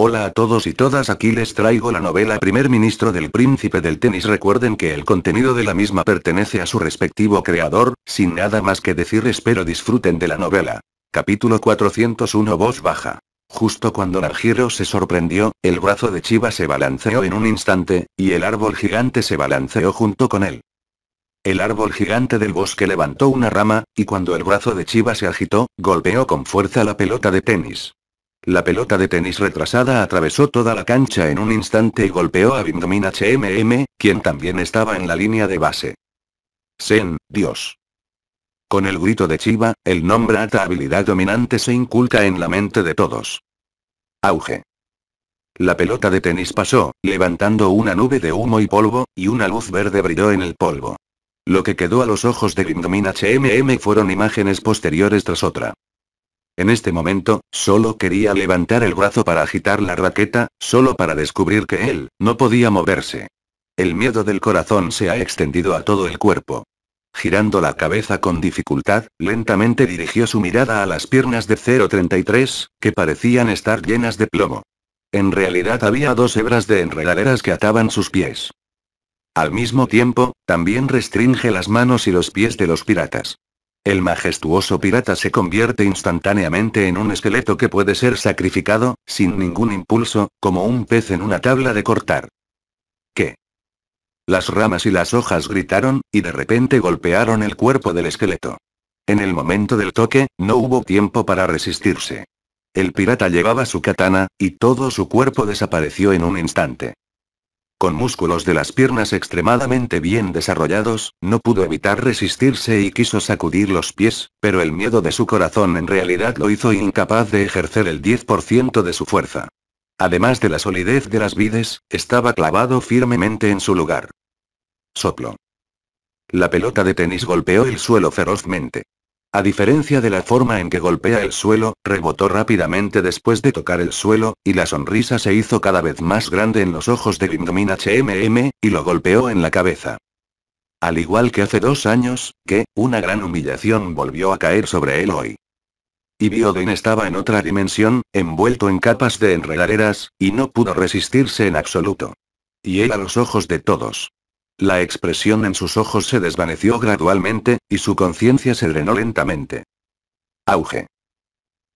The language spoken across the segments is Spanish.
Hola a todos y todas, aquí les traigo la novela Primer Ministro del Príncipe del Tenis. Recuerden que el contenido de la misma pertenece a su respectivo creador, sin nada más que decir espero disfruten de la novela. Capítulo 401 Voz baja. Justo cuando Nargiro se sorprendió, el brazo de Chiva se balanceó en un instante, y el árbol gigante se balanceó junto con él. El árbol gigante del bosque levantó una rama, y cuando el brazo de Chiva se agitó, golpeó con fuerza la pelota de tenis. La pelota de tenis retrasada atravesó toda la cancha en un instante y golpeó a Bindomin HMM, quien también estaba en la línea de base. Sen, Dios. Con el grito de Chiva, el nombre alta habilidad dominante se inculca en la mente de todos. Auge. La pelota de tenis pasó, levantando una nube de humo y polvo, y una luz verde brilló en el polvo. Lo que quedó a los ojos de Bindomin HMM fueron imágenes posteriores tras otra. En este momento, solo quería levantar el brazo para agitar la raqueta, solo para descubrir que él, no podía moverse. El miedo del corazón se ha extendido a todo el cuerpo. Girando la cabeza con dificultad, lentamente dirigió su mirada a las piernas de 033, que parecían estar llenas de plomo. En realidad había dos hebras de enredaderas que ataban sus pies. Al mismo tiempo, también restringe las manos y los pies de los piratas. El majestuoso pirata se convierte instantáneamente en un esqueleto que puede ser sacrificado, sin ningún impulso, como un pez en una tabla de cortar. ¿Qué? Las ramas y las hojas gritaron, y de repente golpearon el cuerpo del esqueleto. En el momento del toque, no hubo tiempo para resistirse. El pirata llevaba su katana, y todo su cuerpo desapareció en un instante. Con músculos de las piernas extremadamente bien desarrollados, no pudo evitar resistirse y quiso sacudir los pies, pero el miedo de su corazón en realidad lo hizo incapaz de ejercer el 10% de su fuerza. Además de la solidez de las vides, estaba clavado firmemente en su lugar. Soplo. La pelota de tenis golpeó el suelo ferozmente. A diferencia de la forma en que golpea el suelo, rebotó rápidamente después de tocar el suelo, y la sonrisa se hizo cada vez más grande en los ojos de Bindomin HMM, y lo golpeó en la cabeza. Al igual que hace dos años, que, una gran humillación volvió a caer sobre él hoy. Y Biodin estaba en otra dimensión, envuelto en capas de enredaderas, y no pudo resistirse en absoluto. Y él a los ojos de todos. La expresión en sus ojos se desvaneció gradualmente, y su conciencia se drenó lentamente. Auge.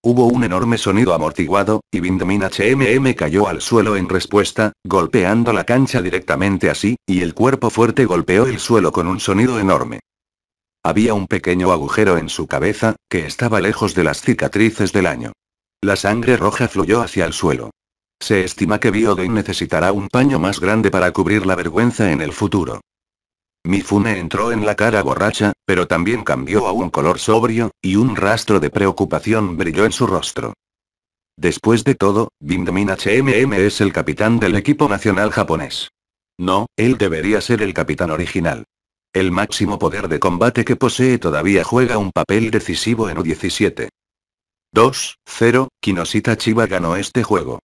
Hubo un enorme sonido amortiguado, y Bindomin HMM cayó al suelo en respuesta, golpeando la cancha directamente así, y el cuerpo fuerte golpeó el suelo con un sonido enorme. Había un pequeño agujero en su cabeza, que estaba lejos de las cicatrices del año. La sangre roja fluyó hacia el suelo. Se estima que Biodin necesitará un paño más grande para cubrir la vergüenza en el futuro. Mifune entró en la cara borracha, pero también cambió a un color sobrio, y un rastro de preocupación brilló en su rostro. Después de todo, Bindomin HMM es el capitán del equipo nacional japonés. No, él debería ser el capitán original. El máximo poder de combate que posee todavía juega un papel decisivo en U17. 2-0, Kinosita Chiba ganó este juego.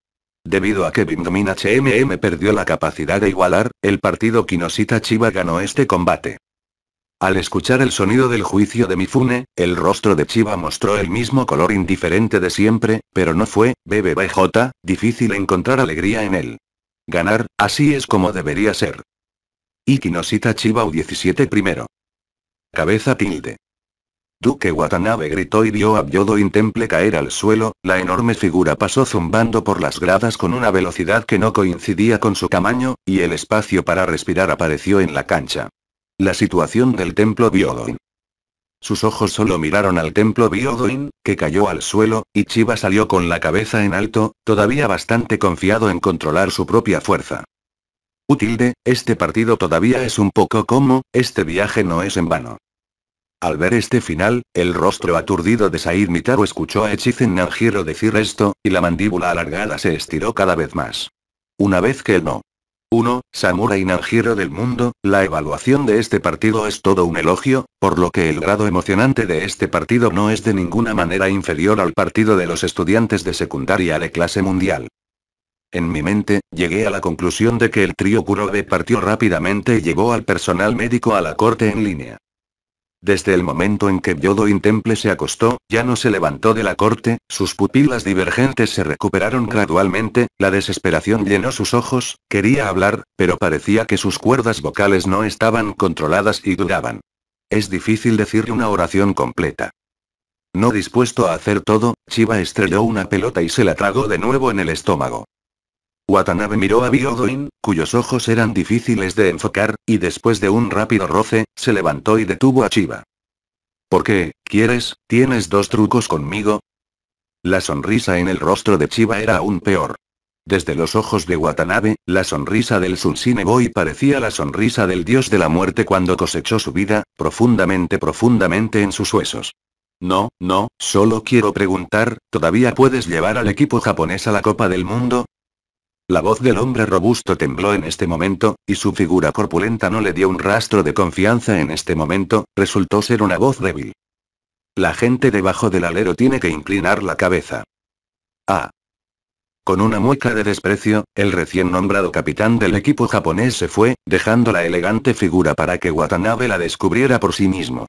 Debido a que Bindomin HMM perdió la capacidad de igualar, el partido Kinosita Chiba ganó este combate. Al escuchar el sonido del juicio de Mifune, el rostro de Chiba mostró el mismo color indiferente de siempre, pero no fue, BBBJ, difícil encontrar alegría en él. Ganar, así es como debería ser. Y Kinosita Chiba U17 primero. Cabeza tilde. Duque Watanabe gritó y vio a Byodoin Temple caer al suelo, la enorme figura pasó zumbando por las gradas con una velocidad que no coincidía con su tamaño, y el espacio para respirar apareció en la cancha. La situación del templo Byodoin. Sus ojos solo miraron al templo Byodoin, que cayó al suelo, y Chiba salió con la cabeza en alto, todavía bastante confiado en controlar su propia fuerza. Utilde, este partido todavía es un poco como, este viaje no es en vano. Al ver este final, el rostro aturdido de Said Mitaru escuchó a Echizen Nanjiro decir esto, y la mandíbula alargada se estiró cada vez más. Una vez que el no. 1. Samurai Nanjiro del mundo, la evaluación de este partido es todo un elogio, por lo que el grado emocionante de este partido no es de ninguna manera inferior al partido de los estudiantes de secundaria de clase mundial. En mi mente, llegué a la conclusión de que el trío Kurobe partió rápidamente y llevó al personal médico a la corte en línea. Desde el momento en que Yodo Intemple se acostó, ya no se levantó de la corte, sus pupilas divergentes se recuperaron gradualmente, la desesperación llenó sus ojos, quería hablar, pero parecía que sus cuerdas vocales no estaban controladas y dudaban. Es difícil decir una oración completa. No dispuesto a hacer todo, Chiba estrelló una pelota y se la tragó de nuevo en el estómago. Watanabe miró a Biodoin, cuyos ojos eran difíciles de enfocar, y después de un rápido roce, se levantó y detuvo a Chiba. ¿Por qué, quieres, tienes dos trucos conmigo? La sonrisa en el rostro de Chiba era aún peor. Desde los ojos de Watanabe, la sonrisa del Sunsine Boy parecía la sonrisa del dios de la muerte cuando cosechó su vida, profundamente profundamente en sus huesos. No, no, solo quiero preguntar, ¿todavía puedes llevar al equipo japonés a la Copa del Mundo? La voz del hombre robusto tembló en este momento, y su figura corpulenta no le dio un rastro de confianza en este momento, resultó ser una voz débil. La gente debajo del alero tiene que inclinar la cabeza. Ah. Con una mueca de desprecio, el recién nombrado capitán del equipo japonés se fue, dejando la elegante figura para que Watanabe la descubriera por sí mismo.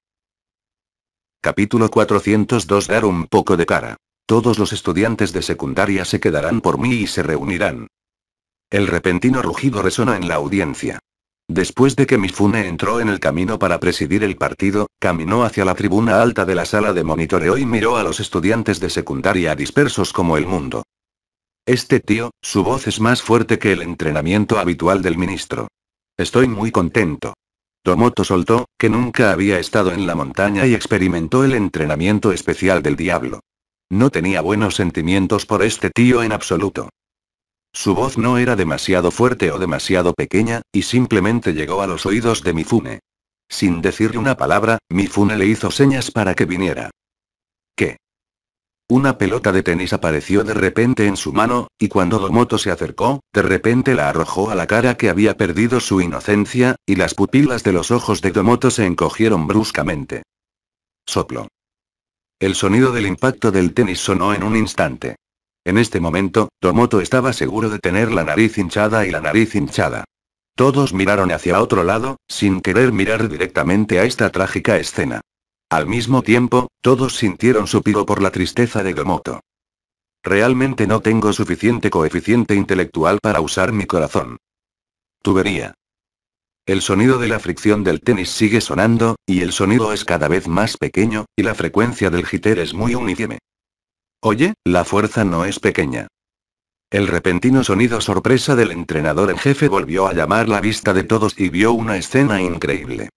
Capítulo 402 Dar un poco de cara. Todos los estudiantes de secundaria se quedarán por mí y se reunirán. El repentino rugido resonó en la audiencia. Después de que Mifune entró en el camino para presidir el partido, caminó hacia la tribuna alta de la sala de monitoreo y miró a los estudiantes de secundaria dispersos como el mundo. Este tío, su voz es más fuerte que el entrenamiento habitual del ministro. Estoy muy contento. Tomoto soltó, que nunca había estado en la montaña y experimentó el entrenamiento especial del diablo. No tenía buenos sentimientos por este tío en absoluto. Su voz no era demasiado fuerte o demasiado pequeña, y simplemente llegó a los oídos de Mifune. Sin decirle una palabra, Mifune le hizo señas para que viniera. ¿Qué? Una pelota de tenis apareció de repente en su mano, y cuando Domoto se acercó, de repente la arrojó a la cara que había perdido su inocencia, y las pupilas de los ojos de Domoto se encogieron bruscamente. Soplo. El sonido del impacto del tenis sonó en un instante. En este momento, Tomoto estaba seguro de tener la nariz hinchada y la nariz hinchada. Todos miraron hacia otro lado, sin querer mirar directamente a esta trágica escena. Al mismo tiempo, todos sintieron su pico por la tristeza de Tomoto. Realmente no tengo suficiente coeficiente intelectual para usar mi corazón. Tubería. El sonido de la fricción del tenis sigue sonando, y el sonido es cada vez más pequeño, y la frecuencia del jitter es muy uniforme. Oye, la fuerza no es pequeña. El repentino sonido sorpresa del entrenador en jefe volvió a llamar la vista de todos y vio una escena increíble.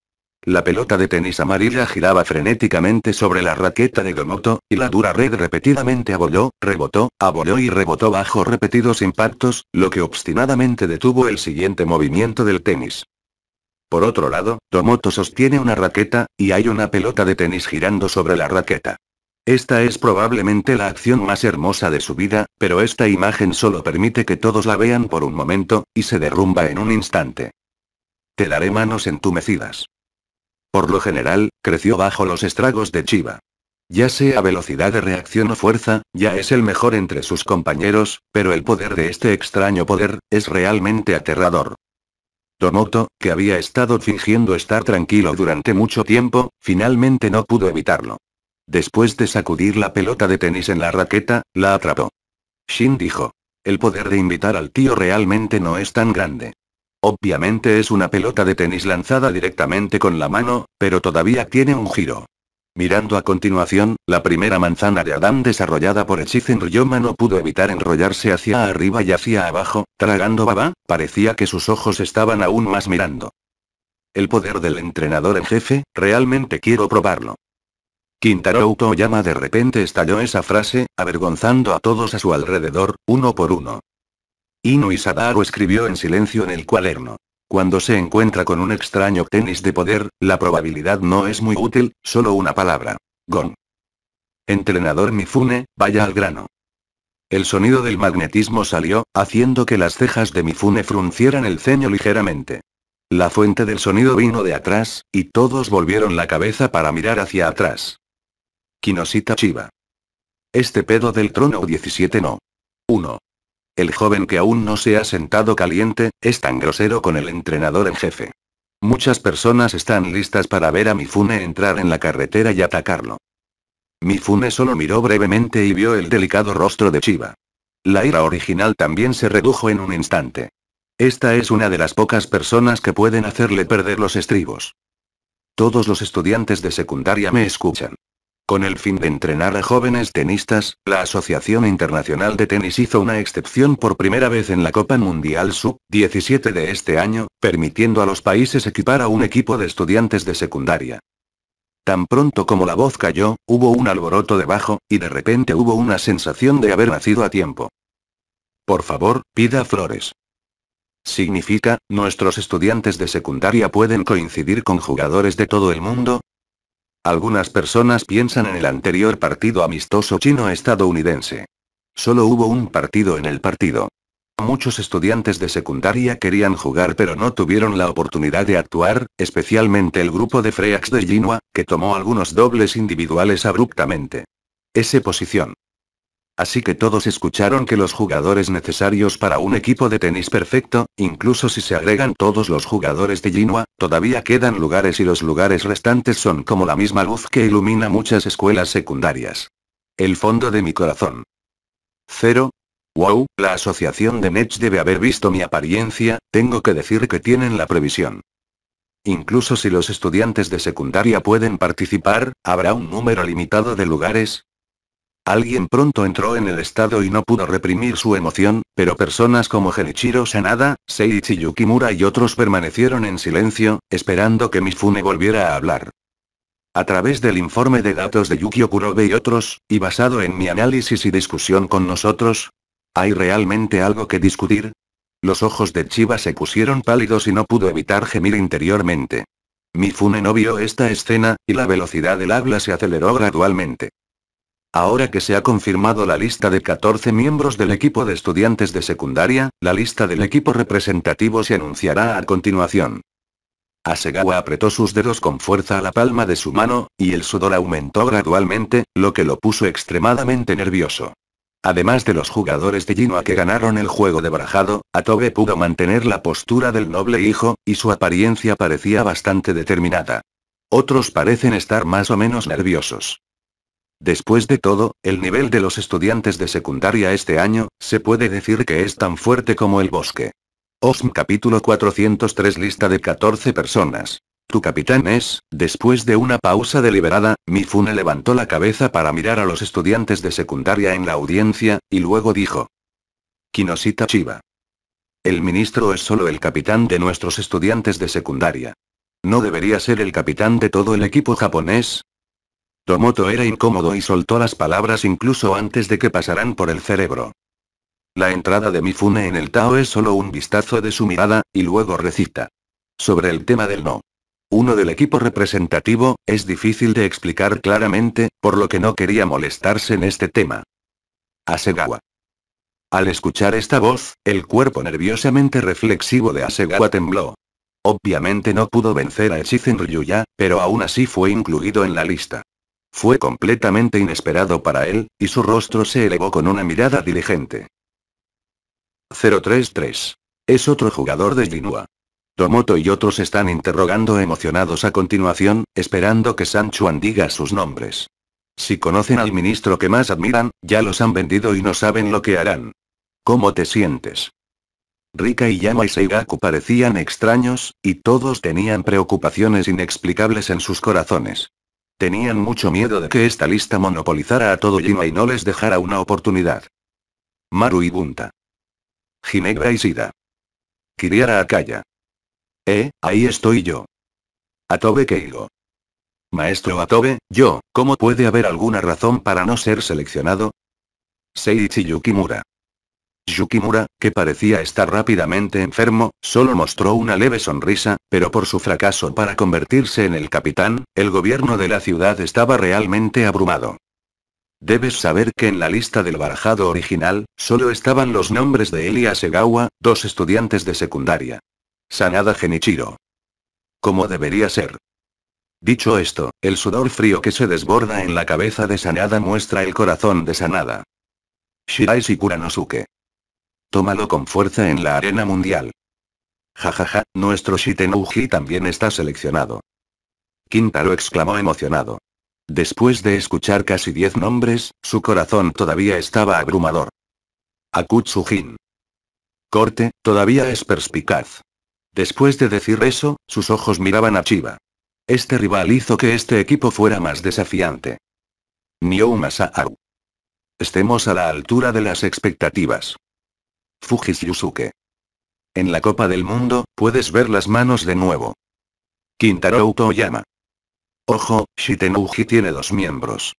La pelota de tenis amarilla giraba frenéticamente sobre la raqueta de Gomoto, y la dura red repetidamente abolló, rebotó, abolló y rebotó bajo repetidos impactos, lo que obstinadamente detuvo el siguiente movimiento del tenis. Por otro lado, Tomoto sostiene una raqueta, y hay una pelota de tenis girando sobre la raqueta. Esta es probablemente la acción más hermosa de su vida, pero esta imagen solo permite que todos la vean por un momento, y se derrumba en un instante. Te daré manos entumecidas. Por lo general, creció bajo los estragos de Chiba. Ya sea velocidad de reacción o fuerza, ya es el mejor entre sus compañeros, pero el poder de este extraño poder, es realmente aterrador. Tomoto, que había estado fingiendo estar tranquilo durante mucho tiempo, finalmente no pudo evitarlo. Después de sacudir la pelota de tenis en la raqueta, la atrapó. Shin dijo. El poder de invitar al tío realmente no es tan grande. Obviamente es una pelota de tenis lanzada directamente con la mano, pero todavía tiene un giro. Mirando a continuación, la primera manzana de Adán desarrollada por Echizen Ryoma no pudo evitar enrollarse hacia arriba y hacia abajo, tragando baba, parecía que sus ojos estaban aún más mirando. El poder del entrenador en jefe, realmente quiero probarlo. Kintaro Utoyama de repente estalló esa frase, avergonzando a todos a su alrededor, uno por uno. Inu Isadaru escribió en silencio en el cuaderno. Cuando se encuentra con un extraño tenis de poder, la probabilidad no es muy útil, solo una palabra. Gon. Entrenador Mifune, vaya al grano. El sonido del magnetismo salió, haciendo que las cejas de Mifune fruncieran el ceño ligeramente. La fuente del sonido vino de atrás, y todos volvieron la cabeza para mirar hacia atrás. Kinosita Chiba. Este pedo del trono 17 no. 1. El joven que aún no se ha sentado caliente, es tan grosero con el entrenador en jefe. Muchas personas están listas para ver a Mifune entrar en la carretera y atacarlo. Mifune solo miró brevemente y vio el delicado rostro de Chiba. La ira original también se redujo en un instante. Esta es una de las pocas personas que pueden hacerle perder los estribos. Todos los estudiantes de secundaria me escuchan. Con el fin de entrenar a jóvenes tenistas, la Asociación Internacional de Tenis hizo una excepción por primera vez en la Copa Mundial Sub-17 de este año, permitiendo a los países equipar a un equipo de estudiantes de secundaria. Tan pronto como la voz cayó, hubo un alboroto debajo, y de repente hubo una sensación de haber nacido a tiempo. Por favor, pida flores. ¿Significa, nuestros estudiantes de secundaria pueden coincidir con jugadores de todo el mundo? Algunas personas piensan en el anterior partido amistoso chino-estadounidense. Solo hubo un partido en el partido. Muchos estudiantes de secundaria querían jugar pero no tuvieron la oportunidad de actuar, especialmente el grupo de Freaks de Jinhua, que tomó algunos dobles individuales abruptamente. Ese posición. Así que todos escucharon que los jugadores necesarios para un equipo de tenis perfecto, incluso si se agregan todos los jugadores de Jinhua, todavía quedan lugares y los lugares restantes son como la misma luz que ilumina muchas escuelas secundarias. El fondo de mi corazón. Cero, Wow, la asociación de Nets debe haber visto mi apariencia, tengo que decir que tienen la previsión. Incluso si los estudiantes de secundaria pueden participar, ¿habrá un número limitado de lugares? Alguien pronto entró en el estado y no pudo reprimir su emoción, pero personas como Genichiro Sanada, Seiichi Yukimura y otros permanecieron en silencio, esperando que Mifune volviera a hablar. A través del informe de datos de Yukio Kurobe y otros, y basado en mi análisis y discusión con nosotros, ¿Hay realmente algo que discutir? Los ojos de Chiba se pusieron pálidos y no pudo evitar gemir interiormente. Mifune no vio esta escena, y la velocidad del habla se aceleró gradualmente. Ahora que se ha confirmado la lista de 14 miembros del equipo de estudiantes de secundaria, la lista del equipo representativo se anunciará a continuación. Asegawa apretó sus dedos con fuerza a la palma de su mano, y el sudor aumentó gradualmente, lo que lo puso extremadamente nervioso. Además de los jugadores de Jinua que ganaron el juego de barajado, Atobe pudo mantener la postura del noble hijo, y su apariencia parecía bastante determinada. Otros parecen estar más o menos nerviosos. Después de todo, el nivel de los estudiantes de secundaria este año, se puede decir que es tan fuerte como el bosque. OSM capítulo 403 lista de 14 personas. Tu capitán es, después de una pausa deliberada, Mifune levantó la cabeza para mirar a los estudiantes de secundaria en la audiencia, y luego dijo. Kinosita Chiba. El ministro es solo el capitán de nuestros estudiantes de secundaria. ¿No debería ser el capitán de todo el equipo japonés? Tomoto era incómodo y soltó las palabras incluso antes de que pasaran por el cerebro. La entrada de Mifune en el Tao es solo un vistazo de su mirada, y luego recita. Sobre el tema del no. Uno del equipo representativo, es difícil de explicar claramente, por lo que no quería molestarse en este tema. Asegawa. Al escuchar esta voz, el cuerpo nerviosamente reflexivo de Asegawa tembló. Obviamente no pudo vencer a Echizen Ryuya, pero aún así fue incluido en la lista. Fue completamente inesperado para él, y su rostro se elevó con una mirada diligente. 033. Es otro jugador de Jinua. Tomoto y otros están interrogando emocionados a continuación, esperando que San Chuan diga sus nombres. Si conocen al ministro que más admiran, ya los han vendido y no saben lo que harán. ¿Cómo te sientes? Rika y Yama y Seigaku parecían extraños, y todos tenían preocupaciones inexplicables en sus corazones. Tenían mucho miedo de que esta lista monopolizara a todo Jima y no les dejara una oportunidad. Maru y Bunta. Ginebra y Sida. Kiriara Akaya. Eh, ahí estoy yo. Atobe Keigo. Maestro Atobe, yo, ¿cómo puede haber alguna razón para no ser seleccionado? Seiichi Yukimura. Yukimura, que parecía estar rápidamente enfermo, solo mostró una leve sonrisa, pero por su fracaso para convertirse en el capitán, el gobierno de la ciudad estaba realmente abrumado. Debes saber que en la lista del barajado original, solo estaban los nombres de Elia Segawa, dos estudiantes de secundaria. Sanada Genichiro. Como debería ser. Dicho esto, el sudor frío que se desborda en la cabeza de Sanada muestra el corazón de Sanada. Shirai Kuranosuke. Tómalo con fuerza en la arena mundial. Jajaja, nuestro Shitenouji también está seleccionado. Kintaro exclamó emocionado. Después de escuchar casi diez nombres, su corazón todavía estaba abrumador. Akutsujin. Corte, todavía es perspicaz. Después de decir eso, sus ojos miraban a Chiba. Este rival hizo que este equipo fuera más desafiante. Nyo Masao. Estemos a la altura de las expectativas. Fujis Yusuke. En la Copa del Mundo, puedes ver las manos de nuevo. Kintaro Toyama. Ojo, Shitenouji tiene dos miembros.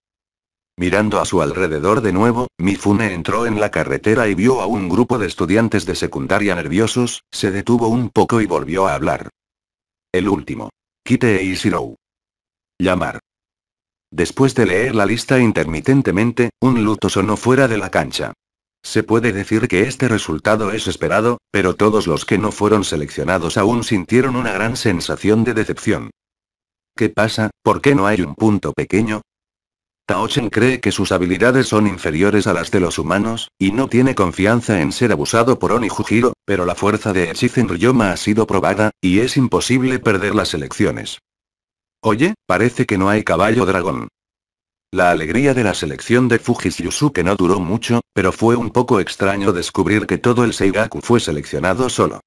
Mirando a su alrededor de nuevo, Mifune entró en la carretera y vio a un grupo de estudiantes de secundaria nerviosos, se detuvo un poco y volvió a hablar. El último. Kite e. Llamar. Después de leer la lista intermitentemente, un luto sonó fuera de la cancha. Se puede decir que este resultado es esperado, pero todos los que no fueron seleccionados aún sintieron una gran sensación de decepción. ¿Qué pasa? ¿Por qué no hay un punto pequeño? Taochen cree que sus habilidades son inferiores a las de los humanos, y no tiene confianza en ser abusado por Oni Jujiro, pero la fuerza de Echizen Ryoma ha sido probada, y es imposible perder las elecciones. Oye, parece que no hay caballo dragón. La alegría de la selección de Fujis Yusuke no duró mucho, pero fue un poco extraño descubrir que todo el Seigaku fue seleccionado solo.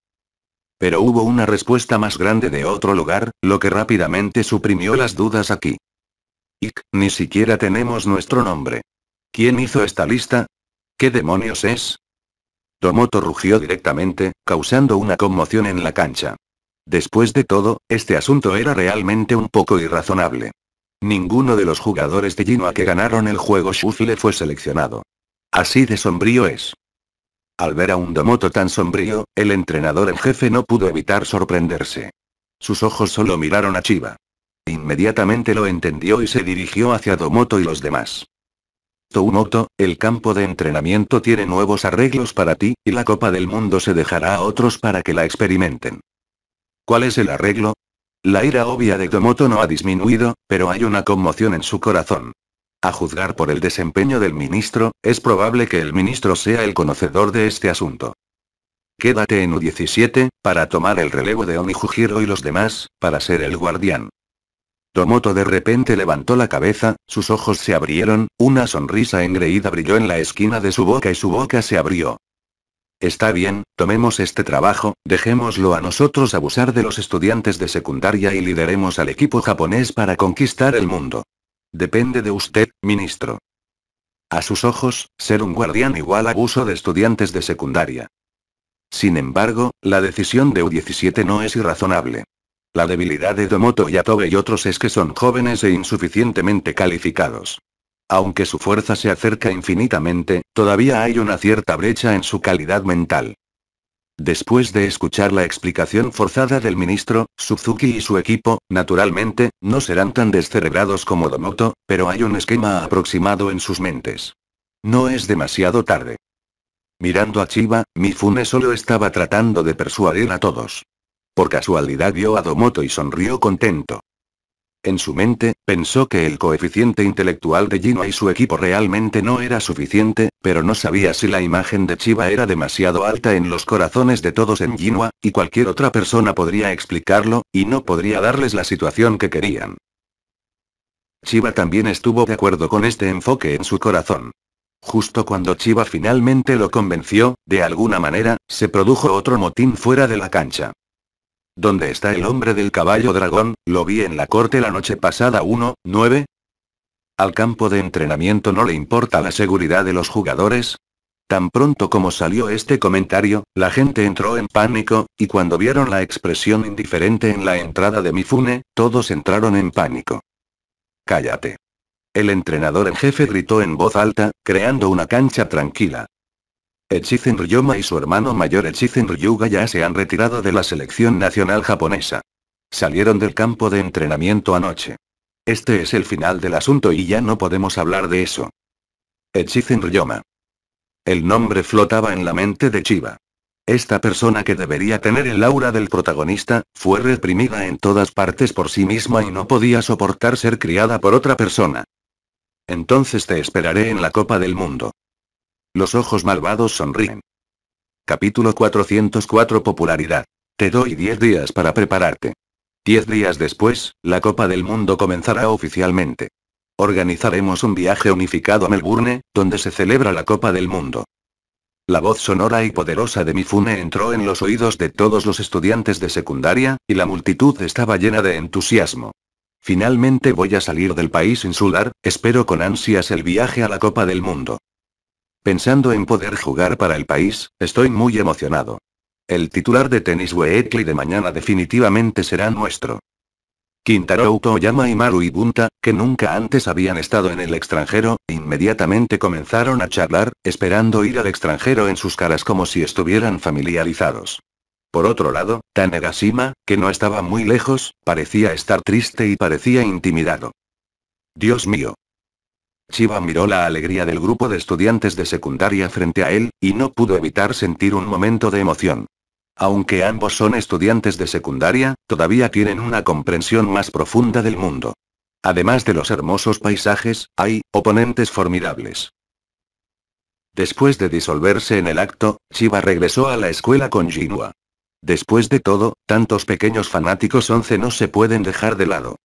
Pero hubo una respuesta más grande de otro lugar, lo que rápidamente suprimió las dudas aquí. Ik, ni siquiera tenemos nuestro nombre. ¿Quién hizo esta lista? ¿Qué demonios es? Tomoto rugió directamente, causando una conmoción en la cancha. Después de todo, este asunto era realmente un poco irrazonable. Ninguno de los jugadores de Ginoa que ganaron el juego Shuffle fue seleccionado. Así de sombrío es. Al ver a un Domoto tan sombrío, el entrenador en jefe no pudo evitar sorprenderse. Sus ojos solo miraron a Chiba. Inmediatamente lo entendió y se dirigió hacia Domoto y los demás. Toumoto, el campo de entrenamiento tiene nuevos arreglos para ti, y la Copa del Mundo se dejará a otros para que la experimenten. ¿Cuál es el arreglo? La ira obvia de Domoto no ha disminuido, pero hay una conmoción en su corazón. A juzgar por el desempeño del ministro, es probable que el ministro sea el conocedor de este asunto. Quédate en U17, para tomar el relevo de Onijujiro y los demás, para ser el guardián. Tomoto de repente levantó la cabeza, sus ojos se abrieron, una sonrisa engreída brilló en la esquina de su boca y su boca se abrió. Está bien, tomemos este trabajo, dejémoslo a nosotros abusar de los estudiantes de secundaria y lideremos al equipo japonés para conquistar el mundo. Depende de usted, ministro. A sus ojos, ser un guardián igual abuso de estudiantes de secundaria. Sin embargo, la decisión de U17 no es irrazonable. La debilidad de Domoto Yatobe y otros es que son jóvenes e insuficientemente calificados. Aunque su fuerza se acerca infinitamente, todavía hay una cierta brecha en su calidad mental. Después de escuchar la explicación forzada del ministro, Suzuki y su equipo, naturalmente, no serán tan descerebrados como Domoto, pero hay un esquema aproximado en sus mentes. No es demasiado tarde. Mirando a Chiba, Mifune solo estaba tratando de persuadir a todos. Por casualidad vio a Domoto y sonrió contento. En su mente, pensó que el coeficiente intelectual de Gino y su equipo realmente no era suficiente, pero no sabía si la imagen de Chiba era demasiado alta en los corazones de todos en Jinwa, y cualquier otra persona podría explicarlo, y no podría darles la situación que querían. Chiba también estuvo de acuerdo con este enfoque en su corazón. Justo cuando Chiba finalmente lo convenció, de alguna manera, se produjo otro motín fuera de la cancha. ¿Dónde está el hombre del caballo dragón? Lo vi en la corte la noche pasada 1, 9. ¿Al campo de entrenamiento no le importa la seguridad de los jugadores? Tan pronto como salió este comentario, la gente entró en pánico, y cuando vieron la expresión indiferente en la entrada de Mifune, todos entraron en pánico. Cállate. El entrenador en jefe gritó en voz alta, creando una cancha tranquila. Echizen Ryoma y su hermano mayor Echizen Ryuga ya se han retirado de la selección nacional japonesa. Salieron del campo de entrenamiento anoche. Este es el final del asunto y ya no podemos hablar de eso. Echizen Ryoma. El nombre flotaba en la mente de Chiba. Esta persona que debería tener el aura del protagonista, fue reprimida en todas partes por sí misma y no podía soportar ser criada por otra persona. Entonces te esperaré en la Copa del Mundo. Los ojos malvados sonríen. Capítulo 404 Popularidad. Te doy 10 días para prepararte. Diez días después, la Copa del Mundo comenzará oficialmente. Organizaremos un viaje unificado a Melbourne, donde se celebra la Copa del Mundo. La voz sonora y poderosa de Mifune entró en los oídos de todos los estudiantes de secundaria, y la multitud estaba llena de entusiasmo. Finalmente voy a salir del país insular, espero con ansias el viaje a la Copa del Mundo. Pensando en poder jugar para el país, estoy muy emocionado. El titular de tenis Weekly de mañana definitivamente será nuestro. Kintaro Toyama y Maru Ibunta, que nunca antes habían estado en el extranjero, inmediatamente comenzaron a charlar, esperando ir al extranjero en sus caras como si estuvieran familiarizados. Por otro lado, Tanegashima, que no estaba muy lejos, parecía estar triste y parecía intimidado. Dios mío. Chiba miró la alegría del grupo de estudiantes de secundaria frente a él, y no pudo evitar sentir un momento de emoción. Aunque ambos son estudiantes de secundaria, todavía tienen una comprensión más profunda del mundo. Además de los hermosos paisajes, hay oponentes formidables. Después de disolverse en el acto, Chiba regresó a la escuela con Jinua. Después de todo, tantos pequeños fanáticos 11 no se pueden dejar de lado.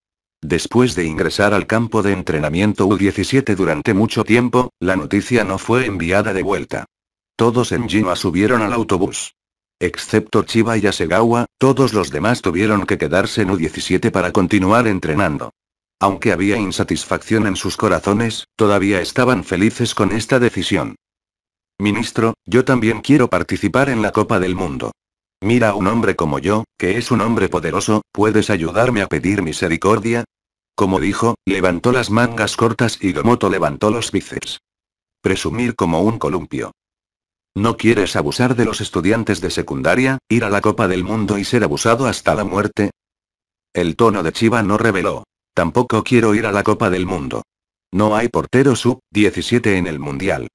Después de ingresar al campo de entrenamiento U-17 durante mucho tiempo, la noticia no fue enviada de vuelta. Todos en Jinua subieron al autobús. Excepto Chiba y Asegawa, todos los demás tuvieron que quedarse en U17 para continuar entrenando. Aunque había insatisfacción en sus corazones, todavía estaban felices con esta decisión. Ministro, yo también quiero participar en la Copa del Mundo. Mira a un hombre como yo, que es un hombre poderoso, ¿puedes ayudarme a pedir misericordia? Como dijo, levantó las mangas cortas y Gomoto levantó los bíceps. Presumir como un columpio. ¿No quieres abusar de los estudiantes de secundaria, ir a la Copa del Mundo y ser abusado hasta la muerte? El tono de Chiva no reveló. Tampoco quiero ir a la Copa del Mundo. No hay portero sub-17 en el Mundial.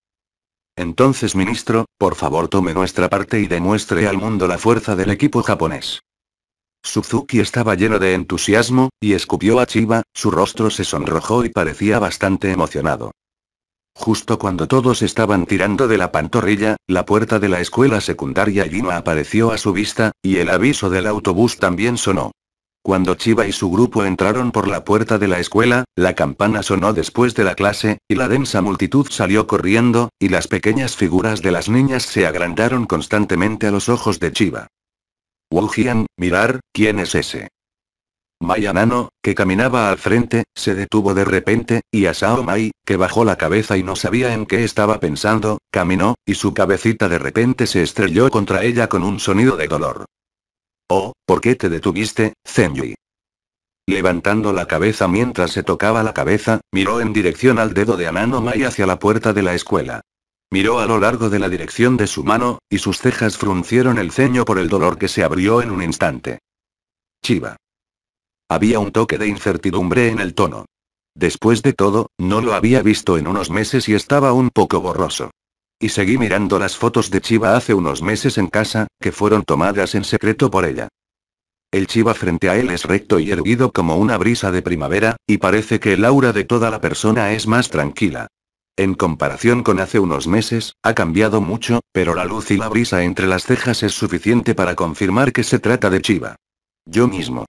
Entonces, ministro, por favor tome nuestra parte y demuestre al mundo la fuerza del equipo japonés. Suzuki estaba lleno de entusiasmo, y escupió a Chiba, su rostro se sonrojó y parecía bastante emocionado. Justo cuando todos estaban tirando de la pantorrilla, la puerta de la escuela secundaria Yino apareció a su vista, y el aviso del autobús también sonó. Cuando Chiba y su grupo entraron por la puerta de la escuela, la campana sonó después de la clase, y la densa multitud salió corriendo, y las pequeñas figuras de las niñas se agrandaron constantemente a los ojos de Chiba. Wujian, mirar, ¿quién es ese? Maya Nano, que caminaba al frente, se detuvo de repente, y Asao Mai, que bajó la cabeza y no sabía en qué estaba pensando, caminó, y su cabecita de repente se estrelló contra ella con un sonido de dolor. Oh, ¿por qué te detuviste, Zenji? Levantando la cabeza mientras se tocaba la cabeza, miró en dirección al dedo de Anano Mai hacia la puerta de la escuela. Miró a lo largo de la dirección de su mano, y sus cejas fruncieron el ceño por el dolor que se abrió en un instante. Chiva. Había un toque de incertidumbre en el tono. Después de todo, no lo había visto en unos meses y estaba un poco borroso. Y seguí mirando las fotos de Chiva hace unos meses en casa, que fueron tomadas en secreto por ella. El Chiva frente a él es recto y erguido como una brisa de primavera, y parece que el aura de toda la persona es más tranquila. En comparación con hace unos meses, ha cambiado mucho, pero la luz y la brisa entre las cejas es suficiente para confirmar que se trata de Chiva. Yo mismo.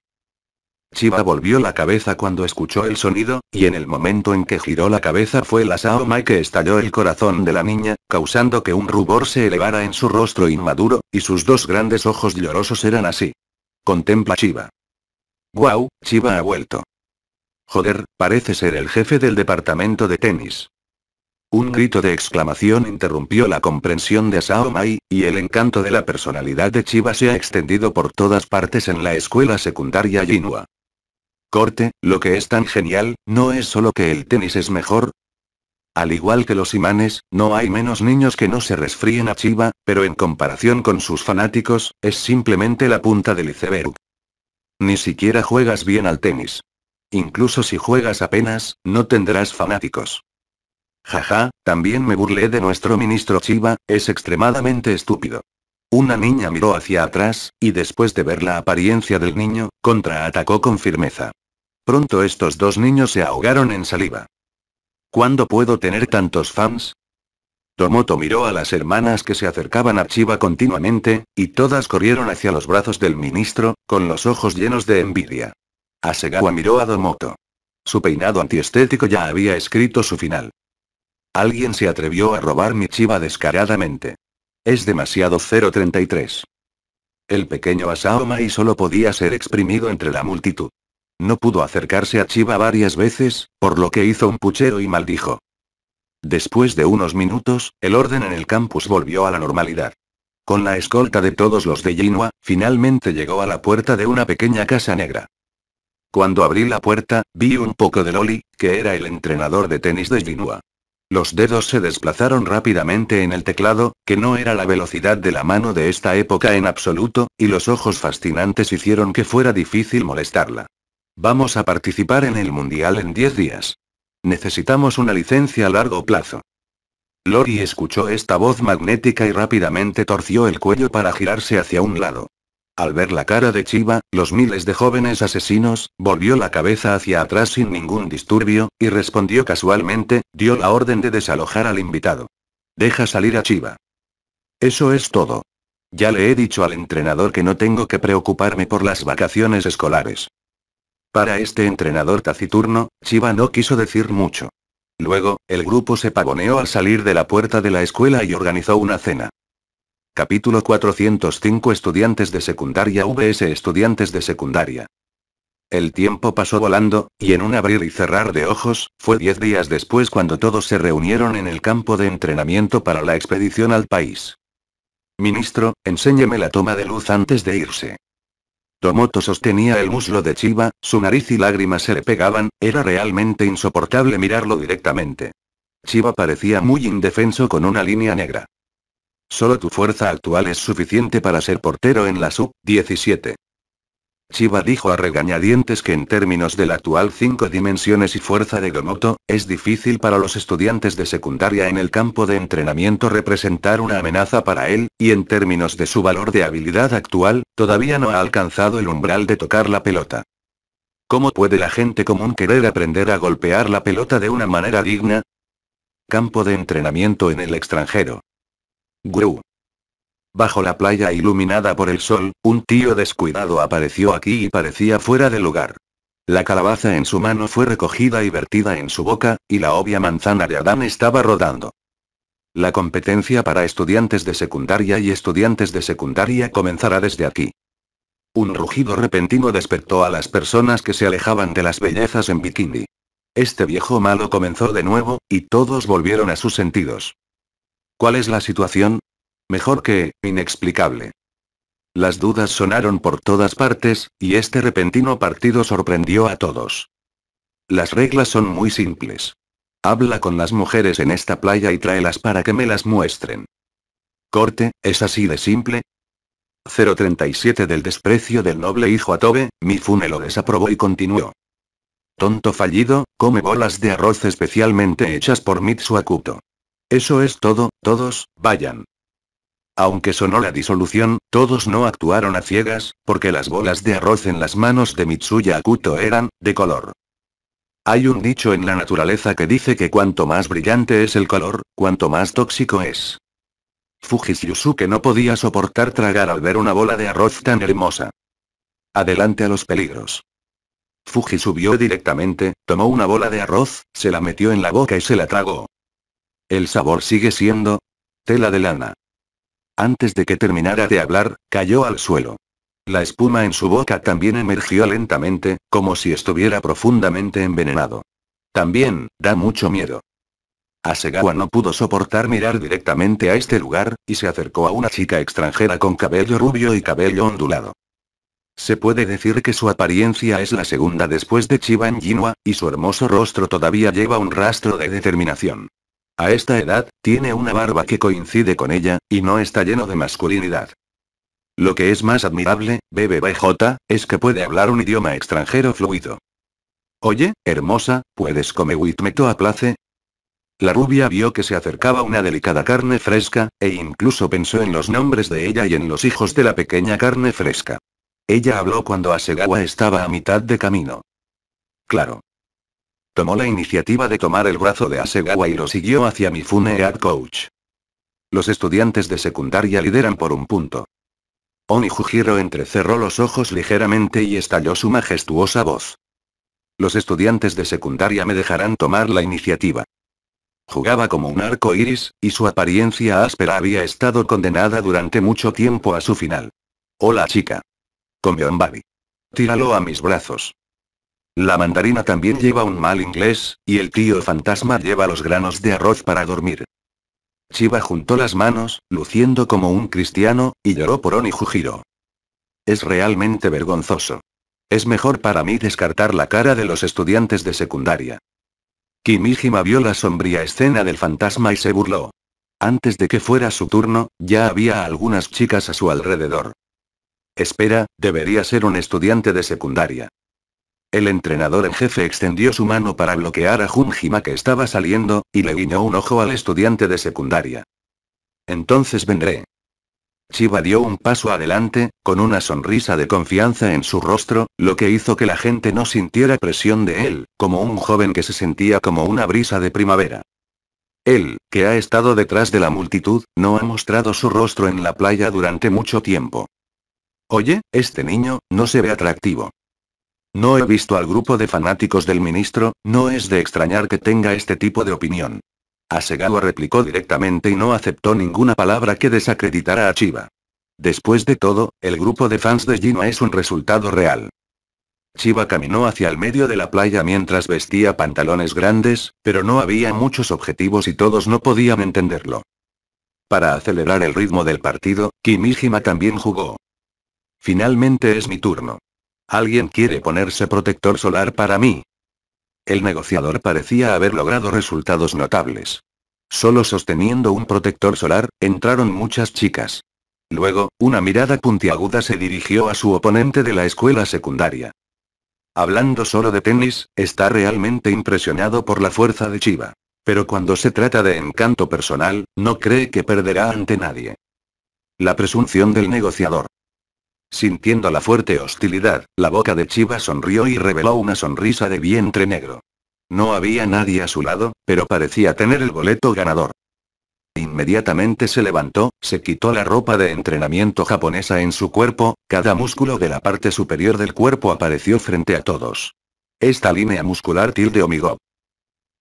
Chiba volvió la cabeza cuando escuchó el sonido, y en el momento en que giró la cabeza fue la Saomai que estalló el corazón de la niña, causando que un rubor se elevara en su rostro inmaduro, y sus dos grandes ojos llorosos eran así. Contempla Chiba. Guau, Chiba ha vuelto. Joder, parece ser el jefe del departamento de tenis. Un grito de exclamación interrumpió la comprensión de Sao Mai, y el encanto de la personalidad de Chiba se ha extendido por todas partes en la escuela secundaria Jinua. Corte, lo que es tan genial, no es solo que el tenis es mejor. Al igual que los imanes, no hay menos niños que no se resfríen a Chiba, pero en comparación con sus fanáticos, es simplemente la punta del iceberg. Ni siquiera juegas bien al tenis. Incluso si juegas apenas, no tendrás fanáticos. Jaja, también me burlé de nuestro ministro Chiba, es extremadamente estúpido. Una niña miró hacia atrás, y después de ver la apariencia del niño, contraatacó con firmeza. Pronto estos dos niños se ahogaron en saliva. ¿Cuándo puedo tener tantos fans? Tomoto miró a las hermanas que se acercaban a Chiba continuamente, y todas corrieron hacia los brazos del ministro, con los ojos llenos de envidia. Asegawa miró a Domoto. Su peinado antiestético ya había escrito su final. Alguien se atrevió a robar mi Chiba descaradamente. Es demasiado 033. El pequeño Asaomai solo podía ser exprimido entre la multitud. No pudo acercarse a Chiba varias veces, por lo que hizo un puchero y maldijo. Después de unos minutos, el orden en el campus volvió a la normalidad. Con la escolta de todos los de Jinwa, finalmente llegó a la puerta de una pequeña casa negra. Cuando abrí la puerta, vi un poco de Loli, que era el entrenador de tenis de Jinwa. Los dedos se desplazaron rápidamente en el teclado, que no era la velocidad de la mano de esta época en absoluto, y los ojos fascinantes hicieron que fuera difícil molestarla. Vamos a participar en el Mundial en 10 días. Necesitamos una licencia a largo plazo. Lori escuchó esta voz magnética y rápidamente torció el cuello para girarse hacia un lado. Al ver la cara de Chiva, los miles de jóvenes asesinos, volvió la cabeza hacia atrás sin ningún disturbio, y respondió casualmente, dio la orden de desalojar al invitado. Deja salir a Chiva. Eso es todo. Ya le he dicho al entrenador que no tengo que preocuparme por las vacaciones escolares. Para este entrenador taciturno, Chiba no quiso decir mucho. Luego, el grupo se pavoneó al salir de la puerta de la escuela y organizó una cena. Capítulo 405 Estudiantes de secundaria vs Estudiantes de secundaria. El tiempo pasó volando, y en un abrir y cerrar de ojos, fue diez días después cuando todos se reunieron en el campo de entrenamiento para la expedición al país. Ministro, enséñeme la toma de luz antes de irse. Tomoto sostenía el muslo de Chiba, su nariz y lágrimas se le pegaban, era realmente insoportable mirarlo directamente. Chiba parecía muy indefenso con una línea negra. Solo tu fuerza actual es suficiente para ser portero en la sub-17. Chiba dijo a regañadientes que en términos de la actual cinco dimensiones y fuerza de Gomoto, es difícil para los estudiantes de secundaria en el campo de entrenamiento representar una amenaza para él, y en términos de su valor de habilidad actual, todavía no ha alcanzado el umbral de tocar la pelota. ¿Cómo puede la gente común querer aprender a golpear la pelota de una manera digna? Campo de entrenamiento en el extranjero. Gru. Bajo la playa iluminada por el sol, un tío descuidado apareció aquí y parecía fuera de lugar. La calabaza en su mano fue recogida y vertida en su boca, y la obvia manzana de Adán estaba rodando. La competencia para estudiantes de secundaria y estudiantes de secundaria comenzará desde aquí. Un rugido repentino despertó a las personas que se alejaban de las bellezas en bikini. Este viejo malo comenzó de nuevo, y todos volvieron a sus sentidos. ¿Cuál es la situación? Mejor que, inexplicable. Las dudas sonaron por todas partes, y este repentino partido sorprendió a todos. Las reglas son muy simples. Habla con las mujeres en esta playa y tráelas para que me las muestren. Corte, ¿es así de simple? 037 del desprecio del noble hijo Atobe, Mifune lo desaprobó y continuó. Tonto fallido, come bolas de arroz especialmente hechas por Mitsuakuto. Eso es todo, todos, vayan. Aunque sonó la disolución, todos no actuaron a ciegas, porque las bolas de arroz en las manos de Mitsuya Akuto eran, de color. Hay un dicho en la naturaleza que dice que cuanto más brillante es el color, cuanto más tóxico es. Fujis no podía soportar tragar al ver una bola de arroz tan hermosa. Adelante a los peligros. Fuji subió directamente, tomó una bola de arroz, se la metió en la boca y se la tragó. El sabor sigue siendo tela de lana. Antes de que terminara de hablar, cayó al suelo. La espuma en su boca también emergió lentamente, como si estuviera profundamente envenenado. También, da mucho miedo. Asegawa no pudo soportar mirar directamente a este lugar, y se acercó a una chica extranjera con cabello rubio y cabello ondulado. Se puede decir que su apariencia es la segunda después de Chiba en Jinwa, y su hermoso rostro todavía lleva un rastro de determinación. A esta edad, tiene una barba que coincide con ella, y no está lleno de masculinidad. Lo que es más admirable, BBBJ, es que puede hablar un idioma extranjero fluido. Oye, hermosa, ¿puedes comer witmeto a place? La rubia vio que se acercaba una delicada carne fresca, e incluso pensó en los nombres de ella y en los hijos de la pequeña carne fresca. Ella habló cuando Asegawa estaba a mitad de camino. Claro. Tomó la iniciativa de tomar el brazo de Asegawa y lo siguió hacia Mifune Head Coach. Los estudiantes de secundaria lideran por un punto. Oni Jujiro entrecerró los ojos ligeramente y estalló su majestuosa voz. Los estudiantes de secundaria me dejarán tomar la iniciativa. Jugaba como un arco iris, y su apariencia áspera había estado condenada durante mucho tiempo a su final. Hola chica. Babi. Tíralo a mis brazos. La mandarina también lleva un mal inglés, y el tío fantasma lleva los granos de arroz para dormir. Chiba juntó las manos, luciendo como un cristiano, y lloró por Oni Jujiro. Es realmente vergonzoso. Es mejor para mí descartar la cara de los estudiantes de secundaria. Kimijima vio la sombría escena del fantasma y se burló. Antes de que fuera su turno, ya había algunas chicas a su alrededor. Espera, debería ser un estudiante de secundaria. El entrenador en jefe extendió su mano para bloquear a Junjima que estaba saliendo, y le guiñó un ojo al estudiante de secundaria. Entonces vendré. Chiba dio un paso adelante, con una sonrisa de confianza en su rostro, lo que hizo que la gente no sintiera presión de él, como un joven que se sentía como una brisa de primavera. Él, que ha estado detrás de la multitud, no ha mostrado su rostro en la playa durante mucho tiempo. Oye, este niño, no se ve atractivo. No he visto al grupo de fanáticos del ministro, no es de extrañar que tenga este tipo de opinión. Asegawa replicó directamente y no aceptó ninguna palabra que desacreditara a Chiba. Después de todo, el grupo de fans de Gino es un resultado real. Chiba caminó hacia el medio de la playa mientras vestía pantalones grandes, pero no había muchos objetivos y todos no podían entenderlo. Para acelerar el ritmo del partido, Kimijima también jugó. Finalmente es mi turno. Alguien quiere ponerse protector solar para mí. El negociador parecía haber logrado resultados notables. Solo sosteniendo un protector solar, entraron muchas chicas. Luego, una mirada puntiaguda se dirigió a su oponente de la escuela secundaria. Hablando solo de tenis, está realmente impresionado por la fuerza de Chiva. Pero cuando se trata de encanto personal, no cree que perderá ante nadie. La presunción del negociador. Sintiendo la fuerte hostilidad, la boca de Chiva sonrió y reveló una sonrisa de vientre negro. No había nadie a su lado, pero parecía tener el boleto ganador. Inmediatamente se levantó, se quitó la ropa de entrenamiento japonesa en su cuerpo, cada músculo de la parte superior del cuerpo apareció frente a todos. Esta línea muscular tilde omigó.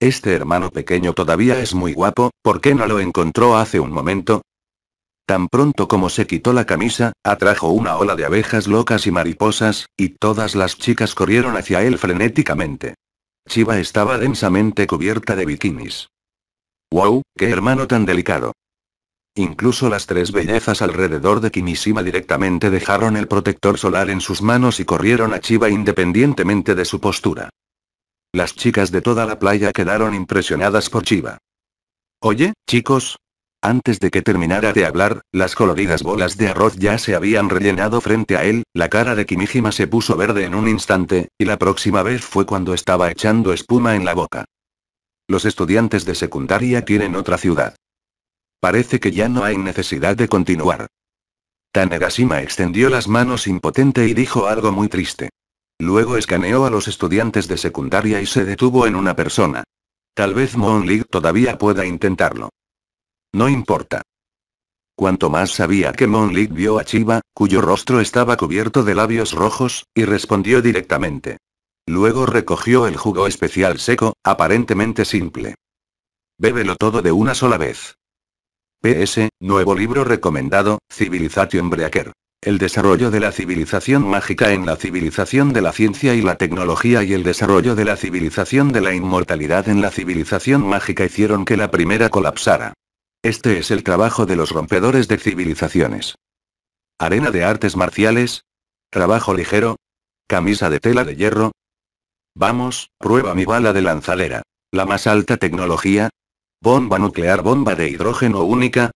Este hermano pequeño todavía es muy guapo, ¿por qué no lo encontró hace un momento? Tan pronto como se quitó la camisa, atrajo una ola de abejas locas y mariposas, y todas las chicas corrieron hacia él frenéticamente. Chiva estaba densamente cubierta de bikinis. ¡Wow! ¡Qué hermano tan delicado! Incluso las tres bellezas alrededor de Kimishima directamente dejaron el protector solar en sus manos y corrieron a Chiva independientemente de su postura. Las chicas de toda la playa quedaron impresionadas por Chiva. Oye, chicos, antes de que terminara de hablar, las coloridas bolas de arroz ya se habían rellenado frente a él, la cara de Kimijima se puso verde en un instante, y la próxima vez fue cuando estaba echando espuma en la boca. Los estudiantes de secundaria tienen otra ciudad. Parece que ya no hay necesidad de continuar. Tanerashima extendió las manos impotente y dijo algo muy triste. Luego escaneó a los estudiantes de secundaria y se detuvo en una persona. Tal vez Moon League todavía pueda intentarlo. No importa. Cuanto más sabía que Monlik vio a Chiba, cuyo rostro estaba cubierto de labios rojos, y respondió directamente. Luego recogió el jugo especial seco, aparentemente simple. Bébelo todo de una sola vez. PS, nuevo libro recomendado, Civilization Breaker. El desarrollo de la civilización mágica en la civilización de la ciencia y la tecnología y el desarrollo de la civilización de la inmortalidad en la civilización mágica hicieron que la primera colapsara. Este es el trabajo de los rompedores de civilizaciones. Arena de artes marciales. Trabajo ligero. Camisa de tela de hierro. Vamos, prueba mi bala de lanzadera. La más alta tecnología. Bomba nuclear, bomba de hidrógeno única.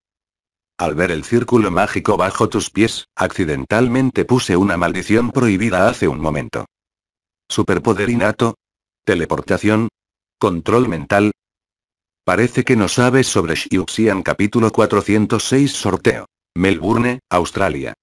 Al ver el círculo mágico bajo tus pies, accidentalmente puse una maldición prohibida hace un momento. Superpoder innato. Teleportación. Control mental. Parece que no sabes sobre Xiuxian capítulo 406 sorteo. Melbourne, Australia.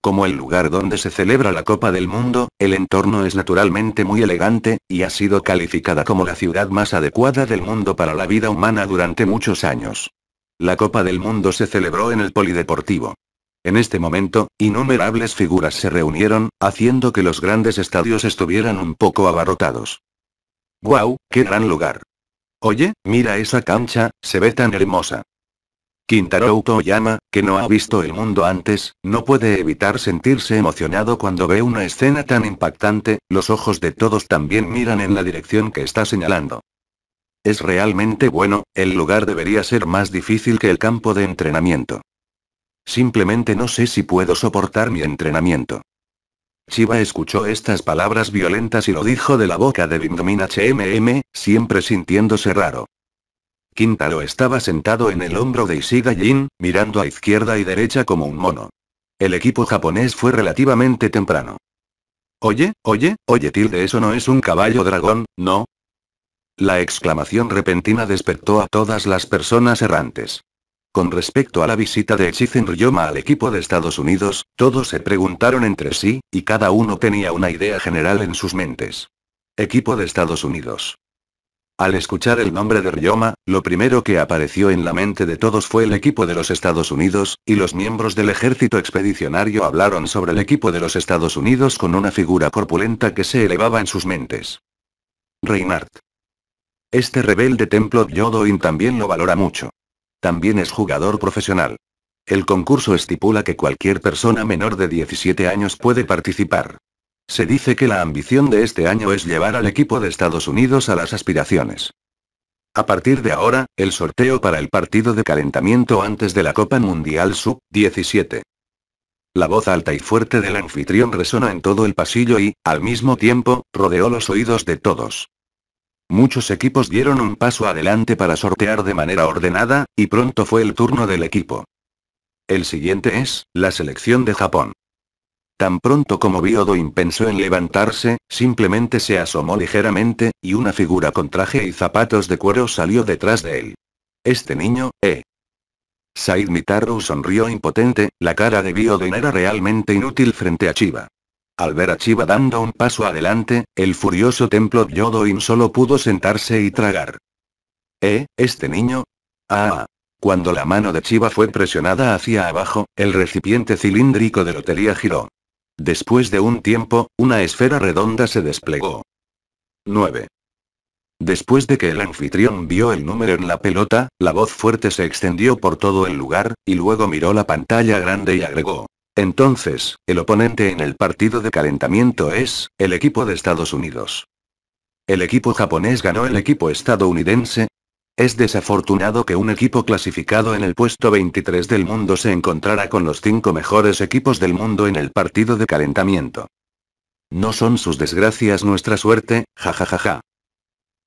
Como el lugar donde se celebra la Copa del Mundo, el entorno es naturalmente muy elegante, y ha sido calificada como la ciudad más adecuada del mundo para la vida humana durante muchos años. La Copa del Mundo se celebró en el Polideportivo. En este momento, innumerables figuras se reunieron, haciendo que los grandes estadios estuvieran un poco abarrotados. ¡Guau! ¡Qué gran lugar! Oye, mira esa cancha, se ve tan hermosa. Kintaro Utoyama, que no ha visto el mundo antes, no puede evitar sentirse emocionado cuando ve una escena tan impactante, los ojos de todos también miran en la dirección que está señalando. Es realmente bueno, el lugar debería ser más difícil que el campo de entrenamiento. Simplemente no sé si puedo soportar mi entrenamiento. Chiba escuchó estas palabras violentas y lo dijo de la boca de Bindomina HMM, siempre sintiéndose raro. Quintaro estaba sentado en el hombro de Ishiga Jin, mirando a izquierda y derecha como un mono. El equipo japonés fue relativamente temprano. Oye, oye, oye tilde eso no es un caballo dragón, ¿no? La exclamación repentina despertó a todas las personas errantes. Con respecto a la visita de Echizen Ryoma al equipo de Estados Unidos, todos se preguntaron entre sí, y cada uno tenía una idea general en sus mentes. Equipo de Estados Unidos. Al escuchar el nombre de Ryoma, lo primero que apareció en la mente de todos fue el equipo de los Estados Unidos, y los miembros del ejército expedicionario hablaron sobre el equipo de los Estados Unidos con una figura corpulenta que se elevaba en sus mentes. Reinhardt. Este rebelde templo Yodoin también lo valora mucho. También es jugador profesional. El concurso estipula que cualquier persona menor de 17 años puede participar. Se dice que la ambición de este año es llevar al equipo de Estados Unidos a las aspiraciones. A partir de ahora, el sorteo para el partido de calentamiento antes de la Copa Mundial Sub-17. La voz alta y fuerte del anfitrión resonó en todo el pasillo y, al mismo tiempo, rodeó los oídos de todos. Muchos equipos dieron un paso adelante para sortear de manera ordenada, y pronto fue el turno del equipo. El siguiente es, la selección de Japón. Tan pronto como Biodoin pensó en levantarse, simplemente se asomó ligeramente, y una figura con traje y zapatos de cuero salió detrás de él. Este niño, eh. Said Mitaru sonrió impotente, la cara de Biodoin era realmente inútil frente a Chiba. Al ver a Chiba dando un paso adelante, el furioso templo Yodoin solo pudo sentarse y tragar. ¿Eh, este niño? Ah. Cuando la mano de Chiba fue presionada hacia abajo, el recipiente cilíndrico de lotería giró. Después de un tiempo, una esfera redonda se desplegó. 9. Después de que el anfitrión vio el número en la pelota, la voz fuerte se extendió por todo el lugar, y luego miró la pantalla grande y agregó. Entonces, el oponente en el partido de calentamiento es, el equipo de Estados Unidos. El equipo japonés ganó el equipo estadounidense, es desafortunado que un equipo clasificado en el puesto 23 del mundo se encontrara con los cinco mejores equipos del mundo en el partido de calentamiento. No son sus desgracias nuestra suerte, jajajaja.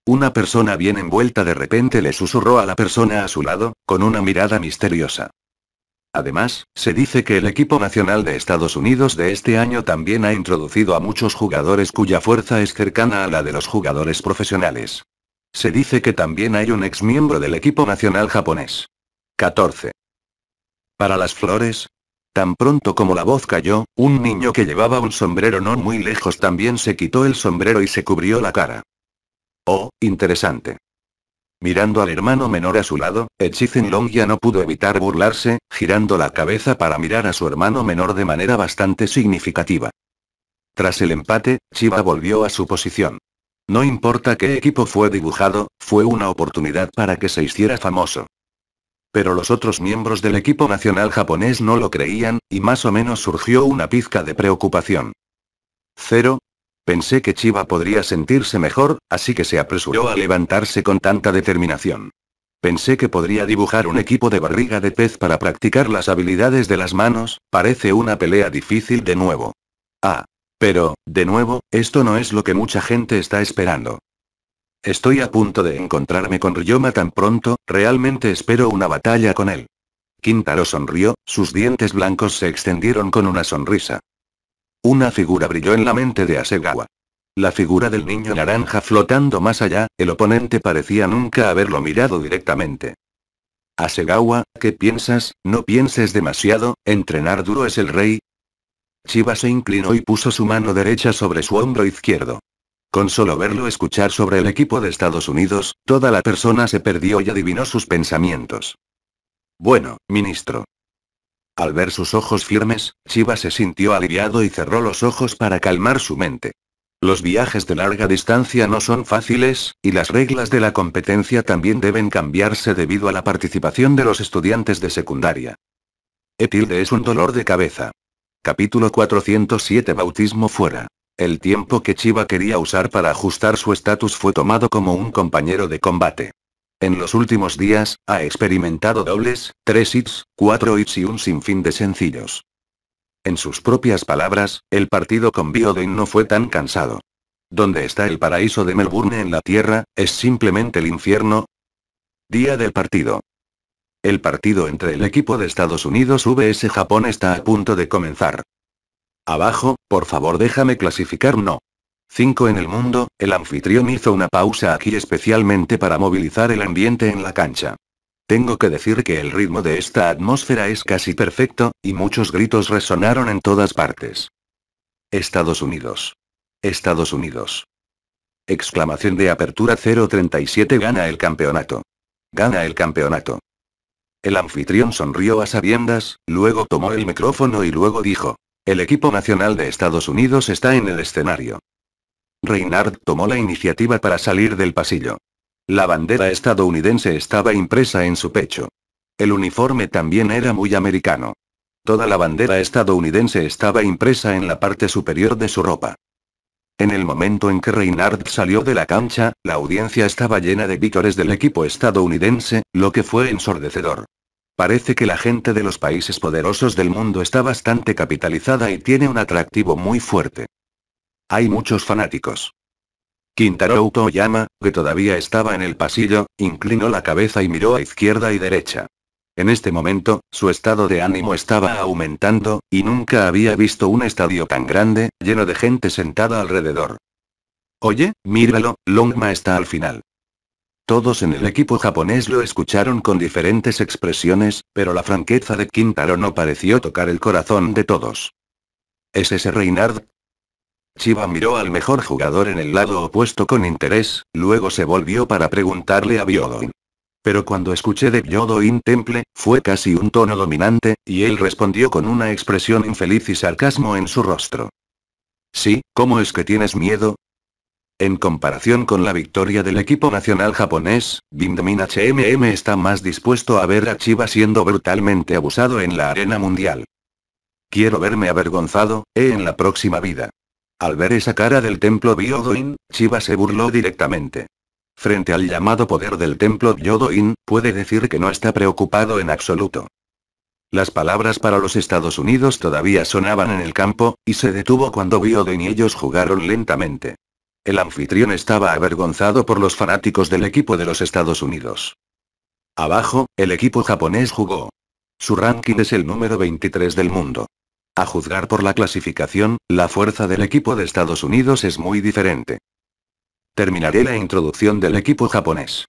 Una persona bien envuelta de repente le susurró a la persona a su lado, con una mirada misteriosa. Además, se dice que el equipo nacional de Estados Unidos de este año también ha introducido a muchos jugadores cuya fuerza es cercana a la de los jugadores profesionales. Se dice que también hay un ex miembro del equipo nacional japonés. 14. Para las flores. Tan pronto como la voz cayó, un niño que llevaba un sombrero no muy lejos también se quitó el sombrero y se cubrió la cara. Oh, interesante. Mirando al hermano menor a su lado, Echizen Long ya no pudo evitar burlarse, girando la cabeza para mirar a su hermano menor de manera bastante significativa. Tras el empate, Chiba volvió a su posición. No importa qué equipo fue dibujado, fue una oportunidad para que se hiciera famoso. Pero los otros miembros del equipo nacional japonés no lo creían, y más o menos surgió una pizca de preocupación. Cero. Pensé que Chiba podría sentirse mejor, así que se apresuró a levantarse con tanta determinación. Pensé que podría dibujar un equipo de barriga de pez para practicar las habilidades de las manos, parece una pelea difícil de nuevo. Ah. Pero, de nuevo, esto no es lo que mucha gente está esperando. Estoy a punto de encontrarme con Ryoma tan pronto, realmente espero una batalla con él. Kintaro sonrió, sus dientes blancos se extendieron con una sonrisa. Una figura brilló en la mente de Asegawa. La figura del niño naranja flotando más allá, el oponente parecía nunca haberlo mirado directamente. Asegawa, ¿qué piensas? No pienses demasiado, entrenar duro es el rey, Chiba se inclinó y puso su mano derecha sobre su hombro izquierdo. Con solo verlo escuchar sobre el equipo de Estados Unidos, toda la persona se perdió y adivinó sus pensamientos. 13. Para las flores. Tan pronto como la voz cayó, un niño que llevaba un sombrero no muy lejos también se quitó el sombrero y se cubrió la cara. Interesante. Mirando al hermano menor a su lado, con una mirada misteriosa. Bueno, ministro. Al ver sus ojos firmes, Chiva se sintió aliviado y cerró los ojos para calmar su mente. Los viajes de larga distancia no son fáciles, y las reglas de la competencia también deben cambiarse debido a la participación de los estudiantes de secundaria. Etilde es un dolor de cabeza. Capítulo 407 Bautismo fuera. El tiempo que Chiva quería usar para ajustar su estatus fue tomado como un compañero de combate. En los últimos días, ha experimentado dobles, tres hits, cuatro hits y un sinfín de sencillos. En sus propias palabras, el partido con Biodin no fue tan cansado. ¿Dónde está el paraíso de Melbourne en la Tierra? ¿Es simplemente el infierno? Día del partido. El partido entre el equipo de Estados Unidos vs Japón está a punto de comenzar. Abajo, por favor déjame clasificar no. 5 en el mundo, el anfitrión hizo una pausa aquí especialmente para movilizar el ambiente en la cancha. Tengo que decir que el ritmo de esta atmósfera es casi perfecto, y muchos gritos resonaron en todas partes. Estados Unidos. Estados Unidos. Exclamación de apertura 037 gana el campeonato. Gana el campeonato. El anfitrión sonrió a sabiendas, luego tomó el micrófono y luego dijo. El equipo nacional de Estados Unidos está en el escenario. Reinhard tomó la iniciativa para salir del pasillo. La bandera estadounidense estaba impresa en su pecho. El uniforme también era muy americano. Toda la bandera estadounidense estaba impresa en la parte superior de su ropa. En el momento en que Reinhardt salió de la cancha, la audiencia estaba llena de vítores del equipo estadounidense, lo que fue ensordecedor. Parece que la gente de los países poderosos del mundo está bastante capitalizada y tiene un atractivo muy fuerte. Hay muchos fanáticos. Kintaro Toyama, que todavía estaba en el pasillo, inclinó la cabeza y miró a izquierda y derecha. En este momento, su estado de ánimo estaba aumentando, y nunca había visto un estadio tan grande, lleno de gente sentada alrededor. Oye, míralo, Longma está al final. Todos en el equipo japonés lo escucharon con diferentes expresiones, pero la franqueza de Kintaro no pareció tocar el corazón de todos. ¿Es ese? Chiba miró al mejor jugador en el lado opuesto con interés, luego se volvió para preguntarle a Byodoin. Pero cuando escuché de Byodoin Temple, fue casi un tono dominante, y él respondió con una expresión infeliz y sarcasmo en su rostro. Sí, ¿cómo es que tienes miedo? En comparación con la victoria del equipo nacional japonés, Bindamin HMM está más dispuesto a ver a Chiba siendo brutalmente abusado en la arena mundial. Quiero verme avergonzado, eh, en la próxima vida. Al ver esa cara del templo Byodoin, Chiba se burló directamente. Frente al llamado poder del templo Byodoin, puede decir que no está preocupado en absoluto. Las palabras para los Estados Unidos todavía sonaban en el campo, y se detuvo cuando Byodoin y ellos jugaron lentamente. El anfitrión estaba avergonzado por los fanáticos del equipo de los Estados Unidos. Abajo, el equipo japonés jugó. Su ranking es el número 23 del mundo. A juzgar por la clasificación, la fuerza del equipo de Estados Unidos es muy diferente. Terminaré la introducción del equipo japonés.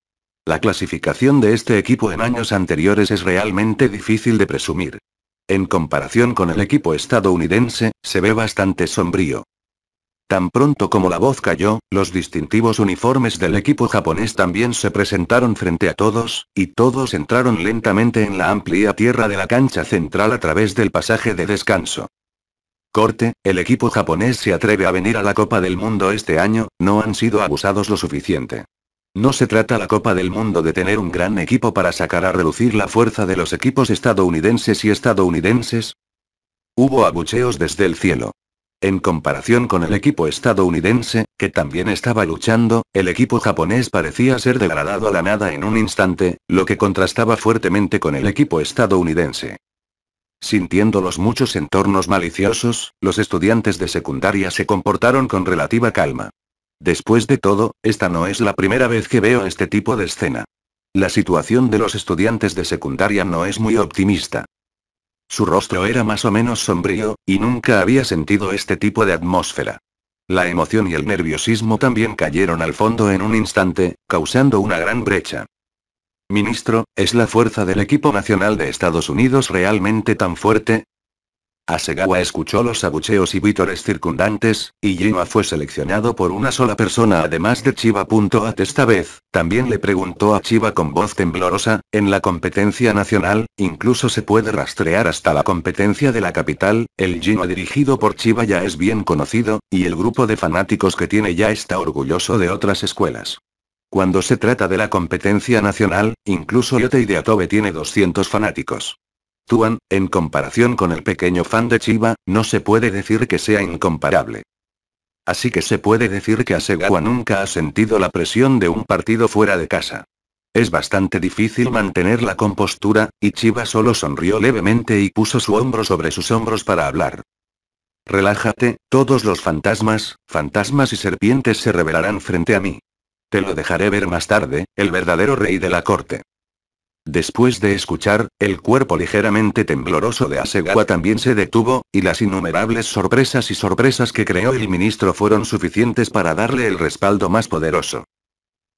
La clasificación de este equipo en años anteriores es realmente difícil de presumir. En comparación con el equipo estadounidense, se ve bastante sombrío. Tan pronto como la voz cayó, los distintivos uniformes del equipo japonés también se presentaron frente a todos, y todos entraron lentamente en la amplia tierra de la cancha central a través del pasaje de descanso. Corte, el equipo japonés se atreve a venir a la Copa del Mundo este año, no han sido abusados lo suficiente. No se trata la Copa del Mundo de tener un gran equipo para sacar a relucir la fuerza de los equipos estadounidenses y estadounidenses. Hubo abucheos desde el cielo. En comparación con el equipo estadounidense, que también estaba luchando, el equipo japonés parecía ser degradado a la nada en un instante, lo que contrastaba fuertemente con el equipo estadounidense. Sintiendo los muchos entornos maliciosos, los estudiantes de secundaria se comportaron con relativa calma. Después de todo, esta no es la primera vez que veo este tipo de escena. La situación de los estudiantes de secundaria no es muy optimista. Su rostro era más o menos sombrío, y nunca había sentido este tipo de atmósfera. La emoción y el nerviosismo también cayeron al fondo en un instante, causando una gran brecha. Ministro, ¿es la fuerza del equipo nacional de Estados Unidos realmente tan fuerte? Asegawa escuchó los abucheos y vítores circundantes, y Jinwa fue seleccionado por una sola persona además de Chiba. At esta vez, también le preguntó a Chiba con voz temblorosa, en la competencia nacional, incluso se puede rastrear hasta la competencia de la capital, el Jinwa dirigido por Chiba ya es bien conocido, y el grupo de fanáticos que tiene ya está orgulloso de otras escuelas. Cuando se trata de la competencia nacional, incluso Yotei de Atobe tiene 200 fanáticos. En comparación con el pequeño fan de Chiba, no se puede decir que sea incomparable. Así que se puede decir que Asegawa nunca ha sentido la presión de un partido fuera de casa. Es bastante difícil mantener la compostura, y Chiba solo sonrió levemente y puso su hombro sobre sus hombros para hablar. Relájate, todos los fantasmas, fantasmas y serpientes se revelarán frente a mí. Te lo dejaré ver más tarde, el verdadero rey de la corte. Después de escuchar, el cuerpo ligeramente tembloroso de Asegawa también se detuvo, y las innumerables sorpresas y sorpresas que creó el ministro fueron suficientes para darle el respaldo más poderoso.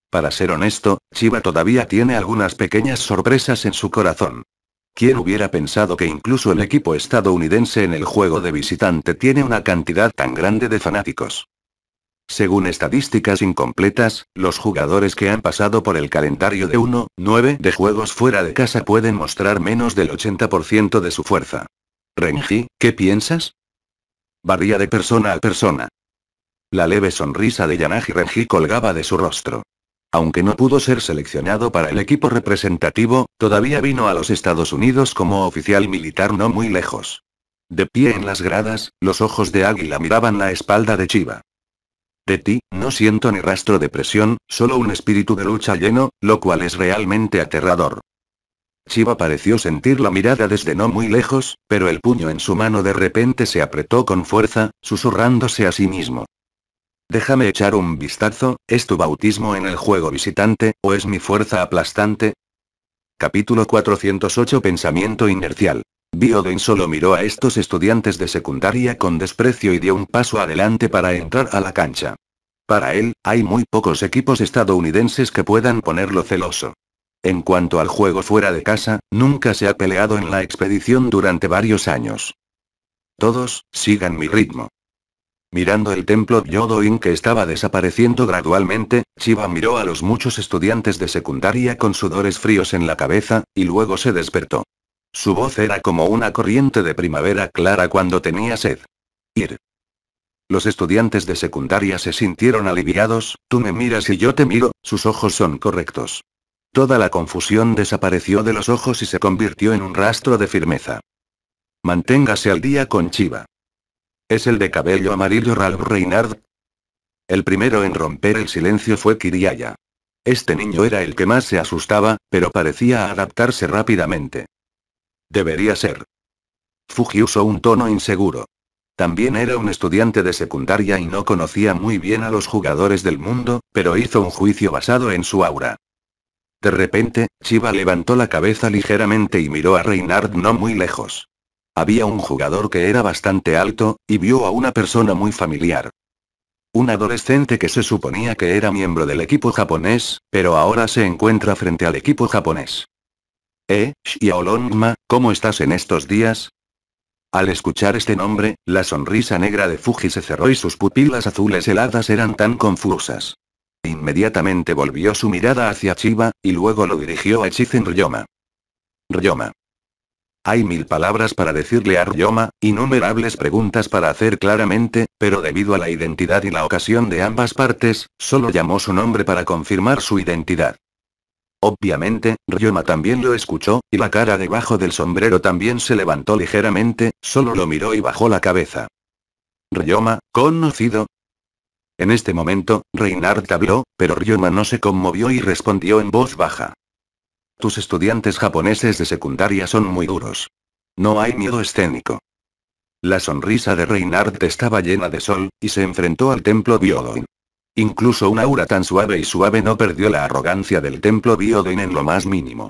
Para ser honesto, Chiba todavía tiene algunas pequeñas sorpresas en su corazón. ¿Quién hubiera pensado que incluso el equipo estadounidense en el juego de visitante tiene una cantidad tan grande de fanáticos? Según estadísticas incompletas, los jugadores que han pasado por el calendario de 1-9 de juegos fuera de casa pueden mostrar menos del 80% de su fuerza. Renji, ¿qué piensas? Varía de persona a persona. La leve sonrisa de Yanagi Renji colgaba de su rostro. Aunque no pudo ser seleccionado para el equipo representativo, todavía vino a los Estados Unidos como oficial militar no muy lejos. De pie en las gradas, los ojos de Águila miraban la espalda de Chiva. De ti, no siento ni rastro de presión, solo un espíritu de lucha lleno, lo cual es realmente aterrador. Chiva pareció sentir la mirada desde no muy lejos, pero el puño en su mano de repente se apretó con fuerza, susurrándose a sí mismo. Déjame echar un vistazo, ¿es tu bautismo en el juego visitante, o es mi fuerza aplastante? Capítulo 408 Pensamiento inercial. Bioden solo miró a estos estudiantes de secundaria con desprecio y dio un paso adelante para entrar a la cancha. Para él, hay muy pocos equipos estadounidenses que puedan ponerlo celoso. En cuanto al juego fuera de casa, nunca se ha peleado en la expedición durante varios años. Todos, sigan mi ritmo. Mirando el templo Yodoin que estaba desapareciendo gradualmente, Chiba miró a los muchos estudiantes de secundaria con sudores fríos en la cabeza, y luego se despertó. Su voz era como una corriente de primavera clara cuando tenía sed. Ir. Los estudiantes de secundaria se sintieron aliviados, tú me miras y yo te miro, sus ojos son correctos. Toda la confusión desapareció de los ojos y se convirtió en un rastro de firmeza. Manténgase al día con Chiva. ¿Es el de cabello amarillo Ralph Reynard? El primero en romper el silencio fue Kiriaya. Este niño era el que más se asustaba, pero parecía adaptarse rápidamente. Debería ser. Fuji usó un tono inseguro. También era un estudiante de secundaria y no conocía muy bien a los jugadores del mundo, pero hizo un juicio basado en su aura. De repente, Chiba levantó la cabeza ligeramente y miró a Reinhard no muy lejos. Había un jugador que era bastante alto, y vio a una persona muy familiar. Un adolescente que se suponía que era miembro del equipo japonés, pero ahora se encuentra frente al equipo japonés. Eh, Xiaolongma, ¿cómo estás en estos días? Al escuchar este nombre, la sonrisa negra de Fuji se cerró y sus pupilas azules heladas eran tan confusas. Inmediatamente volvió su mirada hacia Chiba, y luego lo dirigió a Chizen Ryoma. Ryoma. Hay mil palabras para decirle a Ryoma, innumerables preguntas para hacer claramente, pero debido a la identidad y la ocasión de ambas partes, solo llamó su nombre para confirmar su identidad. Obviamente, Ryoma también lo escuchó, y la cara debajo del sombrero también se levantó ligeramente, solo lo miró y bajó la cabeza. Ryoma, conocido. En este momento, Reinhardt habló, pero Ryoma no se conmovió y respondió en voz baja. Tus estudiantes japoneses de secundaria son muy duros. No hay miedo escénico. La sonrisa de Reinhardt estaba llena de sol, y se enfrentó al templo Byodon. Incluso un aura tan suave y suave no perdió la arrogancia del templo Bioden en lo más mínimo.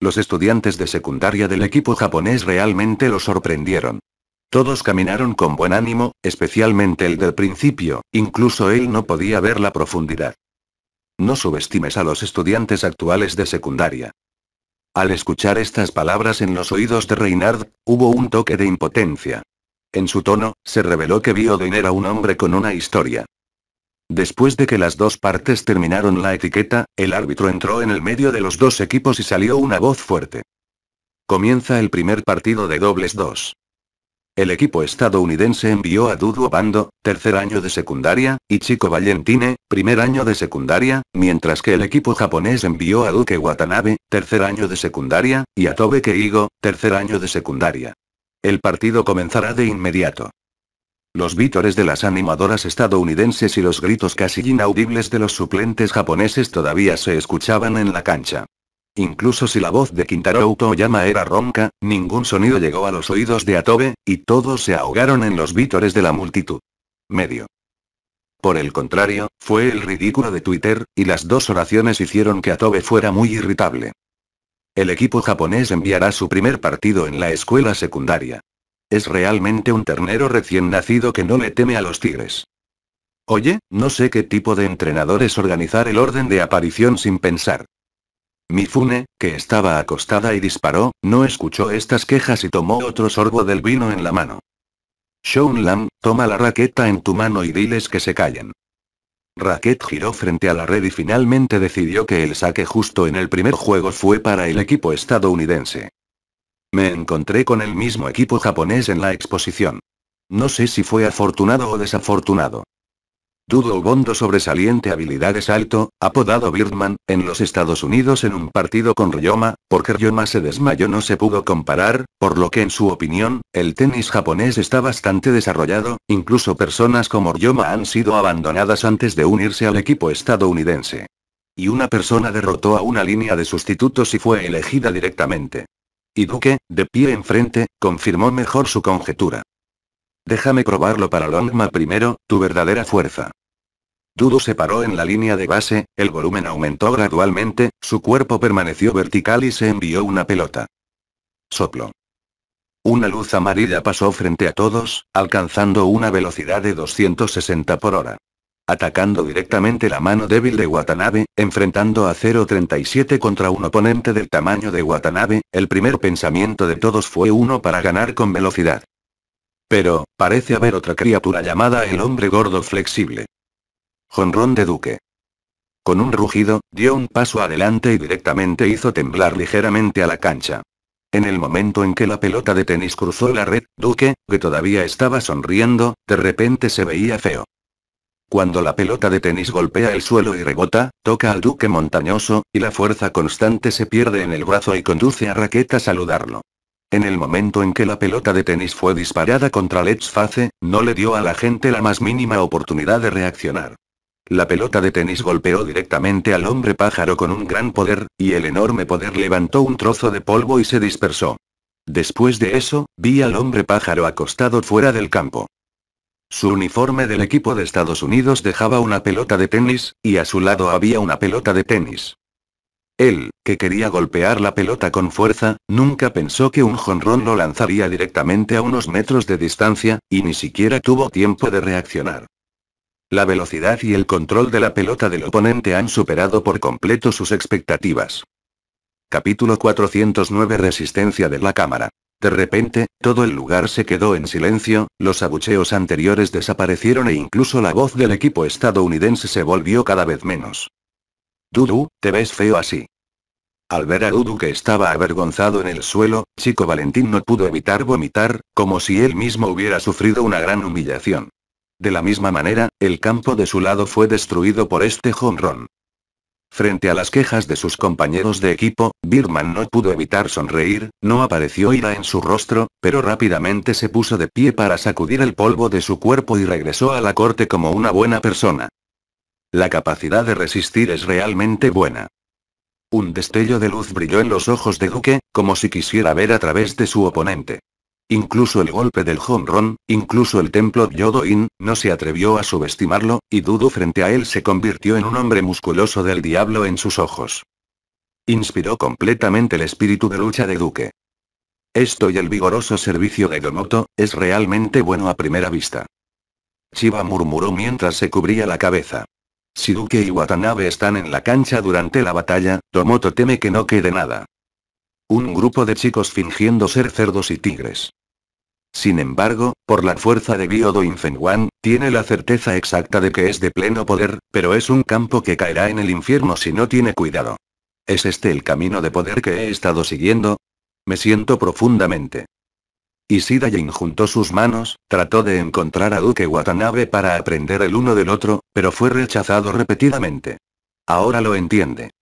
Los estudiantes de secundaria del equipo japonés realmente lo sorprendieron. Todos caminaron con buen ánimo, especialmente el del principio, incluso él no podía ver la profundidad. No subestimes a los estudiantes actuales de secundaria. Al escuchar estas palabras en los oídos de Reinhard, hubo un toque de impotencia. En su tono, se reveló que Biodin era un hombre con una historia. Después de que las dos partes terminaron la etiqueta, el árbitro entró en el medio de los dos equipos y salió una voz fuerte. Comienza el primer partido de dobles 2. El equipo estadounidense envió a Dudu Obando, tercer año de secundaria, y Chico Valentine, primer año de secundaria, mientras que el equipo japonés envió a Duke Watanabe, tercer año de secundaria, y a Tobe Keigo, tercer año de secundaria. El partido comenzará de inmediato. Los vítores de las animadoras estadounidenses y los gritos casi inaudibles de los suplentes japoneses todavía se escuchaban en la cancha. Incluso si la voz de Kintaro Toyama era ronca, ningún sonido llegó a los oídos de Atobe, y todos se ahogaron en los vítores de la multitud. Medio. Por el contrario, fue el ridículo de Twitter, y las dos oraciones hicieron que Atobe fuera muy irritable. El equipo japonés enviará su primer partido en la escuela secundaria. Es realmente un ternero recién nacido que no le teme a los tigres. Oye, no sé qué tipo de entrenador es organizar el orden de aparición sin pensar. Mifune, que estaba acostada y disparó, no escuchó estas quejas y tomó otro sorbo del vino en la mano. Lam, toma la raqueta en tu mano y diles que se callen. Raquet giró frente a la red y finalmente decidió que el saque justo en el primer juego fue para el equipo estadounidense. Me encontré con el mismo equipo japonés en la exposición. No sé si fue afortunado o desafortunado. Dudo Bondo sobresaliente habilidades alto, apodado Birdman, en los Estados Unidos en un partido con Ryoma, porque Ryoma se desmayó no se pudo comparar, por lo que en su opinión, el tenis japonés está bastante desarrollado, incluso personas como Ryoma han sido abandonadas antes de unirse al equipo estadounidense. Y una persona derrotó a una línea de sustitutos y fue elegida directamente. Y Duque, de pie enfrente, confirmó mejor su conjetura. Déjame probarlo para Longma primero, tu verdadera fuerza. Dudu se paró en la línea de base, el volumen aumentó gradualmente, su cuerpo permaneció vertical y se envió una pelota. Soplo. Una luz amarilla pasó frente a todos, alcanzando una velocidad de 260 por hora. Atacando directamente la mano débil de Watanabe, enfrentando a 0.37 contra un oponente del tamaño de Watanabe, el primer pensamiento de todos fue uno para ganar con velocidad. Pero, parece haber otra criatura llamada el hombre gordo flexible. Jonrón de Duque. Con un rugido, dio un paso adelante y directamente hizo temblar ligeramente a la cancha. En el momento en que la pelota de tenis cruzó la red, Duque, que todavía estaba sonriendo, de repente se veía feo. Cuando la pelota de tenis golpea el suelo y rebota, toca al duque montañoso, y la fuerza constante se pierde en el brazo y conduce a Raqueta a saludarlo. En el momento en que la pelota de tenis fue disparada contra Let's Face, no le dio a la gente la más mínima oportunidad de reaccionar. La pelota de tenis golpeó directamente al hombre pájaro con un gran poder, y el enorme poder levantó un trozo de polvo y se dispersó. Después de eso, vi al hombre pájaro acostado fuera del campo. Su uniforme del equipo de Estados Unidos dejaba una pelota de tenis, y a su lado había una pelota de tenis. Él, que quería golpear la pelota con fuerza, nunca pensó que un jonrón lo lanzaría directamente a unos metros de distancia, y ni siquiera tuvo tiempo de reaccionar. La velocidad y el control de la pelota del oponente han superado por completo sus expectativas. Capítulo 409 Resistencia de la cámara. De repente, todo el lugar se quedó en silencio, los abucheos anteriores desaparecieron e incluso la voz del equipo estadounidense se volvió cada vez menos. Dudu, te ves feo así. Al ver a Dudu que estaba avergonzado en el suelo, Chico Valentín no pudo evitar vomitar, como si él mismo hubiera sufrido una gran humillación. De la misma manera, el campo de su lado fue destruido por este jonrón. Frente a las quejas de sus compañeros de equipo, Birman no pudo evitar sonreír, no apareció ira en su rostro, pero rápidamente se puso de pie para sacudir el polvo de su cuerpo y regresó a la corte como una buena persona. La capacidad de resistir es realmente buena. Un destello de luz brilló en los ojos de Duque, como si quisiera ver a través de su oponente. Incluso el golpe del home incluso el templo Yodo-in, no se atrevió a subestimarlo, y Dudu frente a él se convirtió en un hombre musculoso del diablo en sus ojos. Inspiró completamente el espíritu de lucha de Duque. Esto y el vigoroso servicio de Domoto, es realmente bueno a primera vista. Chiba murmuró mientras se cubría la cabeza. Si Duque y Watanabe están en la cancha durante la batalla, Tomoto teme que no quede nada. Un grupo de chicos fingiendo ser cerdos y tigres. Sin embargo, por la fuerza de Gyodo Infenwan, tiene la certeza exacta de que es de pleno poder, pero es un campo que caerá en el infierno si no tiene cuidado. ¿Es este el camino de poder que he estado siguiendo? Me siento profundamente. Ishida Jin juntó sus manos, trató de encontrar a Duque Watanabe para aprender el uno del otro, pero fue rechazado repetidamente. Ahora lo entiende.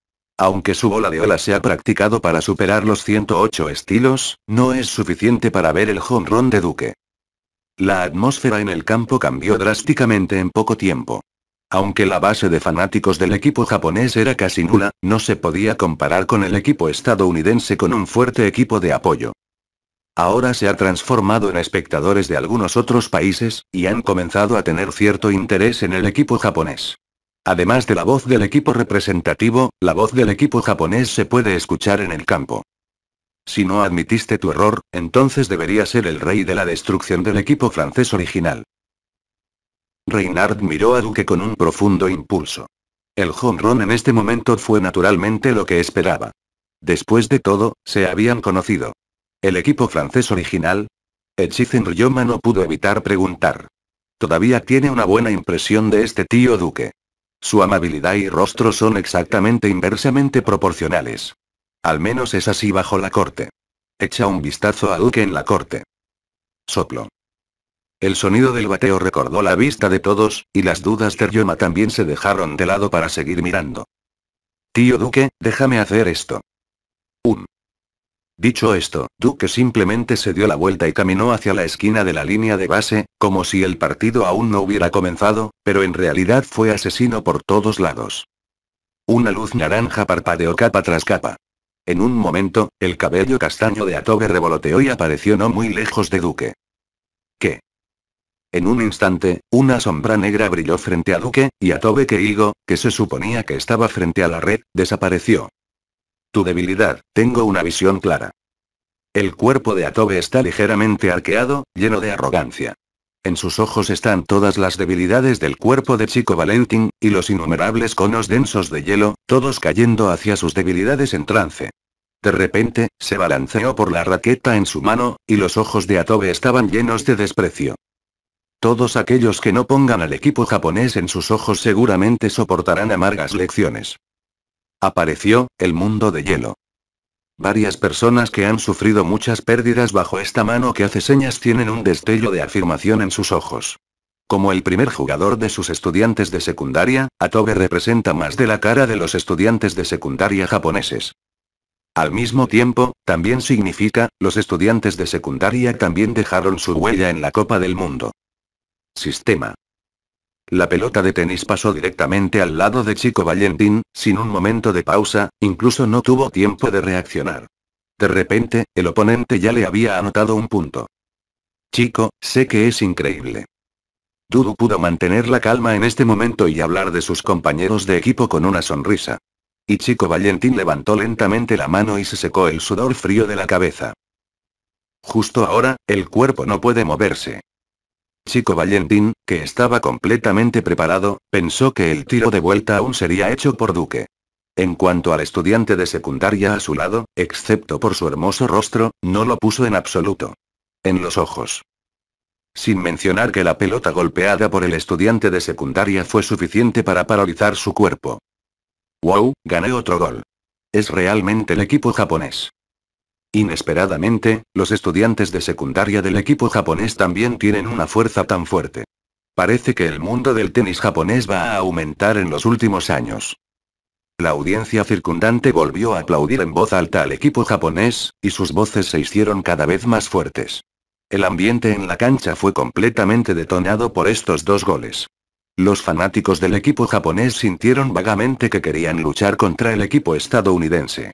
Aunque su bola de ola se ha practicado para superar los 108 estilos, no es suficiente para ver el run de Duque. La atmósfera en el campo cambió drásticamente en poco tiempo. Aunque la base de fanáticos del equipo japonés era casi nula, no se podía comparar con el equipo estadounidense con un fuerte equipo de apoyo. Ahora se ha transformado en espectadores de algunos otros países, y han comenzado a tener cierto interés en el equipo japonés. Además de la voz del equipo representativo, la voz del equipo japonés se puede escuchar en el campo. Si no admitiste tu error, entonces debería ser el rey de la destrucción del equipo francés original. Reinhard miró a Duque con un profundo impulso. El home run en este momento fue naturalmente lo que esperaba. Después de todo, se habían conocido. ¿El equipo francés original? Echizen Ryoma no pudo evitar preguntar. Todavía tiene una buena impresión de este tío Duque. Su amabilidad y rostro son exactamente inversamente proporcionales. Al menos es así bajo la corte. Echa un vistazo a Duque en la corte. Soplo. El sonido del bateo recordó la vista de todos, y las dudas de Ryoma también se dejaron de lado para seguir mirando. Tío Duque, déjame hacer esto. Un. Dicho esto, Duque simplemente se dio la vuelta y caminó hacia la esquina de la línea de base, como si el partido aún no hubiera comenzado, pero en realidad fue asesino por todos lados. Una luz naranja parpadeó capa tras capa. En un momento, el cabello castaño de Atobe revoloteó y apareció no muy lejos de Duque. ¿Qué? En un instante, una sombra negra brilló frente a Duque, y Atobe Keigo, que se suponía que estaba frente a la red, desapareció. Tu debilidad, tengo una visión clara. El cuerpo de Atobe está ligeramente arqueado, lleno de arrogancia. En sus ojos están todas las debilidades del cuerpo de Chico Valentín, y los innumerables conos densos de hielo, todos cayendo hacia sus debilidades en trance. De repente, se balanceó por la raqueta en su mano, y los ojos de Atobe estaban llenos de desprecio. Todos aquellos que no pongan al equipo japonés en sus ojos seguramente soportarán amargas lecciones. Apareció, el mundo de hielo. Varias personas que han sufrido muchas pérdidas bajo esta mano que hace señas tienen un destello de afirmación en sus ojos. Como el primer jugador de sus estudiantes de secundaria, Atobe representa más de la cara de los estudiantes de secundaria japoneses. Al mismo tiempo, también significa, los estudiantes de secundaria también dejaron su huella en la Copa del Mundo. Sistema. La pelota de tenis pasó directamente al lado de Chico Valentín, sin un momento de pausa, incluso no tuvo tiempo de reaccionar. De repente, el oponente ya le había anotado un punto. Chico, sé que es increíble. Dudu pudo mantener la calma en este momento y hablar de sus compañeros de equipo con una sonrisa. Y Chico Valentín levantó lentamente la mano y se secó el sudor frío de la cabeza. Justo ahora, el cuerpo no puede moverse. Chico Valentín, que estaba completamente preparado, pensó que el tiro de vuelta aún sería hecho por Duque. En cuanto al estudiante de secundaria a su lado, excepto por su hermoso rostro, no lo puso en absoluto. En los ojos. Sin mencionar que la pelota golpeada por el estudiante de secundaria fue suficiente para paralizar su cuerpo. ¡Wow! Gané otro gol. Es realmente el equipo japonés. Inesperadamente, los estudiantes de secundaria del equipo japonés también tienen una fuerza tan fuerte. Parece que el mundo del tenis japonés va a aumentar en los últimos años. La audiencia circundante volvió a aplaudir en voz alta al equipo japonés, y sus voces se hicieron cada vez más fuertes. El ambiente en la cancha fue completamente detonado por estos dos goles. Los fanáticos del equipo japonés sintieron vagamente que querían luchar contra el equipo estadounidense.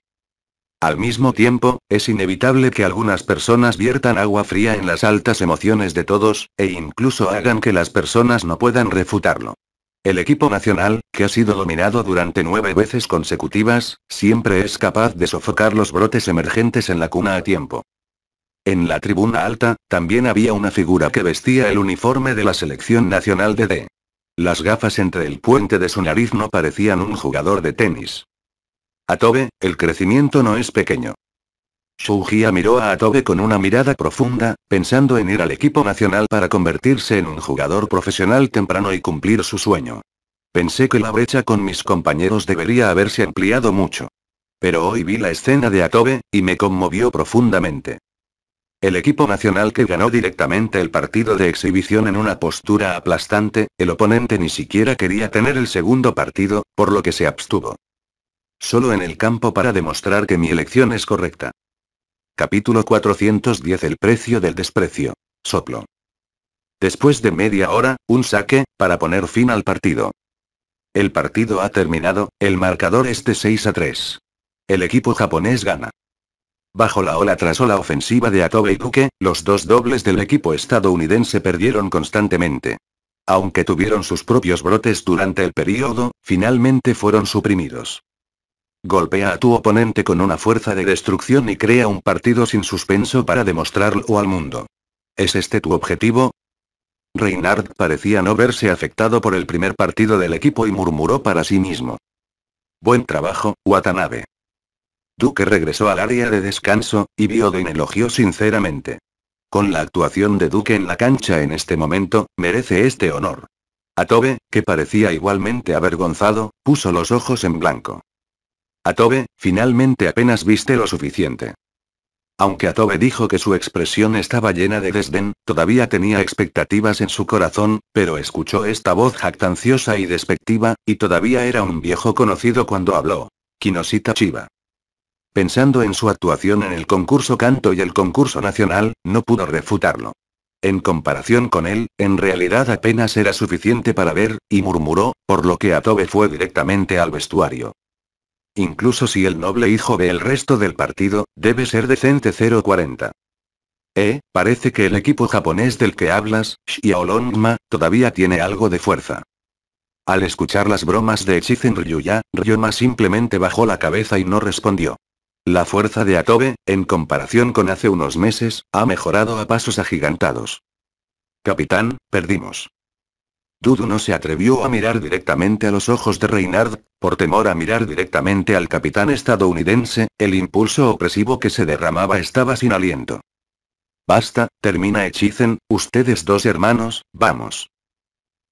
Al mismo tiempo, es inevitable que algunas personas viertan agua fría en las altas emociones de todos, e incluso hagan que las personas no puedan refutarlo. El equipo nacional, que ha sido dominado durante nueve veces consecutivas, siempre es capaz de sofocar los brotes emergentes en la cuna a tiempo. En la tribuna alta, también había una figura que vestía el uniforme de la selección nacional de D. Las gafas entre el puente de su nariz no parecían un jugador de tenis. Atobe, el crecimiento no es pequeño. Shuhia miró a Atobe con una mirada profunda, pensando en ir al equipo nacional para convertirse en un jugador profesional temprano y cumplir su sueño. Pensé que la brecha con mis compañeros debería haberse ampliado mucho. Pero hoy vi la escena de Atobe, y me conmovió profundamente. El equipo nacional que ganó directamente el partido de exhibición en una postura aplastante, el oponente ni siquiera quería tener el segundo partido, por lo que se abstuvo. Solo en el campo para demostrar que mi elección es correcta. Capítulo 410 El precio del desprecio. Soplo. Después de media hora, un saque, para poner fin al partido. El partido ha terminado, el marcador es de 6 a 3. El equipo japonés gana. Bajo la ola tras ola ofensiva de Atobe y Duque, los dos dobles del equipo estadounidense perdieron constantemente. Aunque tuvieron sus propios brotes durante el periodo, finalmente fueron suprimidos. Golpea a tu oponente con una fuerza de destrucción y crea un partido sin suspenso para demostrarlo al mundo. ¿Es este tu objetivo? Reinhard parecía no verse afectado por el primer partido del equipo y murmuró para sí mismo. Buen trabajo, Watanabe. Duque regresó al área de descanso, y Bioden elogió sinceramente. Con la actuación de Duque en la cancha en este momento, merece este honor. Atobe, que parecía igualmente avergonzado, puso los ojos en blanco. Atobe, finalmente apenas viste lo suficiente. Aunque Atobe dijo que su expresión estaba llena de desdén, todavía tenía expectativas en su corazón, pero escuchó esta voz jactanciosa y despectiva, y todavía era un viejo conocido cuando habló. Kinosita Chiba. Pensando en su actuación en el concurso canto y el concurso nacional, no pudo refutarlo. En comparación con él, en realidad apenas era suficiente para ver, y murmuró, por lo que Atobe fue directamente al vestuario. Incluso si el noble hijo ve el resto del partido, debe ser decente 040. Eh, parece que el equipo japonés del que hablas, Xiaolongma, todavía tiene algo de fuerza. Al escuchar las bromas de Echizen Ryuya, Ryoma simplemente bajó la cabeza y no respondió. La fuerza de Atobe, en comparación con hace unos meses, ha mejorado a pasos agigantados. Capitán, perdimos. Dudu no se atrevió a mirar directamente a los ojos de Reynard, por temor a mirar directamente al capitán estadounidense, el impulso opresivo que se derramaba estaba sin aliento. Basta, termina Echizen, ustedes dos hermanos, vamos.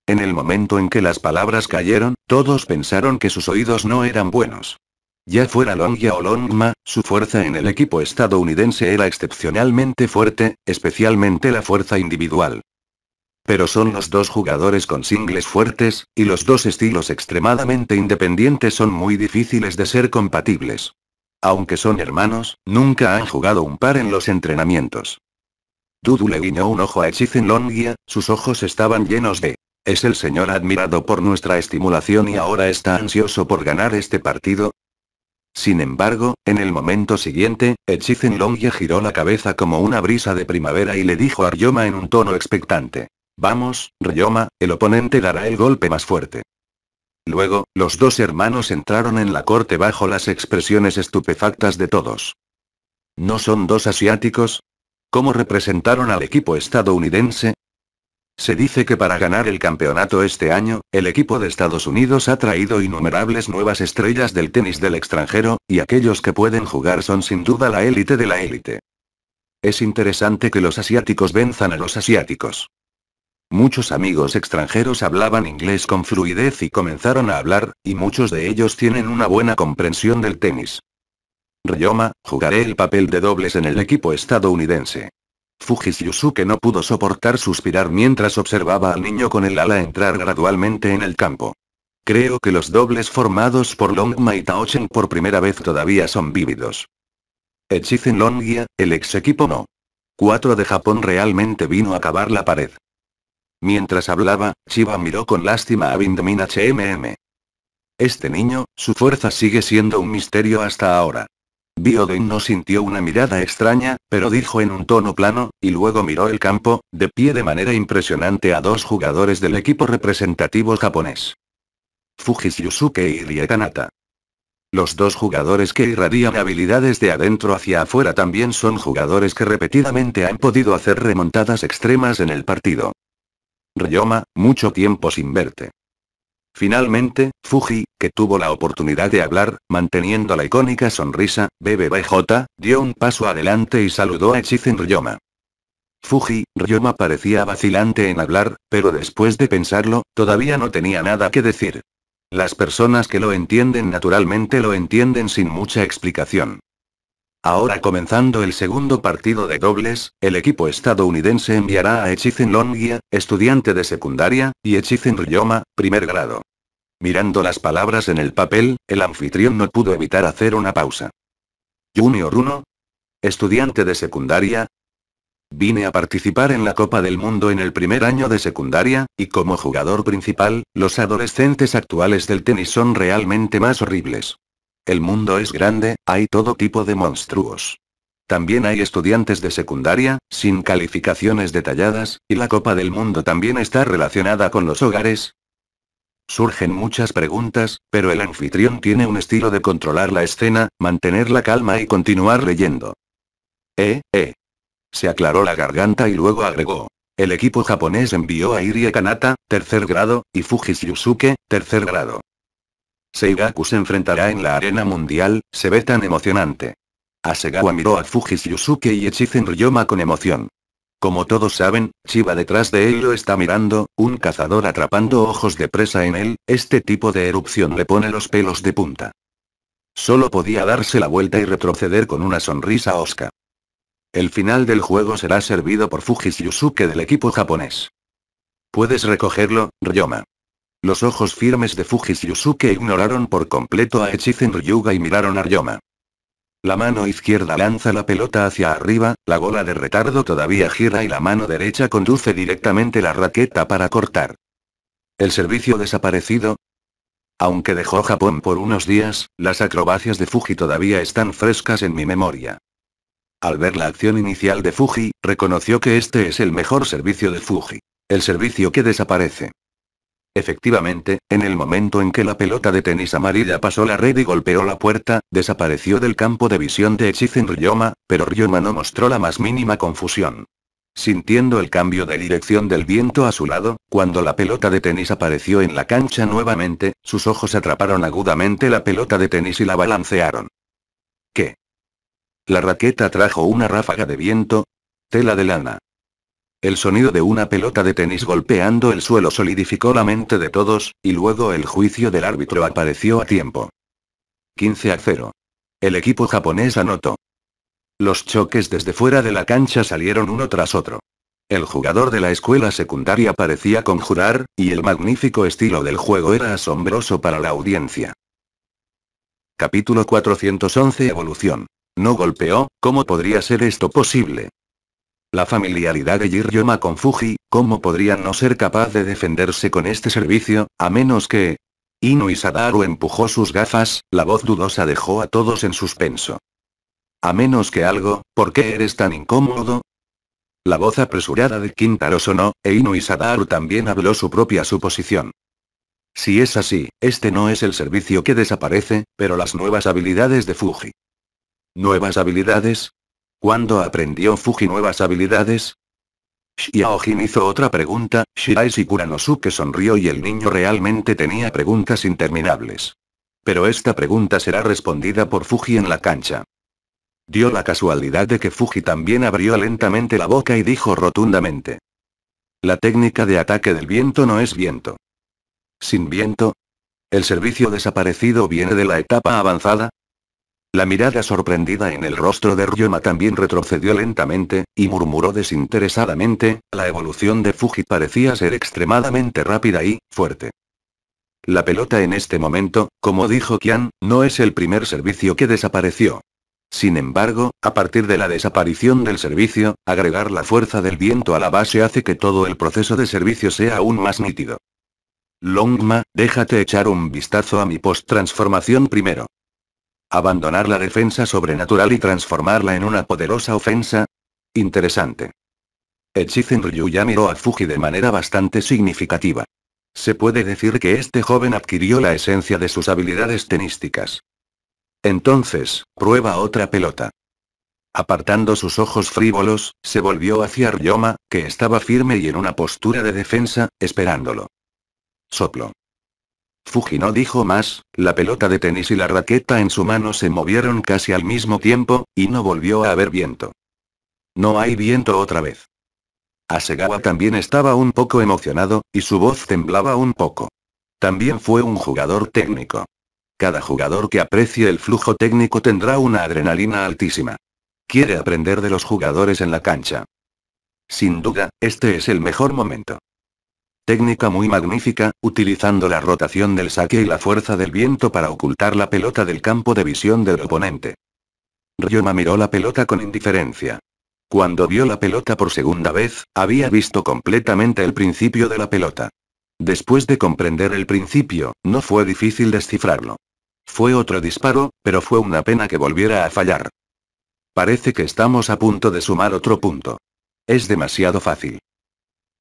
En el momento en que las palabras cayeron, todos pensaron que sus oídos no eran buenos. Ya fuera Longia o Longma, su fuerza en el equipo estadounidense era excepcionalmente fuerte, especialmente la fuerza individual. Pero son los dos jugadores con singles fuertes, y los dos estilos extremadamente independientes son muy difíciles de ser compatibles. Aunque son hermanos, nunca han jugado un par en los entrenamientos. Dudu le guiñó un ojo a Echizen Longia, sus ojos estaban llenos de... ¿Es el señor admirado por nuestra estimulación y ahora está ansioso por ganar este partido? Sin embargo, en el momento siguiente, Echizen Longye giró la cabeza como una brisa de primavera y le dijo a Ryoma en un tono expectante. Vamos, Ryoma, el oponente dará el golpe más fuerte. Luego, los dos hermanos entraron en la corte bajo las expresiones estupefactas de todos. ¿No son dos asiáticos? ¿Cómo representaron al equipo estadounidense? Se dice que para ganar el campeonato este año, el equipo de Estados Unidos ha traído innumerables nuevas estrellas del tenis del extranjero, y aquellos que pueden jugar son sin duda la élite de la élite. Es interesante que los asiáticos venzan a los asiáticos. Muchos amigos extranjeros hablaban inglés con fluidez y comenzaron a hablar, y muchos de ellos tienen una buena comprensión del tenis. Ryoma, jugaré el papel de dobles en el equipo estadounidense. Fujis Yusuke no pudo soportar suspirar mientras observaba al niño con el ala entrar gradualmente en el campo. Creo que los dobles formados por Longma y Taochen por primera vez todavía son vívidos. Echizen Longia, el ex equipo no. 4 de Japón realmente vino a cavar la pared. Mientras hablaba, Chiba miró con lástima a Bindemin HMM. Este niño, su fuerza sigue siendo un misterio hasta ahora. Bioden no sintió una mirada extraña, pero dijo en un tono plano, y luego miró el campo, de pie de manera impresionante a dos jugadores del equipo representativo japonés. Fujis Yusuke y Riekanata. Los dos jugadores que irradian habilidades de adentro hacia afuera también son jugadores que repetidamente han podido hacer remontadas extremas en el partido. Ryoma, mucho tiempo sin verte. Finalmente, Fuji, que tuvo la oportunidad de hablar, manteniendo la icónica sonrisa, BBBJ, dio un paso adelante y saludó a Echizen Ryoma. Fuji, Ryoma parecía vacilante en hablar, pero después de pensarlo, todavía no tenía nada que decir. Las personas que lo entienden naturalmente lo entienden sin mucha explicación. Ahora comenzando el segundo partido de dobles, el equipo estadounidense enviará a Echizen Longia, estudiante de secundaria, y Echizen Ryoma, primer grado. Mirando las palabras en el papel, el anfitrión no pudo evitar hacer una pausa. Junior 1. Estudiante de secundaria. Vine a participar en la Copa del Mundo en el primer año de secundaria, y como jugador principal, los adolescentes actuales del tenis son realmente más horribles. El mundo es grande, hay todo tipo de monstruos. También hay estudiantes de secundaria, sin calificaciones detalladas, y la Copa del Mundo también está relacionada con los hogares, Surgen muchas preguntas, pero el anfitrión tiene un estilo de controlar la escena, mantener la calma y continuar leyendo. Eh, eh. Se aclaró la garganta y luego agregó. El equipo japonés envió a Irie Kanata, tercer grado, y Fujis Yusuke, tercer grado. Seigaku se enfrentará en la arena mundial, se ve tan emocionante. Asegawa miró a Fujis Yusuke y Echizen Ryoma con emoción. Como todos saben, Chiba detrás de él lo está mirando, un cazador atrapando ojos de presa en él, este tipo de erupción le pone los pelos de punta. Solo podía darse la vuelta y retroceder con una sonrisa osca. El final del juego será servido por Fujis Yusuke del equipo japonés. Puedes recogerlo, Ryoma. Los ojos firmes de Fujis Yusuke ignoraron por completo a Echizen Ryuga y miraron a Ryoma. La mano izquierda lanza la pelota hacia arriba, la gola de retardo todavía gira y la mano derecha conduce directamente la raqueta para cortar. El servicio desaparecido. Aunque dejó Japón por unos días, las acrobacias de Fuji todavía están frescas en mi memoria. Al ver la acción inicial de Fuji, reconoció que este es el mejor servicio de Fuji. El servicio que desaparece. Efectivamente, en el momento en que la pelota de tenis amarilla pasó la red y golpeó la puerta, desapareció del campo de visión de Echizen Ryoma, pero Ryoma no mostró la más mínima confusión. Sintiendo el cambio de dirección del viento a su lado, cuando la pelota de tenis apareció en la cancha nuevamente, sus ojos atraparon agudamente la pelota de tenis y la balancearon. ¿Qué? La raqueta trajo una ráfaga de viento. Tela de lana. El sonido de una pelota de tenis golpeando el suelo solidificó la mente de todos, y luego el juicio del árbitro apareció a tiempo. 15 a 0. El equipo japonés anotó. Los choques desde fuera de la cancha salieron uno tras otro. El jugador de la escuela secundaria parecía conjurar, y el magnífico estilo del juego era asombroso para la audiencia. Capítulo 411 Evolución. No golpeó, ¿cómo podría ser esto posible? La familiaridad de Jiryoma con Fuji, ¿cómo podría no ser capaz de defenderse con este servicio, a menos que... Inu Sadaru empujó sus gafas, la voz dudosa dejó a todos en suspenso. A menos que algo, ¿por qué eres tan incómodo? La voz apresurada de Kintaro sonó, e Inu Sadaru también habló su propia suposición. Si es así, este no es el servicio que desaparece, pero las nuevas habilidades de Fuji. ¿Nuevas habilidades? ¿Cuándo aprendió Fuji nuevas habilidades? Xiaojin hizo otra pregunta, Shirai Kuranosuke sonrió y el niño realmente tenía preguntas interminables. Pero esta pregunta será respondida por Fuji en la cancha. Dio la casualidad de que Fuji también abrió lentamente la boca y dijo rotundamente. La técnica de ataque del viento no es viento. ¿Sin viento? ¿El servicio desaparecido viene de la etapa avanzada? La mirada sorprendida en el rostro de Ryoma también retrocedió lentamente, y murmuró desinteresadamente, la evolución de Fuji parecía ser extremadamente rápida y, fuerte. La pelota en este momento, como dijo Kian, no es el primer servicio que desapareció. Sin embargo, a partir de la desaparición del servicio, agregar la fuerza del viento a la base hace que todo el proceso de servicio sea aún más nítido. Longma, déjate echar un vistazo a mi post-transformación primero. Abandonar la defensa sobrenatural y transformarla en una poderosa ofensa. Interesante. Echizen Ryu ya miró a Fuji de manera bastante significativa. Se puede decir que este joven adquirió la esencia de sus habilidades tenísticas. Entonces, prueba otra pelota. Apartando sus ojos frívolos, se volvió hacia Ryoma, que estaba firme y en una postura de defensa, esperándolo. Soplo. Fuji no dijo más, la pelota de tenis y la raqueta en su mano se movieron casi al mismo tiempo, y no volvió a haber viento. No hay viento otra vez. Asegawa también estaba un poco emocionado, y su voz temblaba un poco. También fue un jugador técnico. Cada jugador que aprecie el flujo técnico tendrá una adrenalina altísima. Quiere aprender de los jugadores en la cancha. Sin duda, este es el mejor momento. Técnica muy magnífica, utilizando la rotación del saque y la fuerza del viento para ocultar la pelota del campo de visión del oponente. Ryoma miró la pelota con indiferencia. Cuando vio la pelota por segunda vez, había visto completamente el principio de la pelota. Después de comprender el principio, no fue difícil descifrarlo. Fue otro disparo, pero fue una pena que volviera a fallar. Parece que estamos a punto de sumar otro punto. Es demasiado fácil.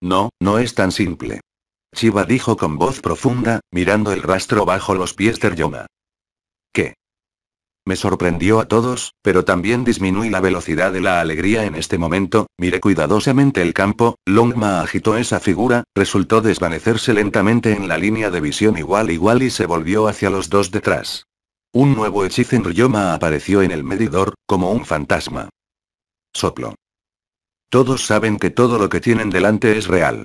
No, no es tan simple. Chiba dijo con voz profunda, mirando el rastro bajo los pies de Ryoma. ¿Qué? Me sorprendió a todos, pero también disminuí la velocidad de la alegría en este momento, miré cuidadosamente el campo, Longma agitó esa figura, resultó desvanecerse lentamente en la línea de visión igual igual y se volvió hacia los dos detrás. Un nuevo hechizo en Ryoma apareció en el medidor, como un fantasma. Soplo. Todos saben que todo lo que tienen delante es real.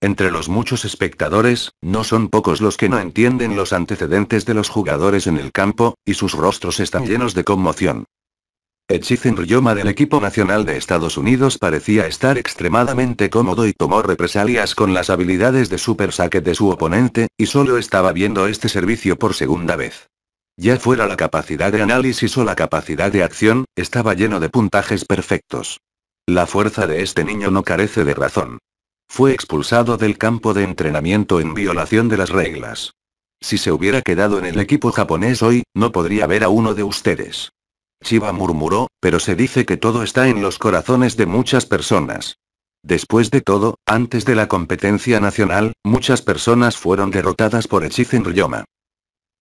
Entre los muchos espectadores, no son pocos los que no entienden los antecedentes de los jugadores en el campo, y sus rostros están llenos de conmoción. Echizen Ryoma del equipo nacional de Estados Unidos parecía estar extremadamente cómodo y tomó represalias con las habilidades de super saque de su oponente, y solo estaba viendo este servicio por segunda vez. Ya fuera la capacidad de análisis o la capacidad de acción, estaba lleno de puntajes perfectos. La fuerza de este niño no carece de razón. Fue expulsado del campo de entrenamiento en violación de las reglas. Si se hubiera quedado en el equipo japonés hoy, no podría ver a uno de ustedes. Chiba murmuró, pero se dice que todo está en los corazones de muchas personas. Después de todo, antes de la competencia nacional, muchas personas fueron derrotadas por Echizen Ryoma.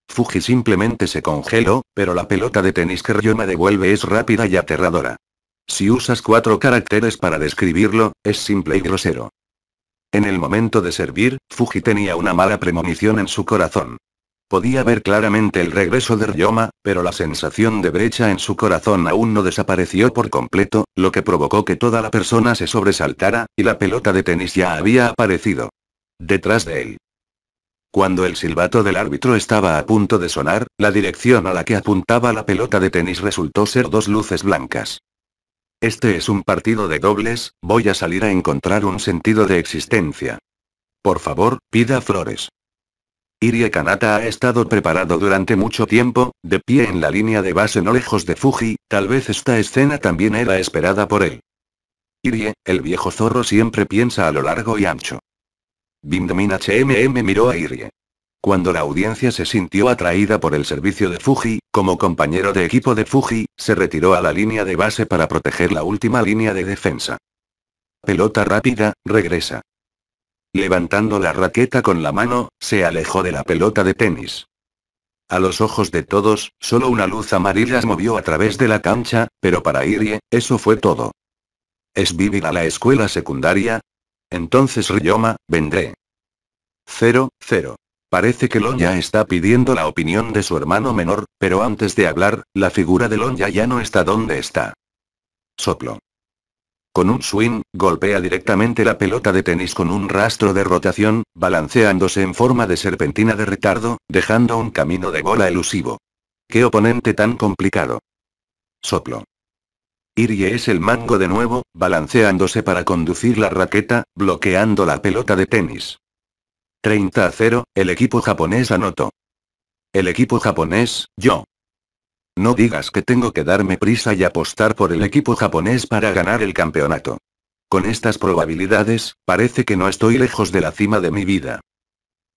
Fuji simplemente se congeló, pero la pelota de tenis que Ryoma devuelve es rápida y aterradora. Si usas cuatro caracteres para describirlo, es simple y grosero. En el momento de servir, Fuji tenía una mala premonición en su corazón. Podía ver claramente el regreso de Ryoma, pero la sensación de brecha en su corazón aún no desapareció por completo, lo que provocó que toda la persona se sobresaltara, y la pelota de tenis ya había aparecido. Detrás de él. Cuando el silbato del árbitro estaba a punto de sonar, la dirección a la que apuntaba la pelota de tenis resultó ser dos luces blancas. Este es un partido de dobles, voy a salir a encontrar un sentido de existencia. Por favor, pida flores. Irie Kanata ha estado preparado durante mucho tiempo, de pie en la línea de base no lejos de Fuji, tal vez esta escena también era esperada por él. Irie, el viejo zorro siempre piensa a lo largo y ancho. Bimdomin HMM miró a Irie. Cuando la audiencia se sintió atraída por el servicio de Fuji, como compañero de equipo de Fuji, se retiró a la línea de base para proteger la última línea de defensa. Pelota rápida, regresa. Levantando la raqueta con la mano, se alejó de la pelota de tenis. A los ojos de todos, solo una luz amarilla movió a través de la cancha, pero para Irie, eso fue todo. ¿Es vivir a la escuela secundaria? Entonces Ryoma, vendré. 0, 0. Parece que Lonya está pidiendo la opinión de su hermano menor, pero antes de hablar, la figura de Lonya ya no está donde está. Soplo. Con un swing, golpea directamente la pelota de tenis con un rastro de rotación, balanceándose en forma de serpentina de retardo, dejando un camino de bola elusivo. ¡Qué oponente tan complicado! Soplo. Irie es el mango de nuevo, balanceándose para conducir la raqueta, bloqueando la pelota de tenis. 30 a 0, el equipo japonés anotó. El equipo japonés, yo. No digas que tengo que darme prisa y apostar por el equipo japonés para ganar el campeonato. Con estas probabilidades, parece que no estoy lejos de la cima de mi vida.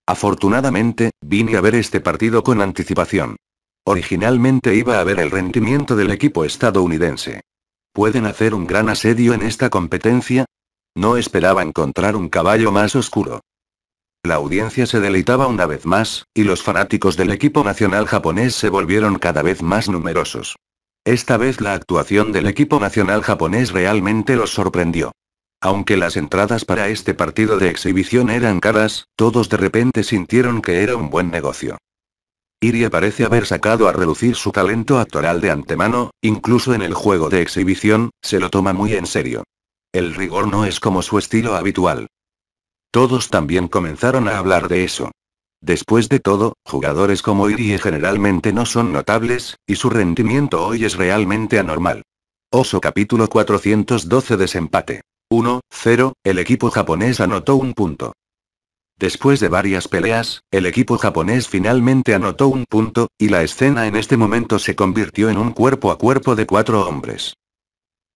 Afortunadamente, vine a ver este partido con anticipación. Originalmente iba a ver el rendimiento del equipo estadounidense. ¿Pueden hacer un gran asedio en esta competencia? No esperaba encontrar un caballo más oscuro. La audiencia se deleitaba una vez más, y los fanáticos del equipo nacional japonés se volvieron cada vez más numerosos. Esta vez la actuación del equipo nacional japonés realmente los sorprendió. Aunque las entradas para este partido de exhibición eran caras, todos de repente sintieron que era un buen negocio. Irie parece haber sacado a relucir su talento actoral de antemano, incluso en el juego de exhibición, se lo toma muy en serio. El rigor no es como su estilo habitual. Todos también comenzaron a hablar de eso. Después de todo, jugadores como Irie generalmente no son notables, y su rendimiento hoy es realmente anormal. Oso capítulo 412 Desempate. 1-0, el equipo japonés anotó un punto. Después de varias peleas, el equipo japonés finalmente anotó un punto, y la escena en este momento se convirtió en un cuerpo a cuerpo de cuatro hombres.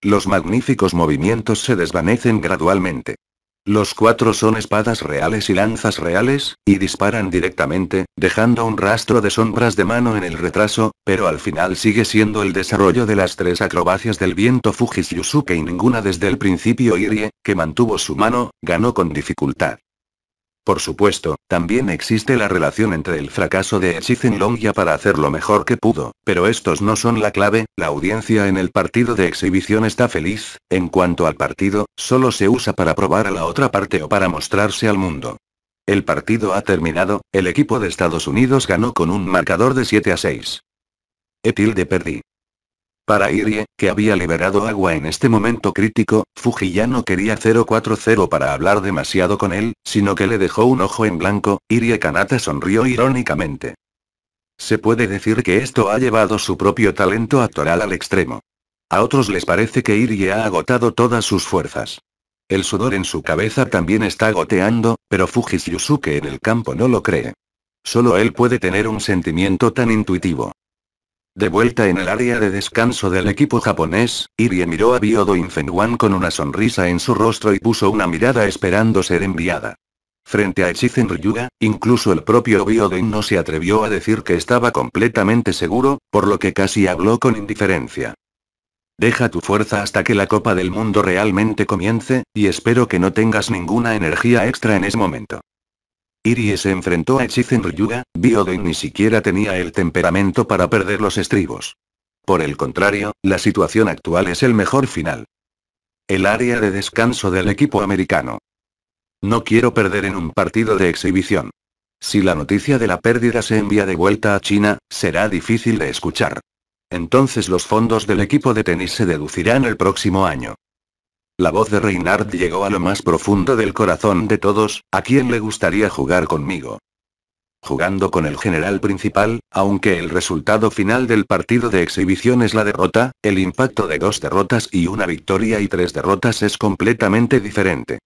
Los magníficos movimientos se desvanecen gradualmente. Los cuatro son espadas reales y lanzas reales, y disparan directamente, dejando un rastro de sombras de mano en el retraso, pero al final sigue siendo el desarrollo de las tres acrobacias del viento Fujis Yusuke y ninguna desde el principio Irie, que mantuvo su mano, ganó con dificultad. Por supuesto, también existe la relación entre el fracaso de Echizen Longia para hacer lo mejor que pudo, pero estos no son la clave, la audiencia en el partido de exhibición está feliz, en cuanto al partido, solo se usa para probar a la otra parte o para mostrarse al mundo. El partido ha terminado, el equipo de Estados Unidos ganó con un marcador de 7 a 6. Etilde perdí. Para Irie, que había liberado agua en este momento crítico, Fuji ya no quería 040 para hablar demasiado con él, sino que le dejó un ojo en blanco, Irie Kanata sonrió irónicamente. Se puede decir que esto ha llevado su propio talento actoral al extremo. A otros les parece que Irie ha agotado todas sus fuerzas. El sudor en su cabeza también está goteando, pero Fujis Yusuke en el campo no lo cree. Solo él puede tener un sentimiento tan intuitivo. De vuelta en el área de descanso del equipo japonés, Irie miró a Biodo Infenwan con una sonrisa en su rostro y puso una mirada esperando ser enviada. Frente a Echizen Ryuga, incluso el propio Biodoin no se atrevió a decir que estaba completamente seguro, por lo que casi habló con indiferencia. Deja tu fuerza hasta que la Copa del Mundo realmente comience, y espero que no tengas ninguna energía extra en ese momento. Irie se enfrentó a Echizen Ryuga, Bioden ni siquiera tenía el temperamento para perder los estribos. Por el contrario, la situación actual es el mejor final. El área de descanso del equipo americano. No quiero perder en un partido de exhibición. Si la noticia de la pérdida se envía de vuelta a China, será difícil de escuchar. Entonces los fondos del equipo de tenis se deducirán el próximo año. La voz de Reinhard llegó a lo más profundo del corazón de todos, ¿a quién le gustaría jugar conmigo? Jugando con el general principal, aunque el resultado final del partido de exhibición es la derrota, el impacto de dos derrotas y una victoria y tres derrotas es completamente diferente.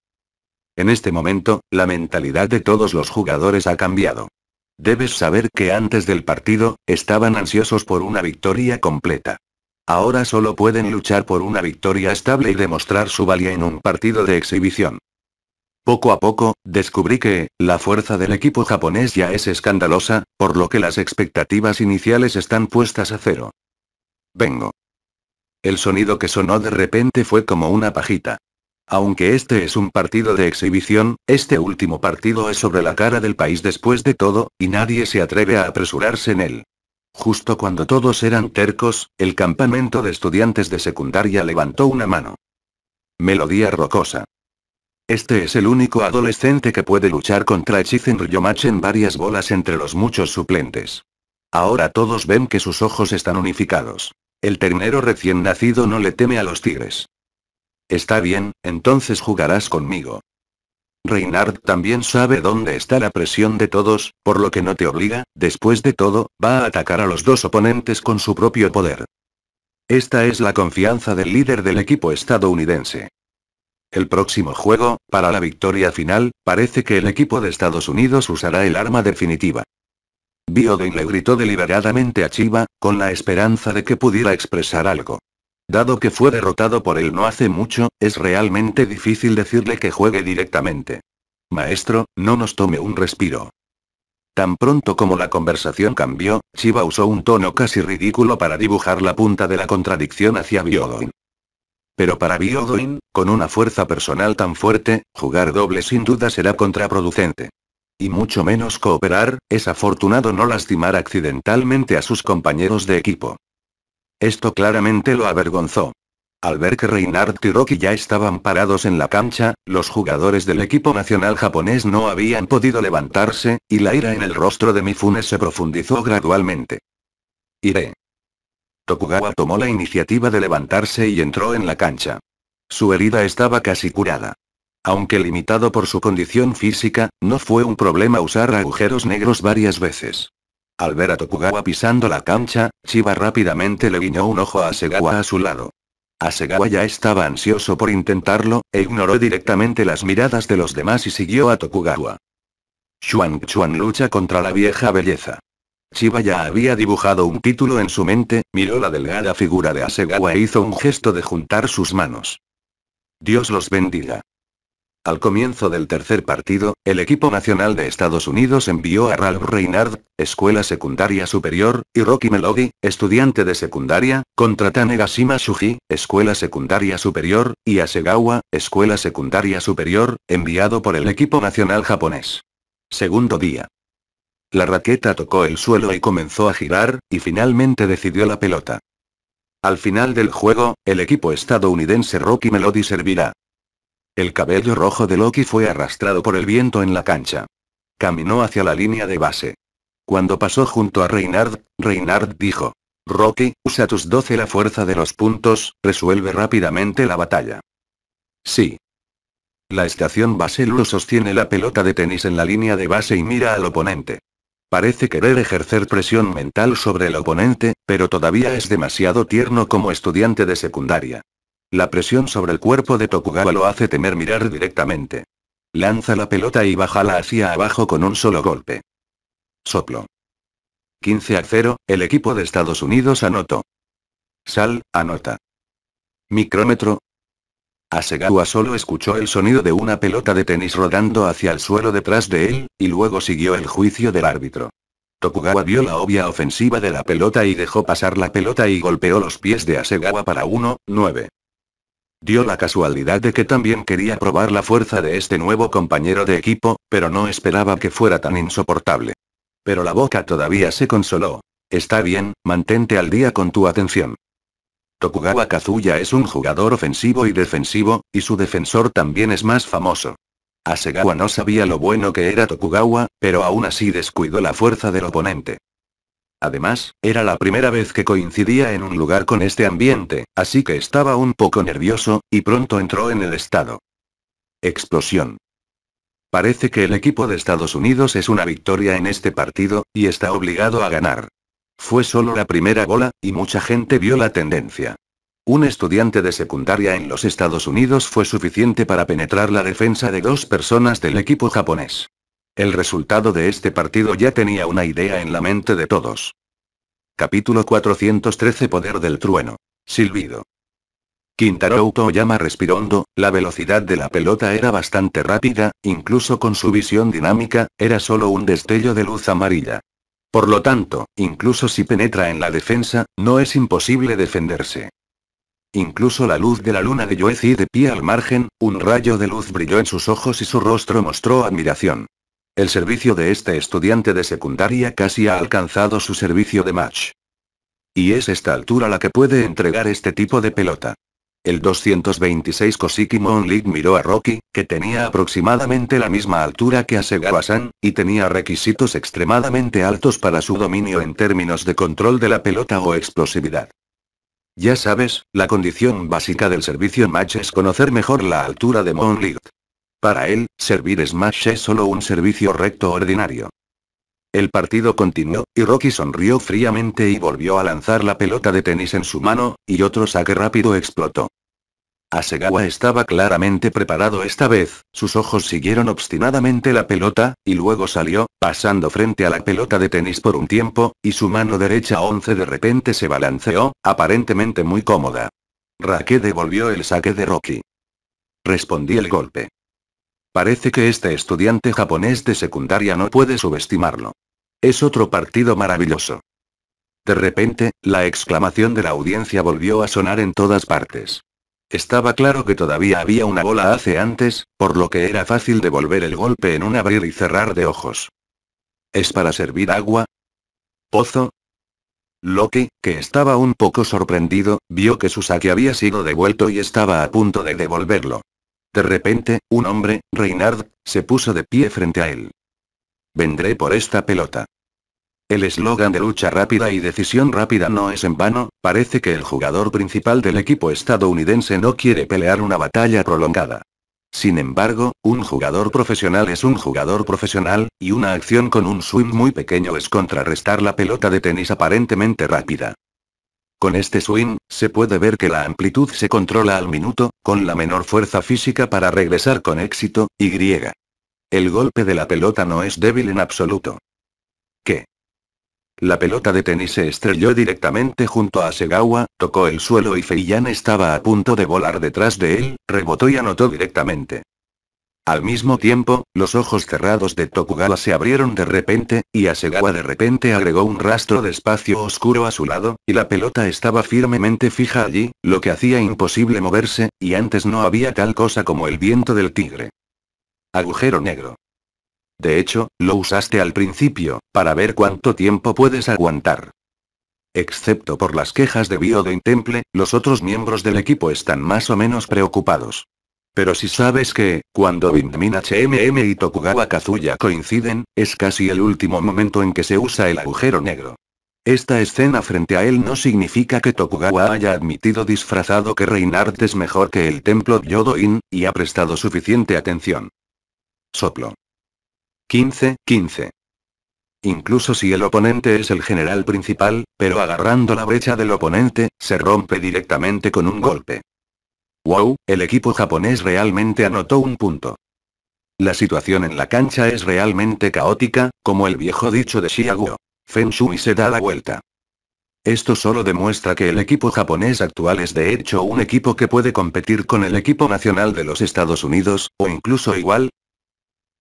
En este momento, la mentalidad de todos los jugadores ha cambiado. Debes saber que antes del partido, estaban ansiosos por una victoria completa. Ahora solo pueden luchar por una victoria estable y demostrar su valía en un partido de exhibición. Poco a poco, descubrí que, la fuerza del equipo japonés ya es escandalosa, por lo que las expectativas iniciales están puestas a cero. Vengo. El sonido que sonó de repente fue como una pajita. Aunque este es un partido de exhibición, este último partido es sobre la cara del país después de todo, y nadie se atreve a apresurarse en él. Justo cuando todos eran tercos, el campamento de estudiantes de secundaria levantó una mano. Melodía rocosa. Este es el único adolescente que puede luchar contra Echizen Ryomach en varias bolas entre los muchos suplentes. Ahora todos ven que sus ojos están unificados. El ternero recién nacido no le teme a los tigres. Está bien, entonces jugarás conmigo. Reinhard también sabe dónde está la presión de todos, por lo que no te obliga, después de todo, va a atacar a los dos oponentes con su propio poder. Esta es la confianza del líder del equipo estadounidense. El próximo juego, para la victoria final, parece que el equipo de Estados Unidos usará el arma definitiva. Bioden le gritó deliberadamente a Chiba, con la esperanza de que pudiera expresar algo. Dado que fue derrotado por él no hace mucho, es realmente difícil decirle que juegue directamente. Maestro, no nos tome un respiro. Tan pronto como la conversación cambió, Chiba usó un tono casi ridículo para dibujar la punta de la contradicción hacia Biodoin. Pero para Biodoin, con una fuerza personal tan fuerte, jugar doble sin duda será contraproducente. Y mucho menos cooperar, es afortunado no lastimar accidentalmente a sus compañeros de equipo. Esto claramente lo avergonzó. Al ver que Reinhardt y Rocky ya estaban parados en la cancha, los jugadores del equipo nacional japonés no habían podido levantarse, y la ira en el rostro de Mifune se profundizó gradualmente. Iré. Tokugawa tomó la iniciativa de levantarse y entró en la cancha. Su herida estaba casi curada. Aunque limitado por su condición física, no fue un problema usar agujeros negros varias veces. Al ver a Tokugawa pisando la cancha, Chiba rápidamente le guiñó un ojo a Segawa a su lado. Asegawa ya estaba ansioso por intentarlo, e ignoró directamente las miradas de los demás y siguió a Tokugawa. Xuan Chuan lucha contra la vieja belleza. Chiba ya había dibujado un título en su mente, miró la delgada figura de Asegawa e hizo un gesto de juntar sus manos. Dios los bendiga. Al comienzo del tercer partido, el equipo nacional de Estados Unidos envió a Ralph Reynard, escuela secundaria superior, y Rocky Melody, estudiante de secundaria, contra Tanegashima Shuji, escuela secundaria superior, y Asegawa, escuela secundaria superior, enviado por el equipo nacional japonés. Segundo día. La raqueta tocó el suelo y comenzó a girar, y finalmente decidió la pelota. Al final del juego, el equipo estadounidense Rocky Melody servirá. El cabello rojo de Loki fue arrastrado por el viento en la cancha. Caminó hacia la línea de base. Cuando pasó junto a Reinhard, Reinhard dijo. Rocky, usa tus 12 la fuerza de los puntos, resuelve rápidamente la batalla. Sí. La estación base Lu sostiene la pelota de tenis en la línea de base y mira al oponente. Parece querer ejercer presión mental sobre el oponente, pero todavía es demasiado tierno como estudiante de secundaria. La presión sobre el cuerpo de Tokugawa lo hace temer mirar directamente. Lanza la pelota y bájala hacia abajo con un solo golpe. Soplo. 15 a 0, el equipo de Estados Unidos anotó. Sal, anota. Micrómetro. Asegawa solo escuchó el sonido de una pelota de tenis rodando hacia el suelo detrás de él, y luego siguió el juicio del árbitro. Tokugawa vio la obvia ofensiva de la pelota y dejó pasar la pelota y golpeó los pies de Asegawa para 1, 9. Dio la casualidad de que también quería probar la fuerza de este nuevo compañero de equipo, pero no esperaba que fuera tan insoportable. Pero la boca todavía se consoló. Está bien, mantente al día con tu atención. Tokugawa Kazuya es un jugador ofensivo y defensivo, y su defensor también es más famoso. Asegawa no sabía lo bueno que era Tokugawa, pero aún así descuidó la fuerza del oponente. Además, era la primera vez que coincidía en un lugar con este ambiente, así que estaba un poco nervioso, y pronto entró en el estado. Explosión. Parece que el equipo de Estados Unidos es una victoria en este partido, y está obligado a ganar. Fue solo la primera bola, y mucha gente vio la tendencia. Un estudiante de secundaria en los Estados Unidos fue suficiente para penetrar la defensa de dos personas del equipo japonés. El resultado de este partido ya tenía una idea en la mente de todos. Capítulo 413 Poder del trueno. Silbido. Quintaro Utoyama respiró hondo, la velocidad de la pelota era bastante rápida, incluso con su visión dinámica, era solo un destello de luz amarilla. Por lo tanto, incluso si penetra en la defensa, no es imposible defenderse. Incluso la luz de la luna de Yoezi de pie al margen, un rayo de luz brilló en sus ojos y su rostro mostró admiración. El servicio de este estudiante de secundaria casi ha alcanzado su servicio de match. Y es esta altura la que puede entregar este tipo de pelota. El 226 Koshiki League miró a Rocky, que tenía aproximadamente la misma altura que Asegawa-san, y tenía requisitos extremadamente altos para su dominio en términos de control de la pelota o explosividad. Ya sabes, la condición básica del servicio match es conocer mejor la altura de League. Para él, servir Smash es solo un servicio recto ordinario. El partido continuó, y Rocky sonrió fríamente y volvió a lanzar la pelota de tenis en su mano, y otro saque rápido explotó. Asegawa estaba claramente preparado esta vez, sus ojos siguieron obstinadamente la pelota, y luego salió, pasando frente a la pelota de tenis por un tiempo, y su mano derecha 11 de repente se balanceó, aparentemente muy cómoda. Raque devolvió el saque de Rocky. Respondí el golpe. Parece que este estudiante japonés de secundaria no puede subestimarlo. Es otro partido maravilloso. De repente, la exclamación de la audiencia volvió a sonar en todas partes. Estaba claro que todavía había una bola hace antes, por lo que era fácil devolver el golpe en un abrir y cerrar de ojos. ¿Es para servir agua? ¿Pozo? Loki, que estaba un poco sorprendido, vio que su saque había sido devuelto y estaba a punto de devolverlo. De repente, un hombre, Reinhard, se puso de pie frente a él. Vendré por esta pelota. El eslogan de lucha rápida y decisión rápida no es en vano, parece que el jugador principal del equipo estadounidense no quiere pelear una batalla prolongada. Sin embargo, un jugador profesional es un jugador profesional, y una acción con un swing muy pequeño es contrarrestar la pelota de tenis aparentemente rápida. Con este swing, se puede ver que la amplitud se controla al minuto, con la menor fuerza física para regresar con éxito, y. El golpe de la pelota no es débil en absoluto. ¿Qué? La pelota de tenis se estrelló directamente junto a Segawa, tocó el suelo y Feiyan estaba a punto de volar detrás de él, rebotó y anotó directamente. Al mismo tiempo, los ojos cerrados de Tokugawa se abrieron de repente, y Asegawa de repente agregó un rastro de espacio oscuro a su lado, y la pelota estaba firmemente fija allí, lo que hacía imposible moverse, y antes no había tal cosa como el viento del tigre. Agujero negro. De hecho, lo usaste al principio, para ver cuánto tiempo puedes aguantar. Excepto por las quejas de Biodo Temple, los otros miembros del equipo están más o menos preocupados. Pero si sabes que, cuando Vindmin HMM y Tokugawa Kazuya coinciden, es casi el último momento en que se usa el agujero negro. Esta escena frente a él no significa que Tokugawa haya admitido disfrazado que Reinhardt es mejor que el templo Yodo-in, y ha prestado suficiente atención. Soplo. 15, 15. Incluso si el oponente es el general principal, pero agarrando la brecha del oponente, se rompe directamente con un golpe. Wow, el equipo japonés realmente anotó un punto. La situación en la cancha es realmente caótica, como el viejo dicho de Xiaguo. Feng Shui se da la vuelta. Esto solo demuestra que el equipo japonés actual es de hecho un equipo que puede competir con el equipo nacional de los Estados Unidos, o incluso igual.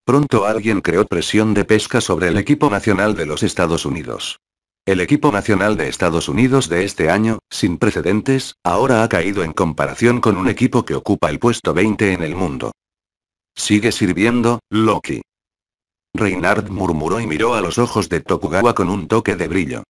Pronto alguien creó presión de pesca sobre el equipo nacional de los Estados Unidos. El equipo nacional de Estados Unidos de este año, sin precedentes, ahora ha caído en comparación con un equipo que ocupa el puesto 20 en el mundo. Sigue sirviendo, Loki. Reinhard murmuró y miró a los ojos de Tokugawa con un toque de brillo.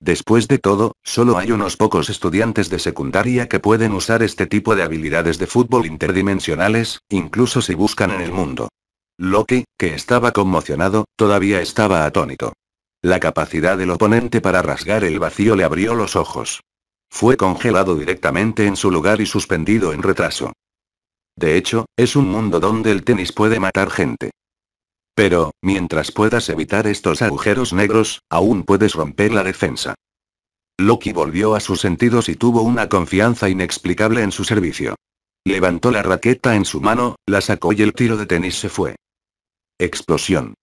Después de todo, solo hay unos pocos estudiantes de secundaria que pueden usar este tipo de habilidades de fútbol interdimensionales, incluso si buscan en el mundo. Loki, que estaba conmocionado, todavía estaba atónito. La capacidad del oponente para rasgar el vacío le abrió los ojos. Fue congelado directamente en su lugar y suspendido en retraso. De hecho, es un mundo donde el tenis puede matar gente. Pero, mientras puedas evitar estos agujeros negros, aún puedes romper la defensa. Loki volvió a sus sentidos y tuvo una confianza inexplicable en su servicio. Levantó la raqueta en su mano, la sacó y el tiro de tenis se fue. Explosión.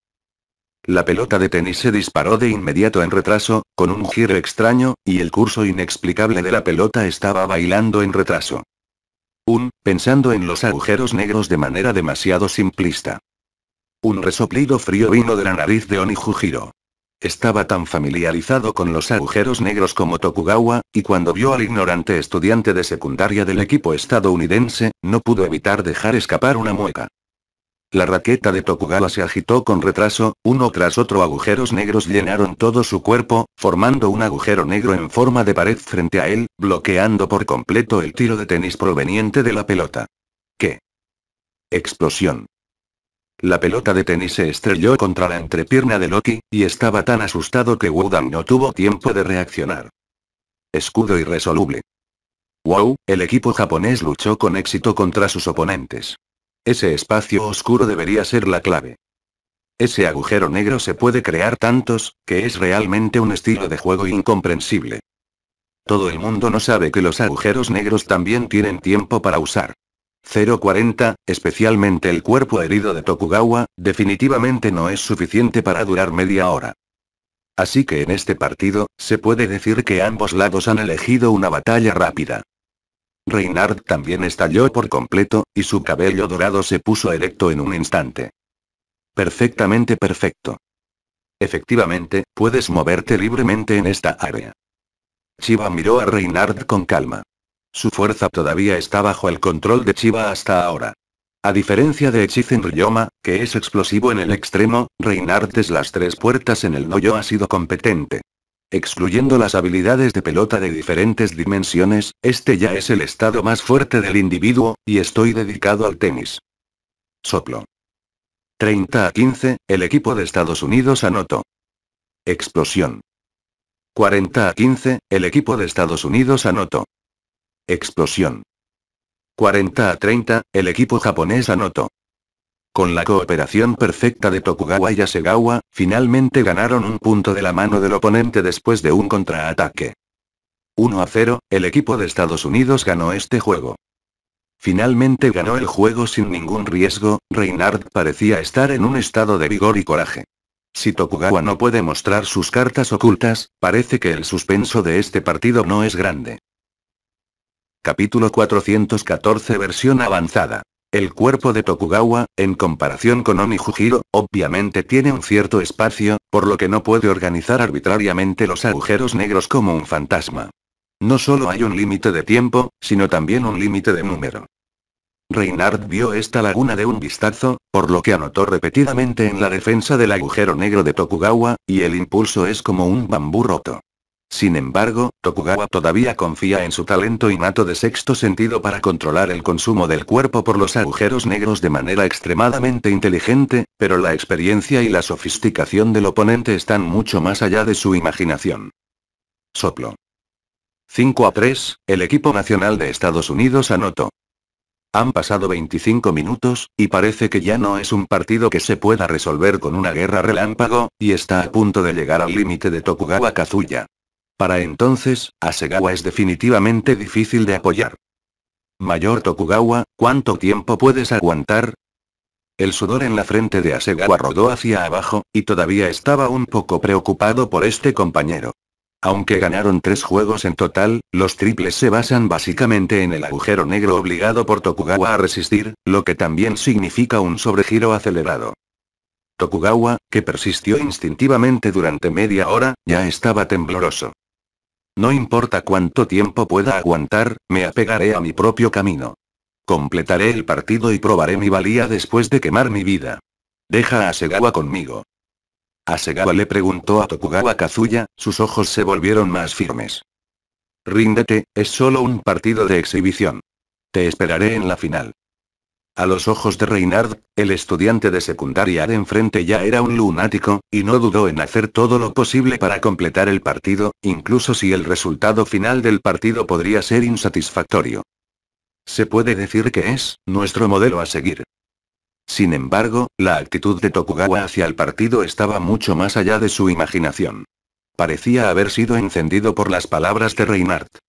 La pelota de tenis se disparó de inmediato en retraso, con un giro extraño, y el curso inexplicable de la pelota estaba bailando en retraso. Un, pensando en los agujeros negros de manera demasiado simplista. Un resoplido frío vino de la nariz de Onijujiro. Estaba tan familiarizado con los agujeros negros como Tokugawa, y cuando vio al ignorante estudiante de secundaria del equipo estadounidense, no pudo evitar dejar escapar una mueca. La raqueta de Tokugawa se agitó con retraso, uno tras otro agujeros negros llenaron todo su cuerpo, formando un agujero negro en forma de pared frente a él, bloqueando por completo el tiro de tenis proveniente de la pelota. ¿Qué? Explosión. La pelota de tenis se estrelló contra la entrepierna de Loki, y estaba tan asustado que Wudang no tuvo tiempo de reaccionar. Escudo irresoluble. Wow, el equipo japonés luchó con éxito contra sus oponentes. Ese espacio oscuro debería ser la clave. Ese agujero negro se puede crear tantos, que es realmente un estilo de juego incomprensible. Todo el mundo no sabe que los agujeros negros también tienen tiempo para usar. 040, especialmente el cuerpo herido de Tokugawa, definitivamente no es suficiente para durar media hora. Así que en este partido, se puede decir que ambos lados han elegido una batalla rápida. Reinhard también estalló por completo, y su cabello dorado se puso erecto en un instante. Perfectamente perfecto. Efectivamente, puedes moverte libremente en esta área. Chiba miró a Reinhard con calma. Su fuerza todavía está bajo el control de Chiba hasta ahora. A diferencia de Echizen Ryoma, que es explosivo en el extremo, Reinhardt es las tres puertas en el Noyo ha sido competente. Excluyendo las habilidades de pelota de diferentes dimensiones, este ya es el estado más fuerte del individuo, y estoy dedicado al tenis. Soplo. 30 a 15, el equipo de Estados Unidos anotó. Explosión. 40 a 15, el equipo de Estados Unidos anotó. Explosión. 40 a 30, el equipo japonés anotó. Con la cooperación perfecta de Tokugawa y Asegawa, finalmente ganaron un punto de la mano del oponente después de un contraataque. 1 a 0, el equipo de Estados Unidos ganó este juego. Finalmente ganó el juego sin ningún riesgo, Reinhardt parecía estar en un estado de vigor y coraje. Si Tokugawa no puede mostrar sus cartas ocultas, parece que el suspenso de este partido no es grande. Capítulo 414 Versión avanzada. El cuerpo de Tokugawa, en comparación con Oni Jujiro, obviamente tiene un cierto espacio, por lo que no puede organizar arbitrariamente los agujeros negros como un fantasma. No solo hay un límite de tiempo, sino también un límite de número. Reinhardt vio esta laguna de un vistazo, por lo que anotó repetidamente en la defensa del agujero negro de Tokugawa, y el impulso es como un bambú roto. Sin embargo, Tokugawa todavía confía en su talento innato de sexto sentido para controlar el consumo del cuerpo por los agujeros negros de manera extremadamente inteligente, pero la experiencia y la sofisticación del oponente están mucho más allá de su imaginación. Soplo. 5 a 3, el equipo nacional de Estados Unidos anotó. Han pasado 25 minutos, y parece que ya no es un partido que se pueda resolver con una guerra relámpago, y está a punto de llegar al límite de Tokugawa Kazuya. Para entonces, Asegawa es definitivamente difícil de apoyar. Mayor Tokugawa, ¿cuánto tiempo puedes aguantar? El sudor en la frente de Asegawa rodó hacia abajo, y todavía estaba un poco preocupado por este compañero. Aunque ganaron tres juegos en total, los triples se basan básicamente en el agujero negro obligado por Tokugawa a resistir, lo que también significa un sobregiro acelerado. Tokugawa, que persistió instintivamente durante media hora, ya estaba tembloroso. No importa cuánto tiempo pueda aguantar, me apegaré a mi propio camino. Completaré el partido y probaré mi valía después de quemar mi vida. Deja a Segawa conmigo. Asegawa le preguntó a Tokugawa Kazuya, sus ojos se volvieron más firmes. Ríndete, es solo un partido de exhibición. Te esperaré en la final. A los ojos de Reinhard, el estudiante de secundaria de enfrente ya era un lunático, y no dudó en hacer todo lo posible para completar el partido, incluso si el resultado final del partido podría ser insatisfactorio. Se puede decir que es, nuestro modelo a seguir. Sin embargo, la actitud de Tokugawa hacia el partido estaba mucho más allá de su imaginación. Parecía haber sido encendido por las palabras de Reinhardt.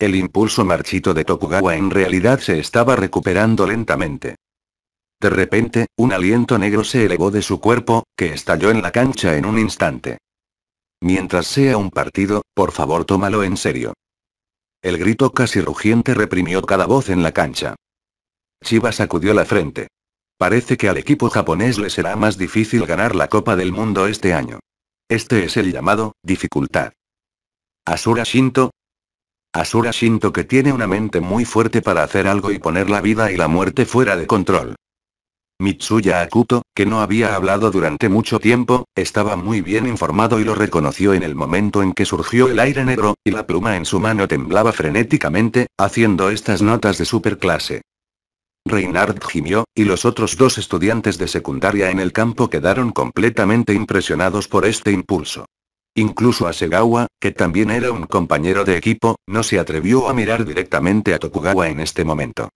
El impulso marchito de Tokugawa en realidad se estaba recuperando lentamente. De repente, un aliento negro se elevó de su cuerpo, que estalló en la cancha en un instante. Mientras sea un partido, por favor tómalo en serio. El grito casi rugiente reprimió cada voz en la cancha. Chiba sacudió la frente. Parece que al equipo japonés le será más difícil ganar la Copa del Mundo este año. Este es el llamado, dificultad. Asura Shinto, Asura Shinto que tiene una mente muy fuerte para hacer algo y poner la vida y la muerte fuera de control. Mitsuya Akuto, que no había hablado durante mucho tiempo, estaba muy bien informado y lo reconoció en el momento en que surgió el aire negro, y la pluma en su mano temblaba frenéticamente, haciendo estas notas de superclase. Reinhard gimió, y los otros dos estudiantes de secundaria en el campo quedaron completamente impresionados por este impulso. Incluso Asegawa, que también era un compañero de equipo, no se atrevió a mirar directamente a Tokugawa en este momento.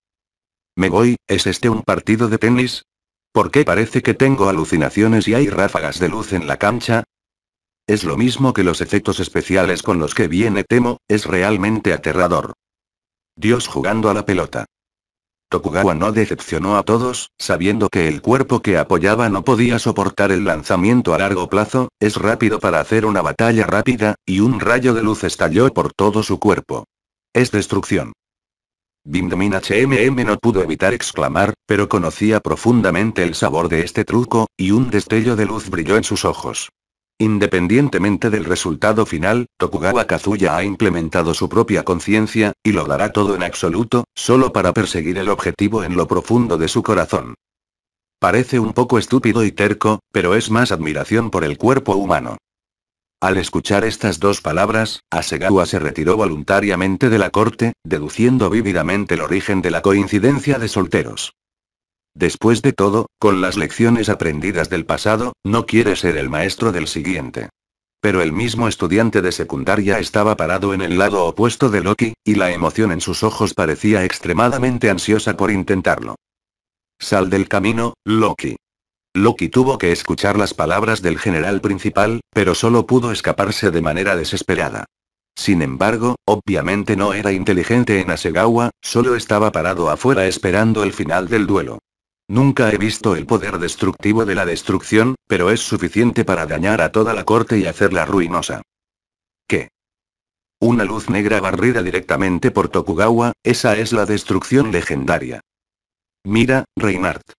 Me voy, ¿es este un partido de tenis? ¿Por qué parece que tengo alucinaciones y hay ráfagas de luz en la cancha? Es lo mismo que los efectos especiales con los que viene Temo, es realmente aterrador. Dios jugando a la pelota. Tokugawa no decepcionó a todos, sabiendo que el cuerpo que apoyaba no podía soportar el lanzamiento a largo plazo, es rápido para hacer una batalla rápida, y un rayo de luz estalló por todo su cuerpo. Es destrucción. Bimdomin HMM no pudo evitar exclamar, pero conocía profundamente el sabor de este truco, y un destello de luz brilló en sus ojos. Independientemente del resultado final, Tokugawa Kazuya ha implementado su propia conciencia, y lo dará todo en absoluto, solo para perseguir el objetivo en lo profundo de su corazón. Parece un poco estúpido y terco, pero es más admiración por el cuerpo humano. Al escuchar estas dos palabras, Asegawa se retiró voluntariamente de la corte, deduciendo vívidamente el origen de la coincidencia de solteros. Después de todo, con las lecciones aprendidas del pasado, no quiere ser el maestro del siguiente. Pero el mismo estudiante de secundaria estaba parado en el lado opuesto de Loki, y la emoción en sus ojos parecía extremadamente ansiosa por intentarlo. Sal del camino, Loki. Loki tuvo que escuchar las palabras del general principal, pero solo pudo escaparse de manera desesperada. Sin embargo, obviamente no era inteligente en Asegawa, solo estaba parado afuera esperando el final del duelo. Nunca he visto el poder destructivo de la destrucción, pero es suficiente para dañar a toda la corte y hacerla ruinosa. ¿Qué? Una luz negra barrida directamente por Tokugawa, esa es la destrucción legendaria. Mira, Reinhardt.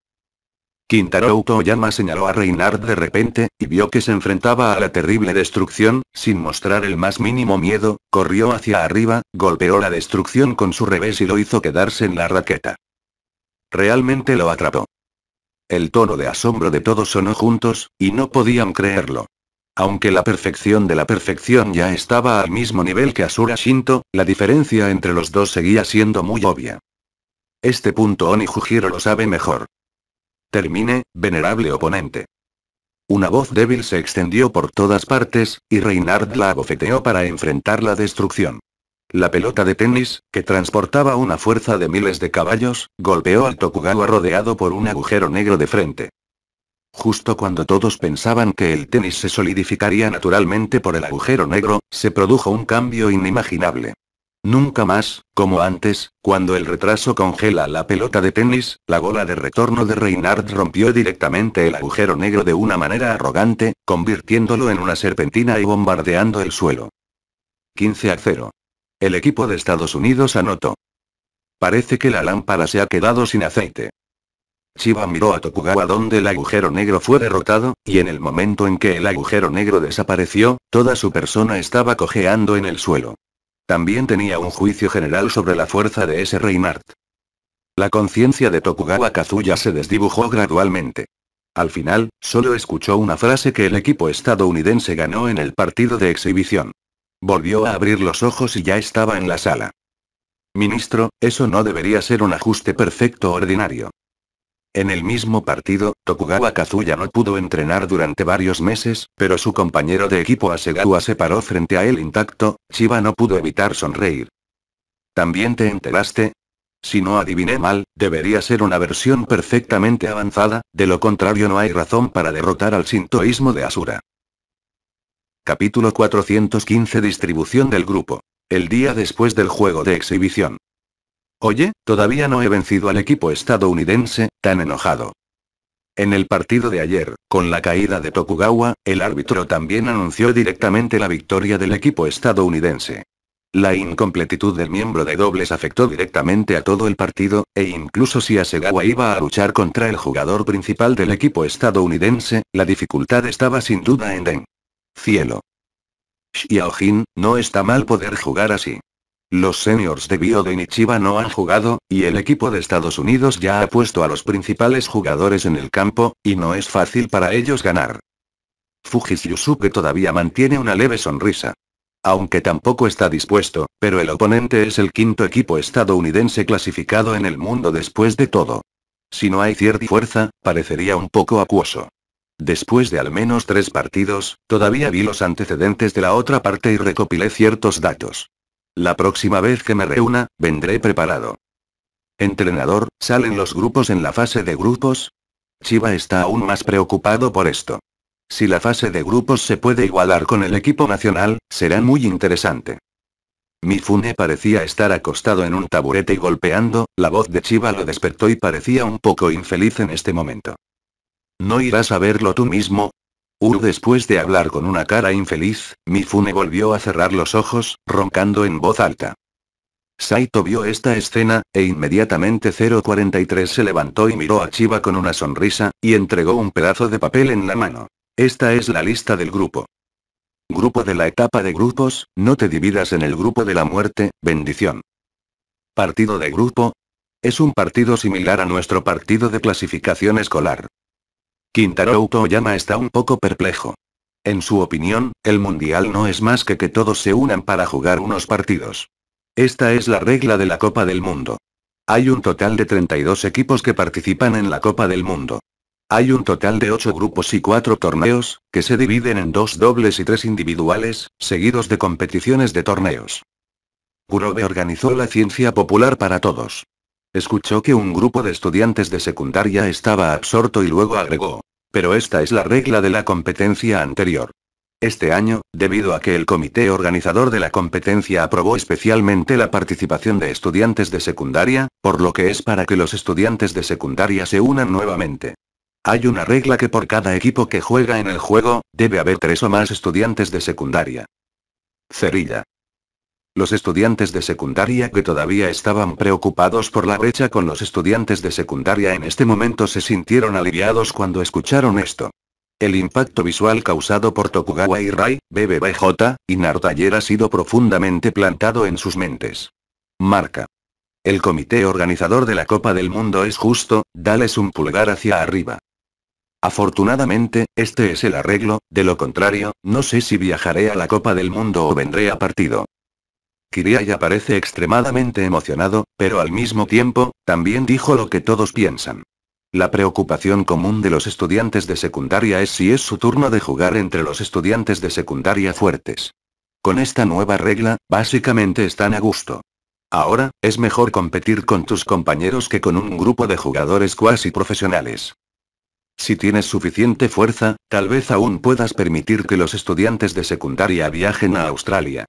Kintaro Utoyama señaló a Reinhardt de repente, y vio que se enfrentaba a la terrible destrucción, sin mostrar el más mínimo miedo, corrió hacia arriba, golpeó la destrucción con su revés y lo hizo quedarse en la raqueta. Realmente lo atrapó. El tono de asombro de todos sonó juntos, y no podían creerlo. Aunque la perfección de la perfección ya estaba al mismo nivel que Asura Shinto, la diferencia entre los dos seguía siendo muy obvia. Este punto Oni Jujiro lo sabe mejor. Termine, venerable oponente. Una voz débil se extendió por todas partes, y Reinhard la abofeteó para enfrentar la destrucción. La pelota de tenis, que transportaba una fuerza de miles de caballos, golpeó al Tokugawa rodeado por un agujero negro de frente. Justo cuando todos pensaban que el tenis se solidificaría naturalmente por el agujero negro, se produjo un cambio inimaginable. Nunca más, como antes, cuando el retraso congela la pelota de tenis, la bola de retorno de Reinhardt rompió directamente el agujero negro de una manera arrogante, convirtiéndolo en una serpentina y bombardeando el suelo. 15 a 0. El equipo de Estados Unidos anotó. Parece que la lámpara se ha quedado sin aceite. Chiba miró a Tokugawa donde el agujero negro fue derrotado, y en el momento en que el agujero negro desapareció, toda su persona estaba cojeando en el suelo. También tenía un juicio general sobre la fuerza de ese Reinhardt. La conciencia de Tokugawa Kazuya se desdibujó gradualmente. Al final, solo escuchó una frase que el equipo estadounidense ganó en el partido de exhibición. Volvió a abrir los ojos y ya estaba en la sala. Ministro, eso no debería ser un ajuste perfecto ordinario. En el mismo partido, Tokugawa Kazuya no pudo entrenar durante varios meses, pero su compañero de equipo Asegawa se paró frente a él intacto, Chiba no pudo evitar sonreír. ¿También te enteraste? Si no adiviné mal, debería ser una versión perfectamente avanzada, de lo contrario no hay razón para derrotar al sintoísmo de Asura. Capítulo 415 Distribución del grupo. El día después del juego de exhibición. Oye, todavía no he vencido al equipo estadounidense, tan enojado. En el partido de ayer, con la caída de Tokugawa, el árbitro también anunció directamente la victoria del equipo estadounidense. La incompletitud del miembro de dobles afectó directamente a todo el partido, e incluso si Asegawa iba a luchar contra el jugador principal del equipo estadounidense, la dificultad estaba sin duda en Den. Cielo. Xiaojin, no está mal poder jugar así. Los seniors de Bio de Nichiba no han jugado, y el equipo de Estados Unidos ya ha puesto a los principales jugadores en el campo, y no es fácil para ellos ganar. Fujis Yusuke todavía mantiene una leve sonrisa. Aunque tampoco está dispuesto, pero el oponente es el quinto equipo estadounidense clasificado en el mundo después de todo. Si no hay cierta fuerza, parecería un poco acuoso. Después de al menos tres partidos, todavía vi los antecedentes de la otra parte y recopilé ciertos datos. La próxima vez que me reúna, vendré preparado. Entrenador, ¿salen los grupos en la fase de grupos? Chiba está aún más preocupado por esto. Si la fase de grupos se puede igualar con el equipo nacional, será muy interesante. Mifune parecía estar acostado en un taburete y golpeando, la voz de Chiba lo despertó y parecía un poco infeliz en este momento. ¿No irás a verlo tú mismo? Ur después de hablar con una cara infeliz, Mifune volvió a cerrar los ojos, roncando en voz alta. Saito vio esta escena, e inmediatamente 043 se levantó y miró a Chiba con una sonrisa, y entregó un pedazo de papel en la mano. Esta es la lista del grupo. Grupo de la etapa de grupos, no te dividas en el grupo de la muerte, bendición. Partido de grupo. Es un partido similar a nuestro partido de clasificación escolar. Kintaro Utoyama está un poco perplejo. En su opinión, el mundial no es más que que todos se unan para jugar unos partidos. Esta es la regla de la Copa del Mundo. Hay un total de 32 equipos que participan en la Copa del Mundo. Hay un total de 8 grupos y 4 torneos, que se dividen en dos dobles y tres individuales, seguidos de competiciones de torneos. Kurobe organizó la ciencia popular para todos. Escuchó que un grupo de estudiantes de secundaria estaba absorto y luego agregó. Pero esta es la regla de la competencia anterior. Este año, debido a que el comité organizador de la competencia aprobó especialmente la participación de estudiantes de secundaria, por lo que es para que los estudiantes de secundaria se unan nuevamente. Hay una regla que por cada equipo que juega en el juego, debe haber tres o más estudiantes de secundaria. Cerilla. Los estudiantes de secundaria que todavía estaban preocupados por la brecha con los estudiantes de secundaria en este momento se sintieron aliviados cuando escucharon esto. El impacto visual causado por Tokugawa y Rai, BBBJ, y Naruto ha sido profundamente plantado en sus mentes. Marca. El comité organizador de la Copa del Mundo es justo, dales un pulgar hacia arriba. Afortunadamente, este es el arreglo, de lo contrario, no sé si viajaré a la Copa del Mundo o vendré a partido. Kiriaya parece extremadamente emocionado, pero al mismo tiempo, también dijo lo que todos piensan. La preocupación común de los estudiantes de secundaria es si es su turno de jugar entre los estudiantes de secundaria fuertes. Con esta nueva regla, básicamente están a gusto. Ahora, es mejor competir con tus compañeros que con un grupo de jugadores cuasi profesionales. Si tienes suficiente fuerza, tal vez aún puedas permitir que los estudiantes de secundaria viajen a Australia.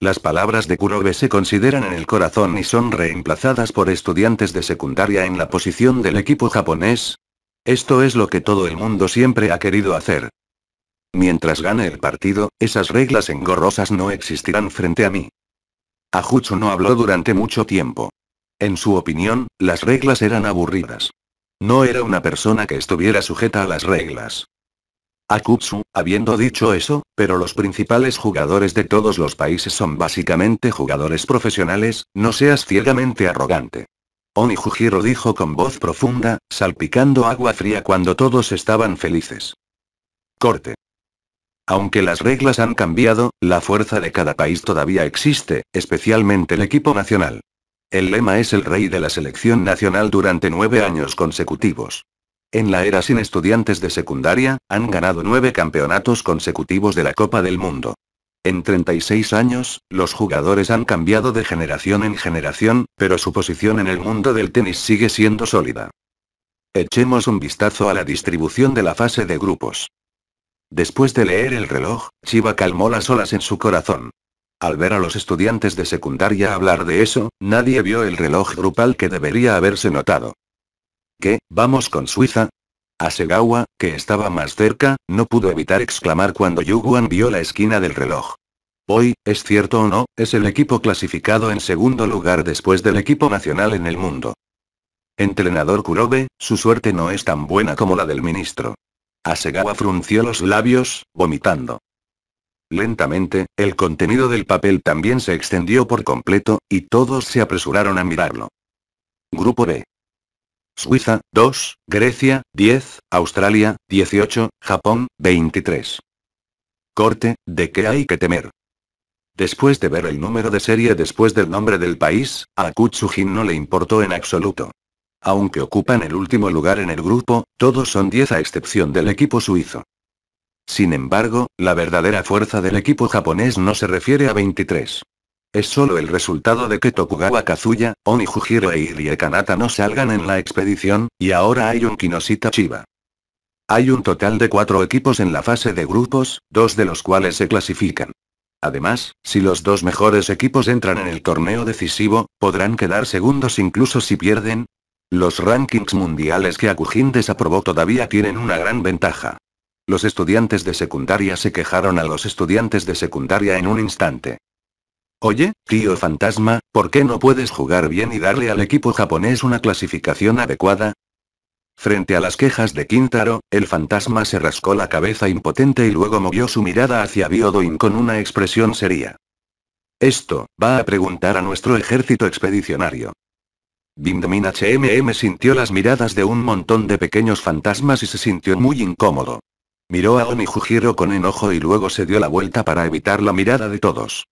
Las palabras de Kurobe se consideran en el corazón y son reemplazadas por estudiantes de secundaria en la posición del equipo japonés. Esto es lo que todo el mundo siempre ha querido hacer. Mientras gane el partido, esas reglas engorrosas no existirán frente a mí. Ajucho no habló durante mucho tiempo. En su opinión, las reglas eran aburridas. No era una persona que estuviera sujeta a las reglas. Akutsu, habiendo dicho eso, pero los principales jugadores de todos los países son básicamente jugadores profesionales, no seas ciegamente arrogante. Oni Jujiro dijo con voz profunda, salpicando agua fría cuando todos estaban felices. Corte. Aunque las reglas han cambiado, la fuerza de cada país todavía existe, especialmente el equipo nacional. El lema es el rey de la selección nacional durante nueve años consecutivos. En la era sin estudiantes de secundaria, han ganado nueve campeonatos consecutivos de la Copa del Mundo. En 36 años, los jugadores han cambiado de generación en generación, pero su posición en el mundo del tenis sigue siendo sólida. Echemos un vistazo a la distribución de la fase de grupos. Después de leer el reloj, Chiba calmó las olas en su corazón. Al ver a los estudiantes de secundaria hablar de eso, nadie vio el reloj grupal que debería haberse notado. ¿Qué, vamos con Suiza? Asegawa, que estaba más cerca, no pudo evitar exclamar cuando Yuguan vio la esquina del reloj. Hoy, es cierto o no, es el equipo clasificado en segundo lugar después del equipo nacional en el mundo. Entrenador Kurobe, su suerte no es tan buena como la del ministro. Asegawa frunció los labios, vomitando. Lentamente, el contenido del papel también se extendió por completo, y todos se apresuraron a mirarlo. Grupo B. Suiza, 2, Grecia, 10, Australia, 18, Japón, 23. Corte, ¿de qué hay que temer? Después de ver el número de serie después del nombre del país, a Kutsujin no le importó en absoluto. Aunque ocupan el último lugar en el grupo, todos son 10 a excepción del equipo suizo. Sin embargo, la verdadera fuerza del equipo japonés no se refiere a 23. Es solo el resultado de que Tokugawa Kazuya, Oni Jujiro e Irie Kanata no salgan en la expedición, y ahora hay un Kinoshita Chiba. Hay un total de cuatro equipos en la fase de grupos, dos de los cuales se clasifican. Además, si los dos mejores equipos entran en el torneo decisivo, podrán quedar segundos incluso si pierden. Los rankings mundiales que Akujin desaprobó todavía tienen una gran ventaja. Los estudiantes de secundaria se quejaron a los estudiantes de secundaria en un instante. Oye, tío fantasma, ¿por qué no puedes jugar bien y darle al equipo japonés una clasificación adecuada? Frente a las quejas de Quintaro, el fantasma se rascó la cabeza impotente y luego movió su mirada hacia Biodoin con una expresión seria. Esto, va a preguntar a nuestro ejército expedicionario. Bindmin HMM sintió las miradas de un montón de pequeños fantasmas y se sintió muy incómodo. Miró a Onijujiro con enojo y luego se dio la vuelta para evitar la mirada de todos.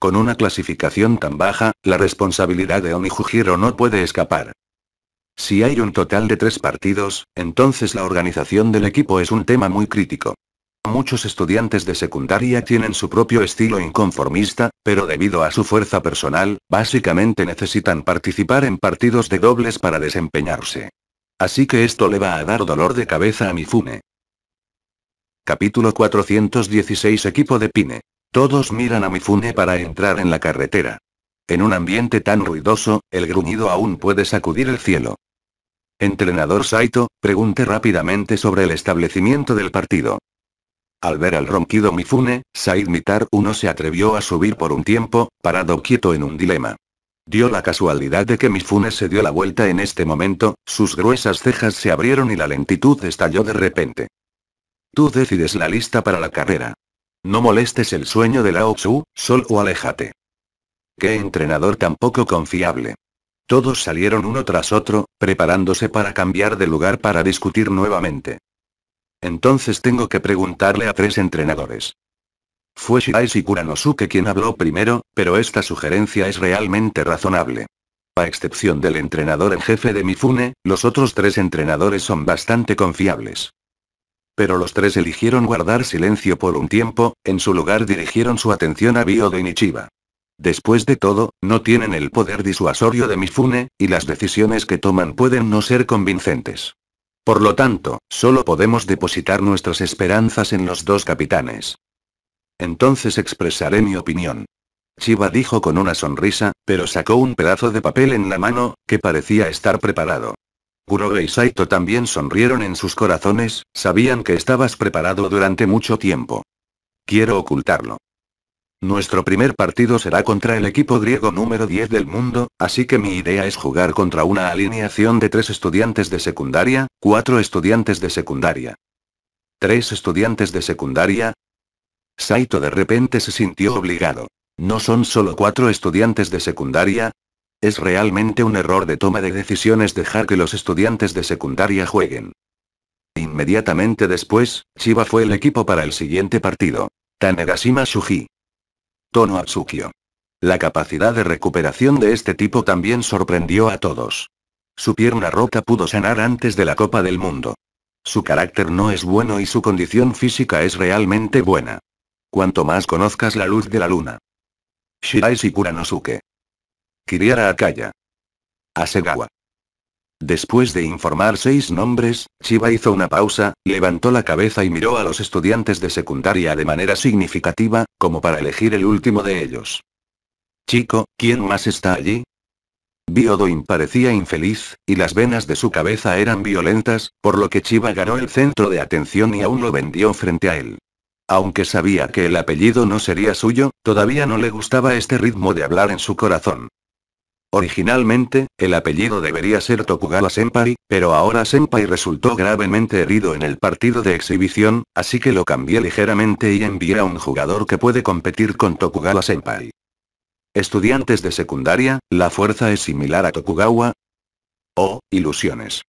Con una clasificación tan baja, la responsabilidad de Onijujiro no puede escapar. Si hay un total de tres partidos, entonces la organización del equipo es un tema muy crítico. Muchos estudiantes de secundaria tienen su propio estilo inconformista, pero debido a su fuerza personal, básicamente necesitan participar en partidos de dobles para desempeñarse. Así que esto le va a dar dolor de cabeza a Mifune. Capítulo 416 Equipo de Pine. Todos miran a Mifune para entrar en la carretera. En un ambiente tan ruidoso, el gruñido aún puede sacudir el cielo. Entrenador Saito, pregunte rápidamente sobre el establecimiento del partido. Al ver al ronquido Mifune, Said Mitar uno se atrevió a subir por un tiempo, parado quieto en un dilema. Dio la casualidad de que Mifune se dio la vuelta en este momento, sus gruesas cejas se abrieron y la lentitud estalló de repente. Tú decides la lista para la carrera. No molestes el sueño de Lao Tzu, sol o aléjate. Qué entrenador tan poco confiable. Todos salieron uno tras otro, preparándose para cambiar de lugar para discutir nuevamente. Entonces tengo que preguntarle a tres entrenadores. Fue Shiraishi Kuranosuke quien habló primero, pero esta sugerencia es realmente razonable. A excepción del entrenador en jefe de Mifune, los otros tres entrenadores son bastante confiables. Pero los tres eligieron guardar silencio por un tiempo, en su lugar dirigieron su atención a Bio de Nichiba. Después de todo, no tienen el poder disuasorio de Mifune, y las decisiones que toman pueden no ser convincentes. Por lo tanto, solo podemos depositar nuestras esperanzas en los dos capitanes. Entonces expresaré mi opinión. Chiba dijo con una sonrisa, pero sacó un pedazo de papel en la mano, que parecía estar preparado. Kuroge y Saito también sonrieron en sus corazones, sabían que estabas preparado durante mucho tiempo. Quiero ocultarlo. Nuestro primer partido será contra el equipo griego número 10 del mundo, así que mi idea es jugar contra una alineación de tres estudiantes de secundaria, cuatro estudiantes de secundaria. ¿Tres estudiantes de secundaria? Saito de repente se sintió obligado. ¿No son solo cuatro estudiantes de secundaria? Es realmente un error de toma de decisiones dejar que los estudiantes de secundaria jueguen. Inmediatamente después, Chiba fue el equipo para el siguiente partido. Tanegashima Shuji. Tono Atsukio. La capacidad de recuperación de este tipo también sorprendió a todos. Su pierna rota pudo sanar antes de la Copa del Mundo. Su carácter no es bueno y su condición física es realmente buena. Cuanto más conozcas la luz de la luna. Shiraishi Kuranosuke. Kiriara Akaya. Asegawa. Después de informar seis nombres, Chiba hizo una pausa, levantó la cabeza y miró a los estudiantes de secundaria de manera significativa, como para elegir el último de ellos. Chico, ¿quién más está allí? Biodoin parecía infeliz, y las venas de su cabeza eran violentas, por lo que Chiba ganó el centro de atención y aún lo vendió frente a él. Aunque sabía que el apellido no sería suyo, todavía no le gustaba este ritmo de hablar en su corazón. Originalmente, el apellido debería ser Tokugawa Senpai, pero ahora Senpai resultó gravemente herido en el partido de exhibición, así que lo cambié ligeramente y envié a un jugador que puede competir con Tokugawa Senpai. Estudiantes de secundaria, ¿la fuerza es similar a Tokugawa? Oh, ilusiones.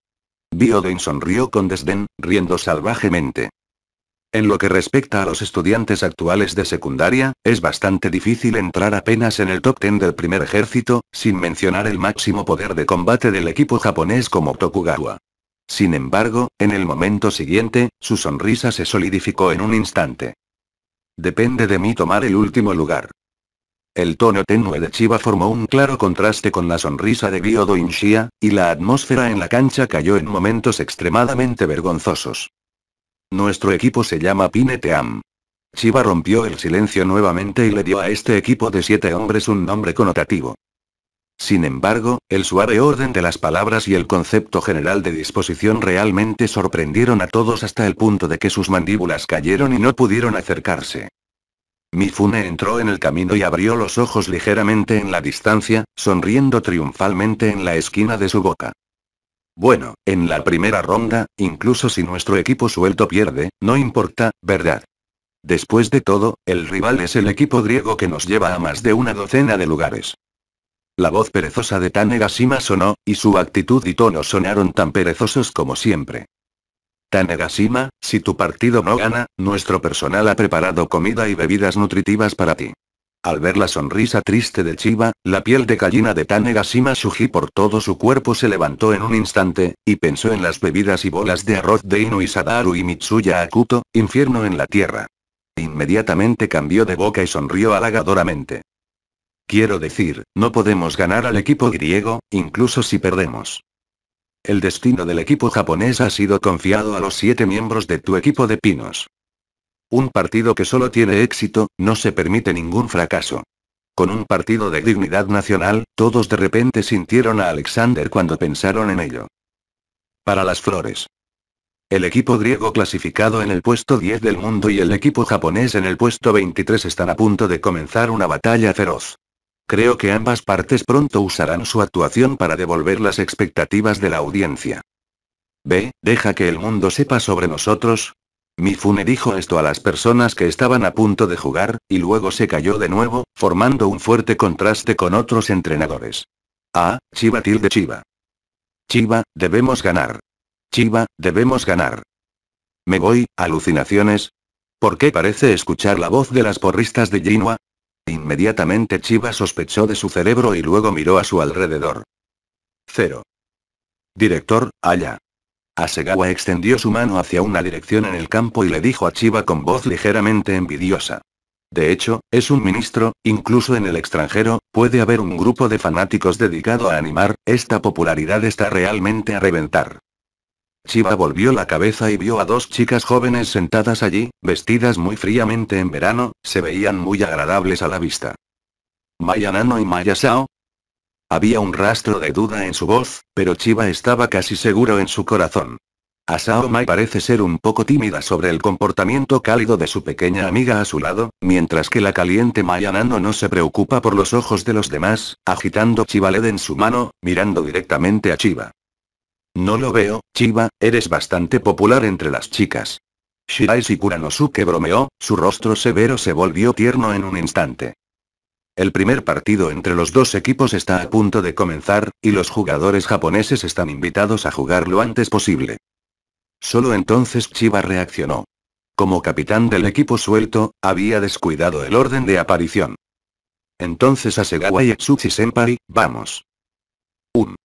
Bioden sonrió con desdén, riendo salvajemente. En lo que respecta a los estudiantes actuales de secundaria, es bastante difícil entrar apenas en el top 10 del primer ejército, sin mencionar el máximo poder de combate del equipo japonés como Tokugawa. Sin embargo, en el momento siguiente, su sonrisa se solidificó en un instante. Depende de mí tomar el último lugar. El tono tenue de Chiba formó un claro contraste con la sonrisa de Byodo Inshia, y la atmósfera en la cancha cayó en momentos extremadamente vergonzosos. Nuestro equipo se llama Pineteam. Chiba rompió el silencio nuevamente y le dio a este equipo de siete hombres un nombre connotativo. Sin embargo, el suave orden de las palabras y el concepto general de disposición realmente sorprendieron a todos hasta el punto de que sus mandíbulas cayeron y no pudieron acercarse. Mifune entró en el camino y abrió los ojos ligeramente en la distancia, sonriendo triunfalmente en la esquina de su boca. Bueno, en la primera ronda, incluso si nuestro equipo suelto pierde, no importa, ¿verdad? Después de todo, el rival es el equipo griego que nos lleva a más de una docena de lugares. La voz perezosa de Tanegashima sonó, y su actitud y tono sonaron tan perezosos como siempre. Tanegashima, si tu partido no gana, nuestro personal ha preparado comida y bebidas nutritivas para ti. Al ver la sonrisa triste de Chiba, la piel de gallina de Tanegashima Shuji por todo su cuerpo se levantó en un instante, y pensó en las bebidas y bolas de arroz de Inu Sadaru y Mitsuya Akuto, infierno en la tierra. Inmediatamente cambió de boca y sonrió halagadoramente. Quiero decir, no podemos ganar al equipo griego, incluso si perdemos. El destino del equipo japonés ha sido confiado a los siete miembros de tu equipo de pinos. Un partido que solo tiene éxito, no se permite ningún fracaso. Con un partido de dignidad nacional, todos de repente sintieron a Alexander cuando pensaron en ello. Para las flores. El equipo griego clasificado en el puesto 10 del mundo y el equipo japonés en el puesto 23 están a punto de comenzar una batalla feroz. Creo que ambas partes pronto usarán su actuación para devolver las expectativas de la audiencia. Ve, deja que el mundo sepa sobre nosotros, Mifune dijo esto a las personas que estaban a punto de jugar, y luego se cayó de nuevo, formando un fuerte contraste con otros entrenadores. Ah, Chiva tilde Chiva. Chiva, debemos ganar. Chiva, debemos ganar. Me voy, alucinaciones. ¿Por qué parece escuchar la voz de las porristas de Jinwa? Inmediatamente Chiva sospechó de su cerebro y luego miró a su alrededor. Cero. Director, allá. Asegawa extendió su mano hacia una dirección en el campo y le dijo a Chiba con voz ligeramente envidiosa. De hecho, es un ministro, incluso en el extranjero, puede haber un grupo de fanáticos dedicado a animar, esta popularidad está realmente a reventar. Chiba volvió la cabeza y vio a dos chicas jóvenes sentadas allí, vestidas muy fríamente en verano, se veían muy agradables a la vista. Maya Nano y Maya Sao, había un rastro de duda en su voz, pero Chiba estaba casi seguro en su corazón. Asao Mai parece ser un poco tímida sobre el comportamiento cálido de su pequeña amiga a su lado, mientras que la caliente Maya Nano no se preocupa por los ojos de los demás, agitando Chivaled en su mano, mirando directamente a Chiba. No lo veo, Chiba, eres bastante popular entre las chicas. Shirai Kuranosuke bromeó, su rostro severo se volvió tierno en un instante. El primer partido entre los dos equipos está a punto de comenzar, y los jugadores japoneses están invitados a jugar lo antes posible. Solo entonces Chiba reaccionó. Como capitán del equipo suelto, había descuidado el orden de aparición. Entonces Asegawa y Etsuchi Senpai, vamos. 1.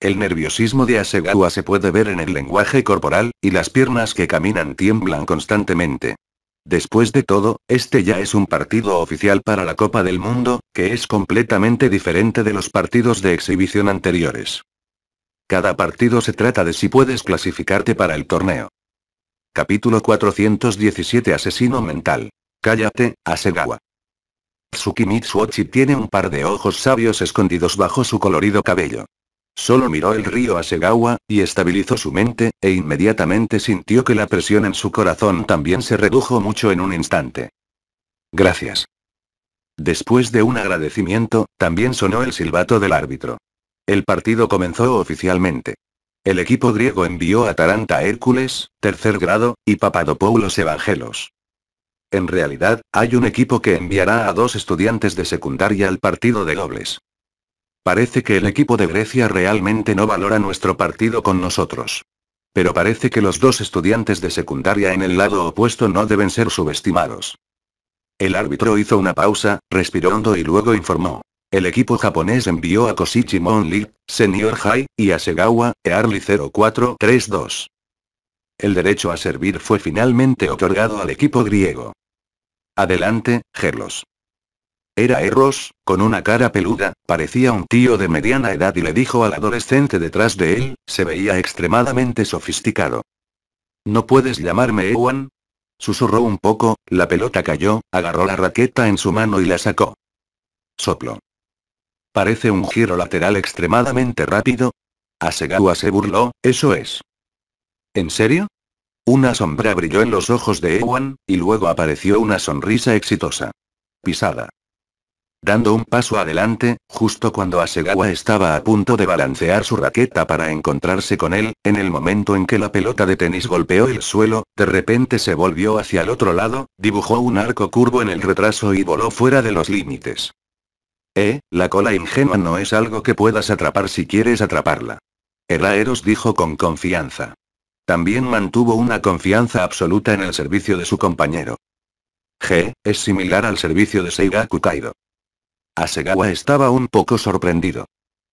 El nerviosismo de Asegawa se puede ver en el lenguaje corporal, y las piernas que caminan tiemblan constantemente. Después de todo, este ya es un partido oficial para la Copa del Mundo, que es completamente diferente de los partidos de exhibición anteriores. Cada partido se trata de si puedes clasificarte para el torneo. Capítulo 417 Asesino mental. Cállate, Asegawa. Tsukimitsu tiene un par de ojos sabios escondidos bajo su colorido cabello. Solo miró el río Asegawa, y estabilizó su mente, e inmediatamente sintió que la presión en su corazón también se redujo mucho en un instante. Gracias. Después de un agradecimiento, también sonó el silbato del árbitro. El partido comenzó oficialmente. El equipo griego envió a Taranta Hércules, tercer grado, y Papadopoulos Evangelos. En realidad, hay un equipo que enviará a dos estudiantes de secundaria al partido de dobles. Parece que el equipo de Grecia realmente no valora nuestro partido con nosotros. Pero parece que los dos estudiantes de secundaria en el lado opuesto no deben ser subestimados. El árbitro hizo una pausa, respiró hondo y luego informó. El equipo japonés envió a Koshichi Monli, Senior High, y a Segawa, Early 0432. El derecho a servir fue finalmente otorgado al equipo griego. Adelante, Gerlos. Era Erros, con una cara peluda, parecía un tío de mediana edad y le dijo al adolescente detrás de él, se veía extremadamente sofisticado. ¿No puedes llamarme Ewan? Susurró un poco, la pelota cayó, agarró la raqueta en su mano y la sacó. Soplo. Parece un giro lateral extremadamente rápido. Asegawa se burló, eso es. ¿En serio? Una sombra brilló en los ojos de Ewan, y luego apareció una sonrisa exitosa. Pisada. Dando un paso adelante, justo cuando Asegawa estaba a punto de balancear su raqueta para encontrarse con él, en el momento en que la pelota de tenis golpeó el suelo, de repente se volvió hacia el otro lado, dibujó un arco curvo en el retraso y voló fuera de los límites. Eh, la cola ingenua no es algo que puedas atrapar si quieres atraparla. El Aeros dijo con confianza. También mantuvo una confianza absoluta en el servicio de su compañero. G, es similar al servicio de Seigaku Kaido. Asegawa estaba un poco sorprendido.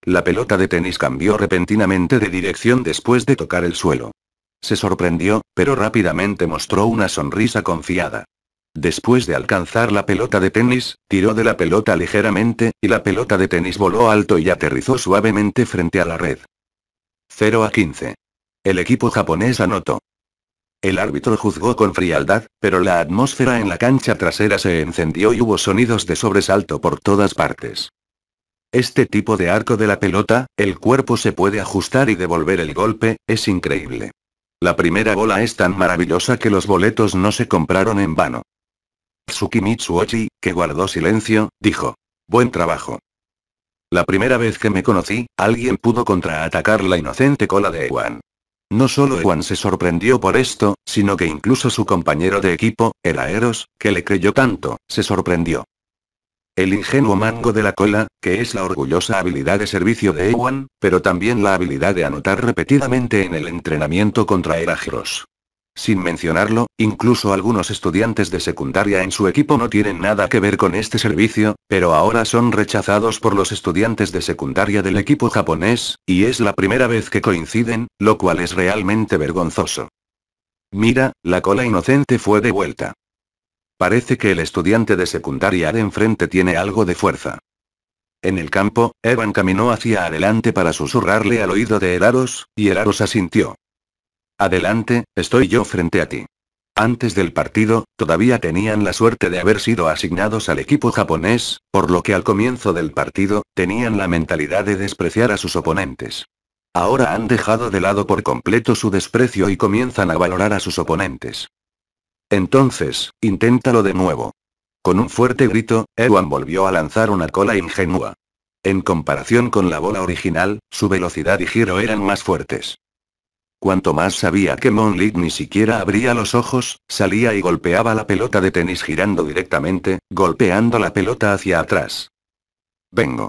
La pelota de tenis cambió repentinamente de dirección después de tocar el suelo. Se sorprendió, pero rápidamente mostró una sonrisa confiada. Después de alcanzar la pelota de tenis, tiró de la pelota ligeramente, y la pelota de tenis voló alto y aterrizó suavemente frente a la red. 0 a 15. El equipo japonés anotó. El árbitro juzgó con frialdad, pero la atmósfera en la cancha trasera se encendió y hubo sonidos de sobresalto por todas partes. Este tipo de arco de la pelota, el cuerpo se puede ajustar y devolver el golpe, es increíble. La primera bola es tan maravillosa que los boletos no se compraron en vano. Tsuki Mitsuochi, que guardó silencio, dijo. Buen trabajo. La primera vez que me conocí, alguien pudo contraatacar la inocente cola de Ewan. No solo Ewan se sorprendió por esto, sino que incluso su compañero de equipo, el Aeros, que le creyó tanto, se sorprendió. El ingenuo mango de la cola, que es la orgullosa habilidad de servicio de Ewan, pero también la habilidad de anotar repetidamente en el entrenamiento contra Eragiros. Sin mencionarlo, incluso algunos estudiantes de secundaria en su equipo no tienen nada que ver con este servicio, pero ahora son rechazados por los estudiantes de secundaria del equipo japonés, y es la primera vez que coinciden, lo cual es realmente vergonzoso. Mira, la cola inocente fue de vuelta. Parece que el estudiante de secundaria de enfrente tiene algo de fuerza. En el campo, Evan caminó hacia adelante para susurrarle al oído de Eraros, y Eraros asintió. Adelante, estoy yo frente a ti. Antes del partido, todavía tenían la suerte de haber sido asignados al equipo japonés, por lo que al comienzo del partido, tenían la mentalidad de despreciar a sus oponentes. Ahora han dejado de lado por completo su desprecio y comienzan a valorar a sus oponentes. Entonces, inténtalo de nuevo. Con un fuerte grito, Ewan volvió a lanzar una cola ingenua. En comparación con la bola original, su velocidad y giro eran más fuertes. Cuanto más sabía que Monlik ni siquiera abría los ojos, salía y golpeaba la pelota de tenis girando directamente, golpeando la pelota hacia atrás. Vengo.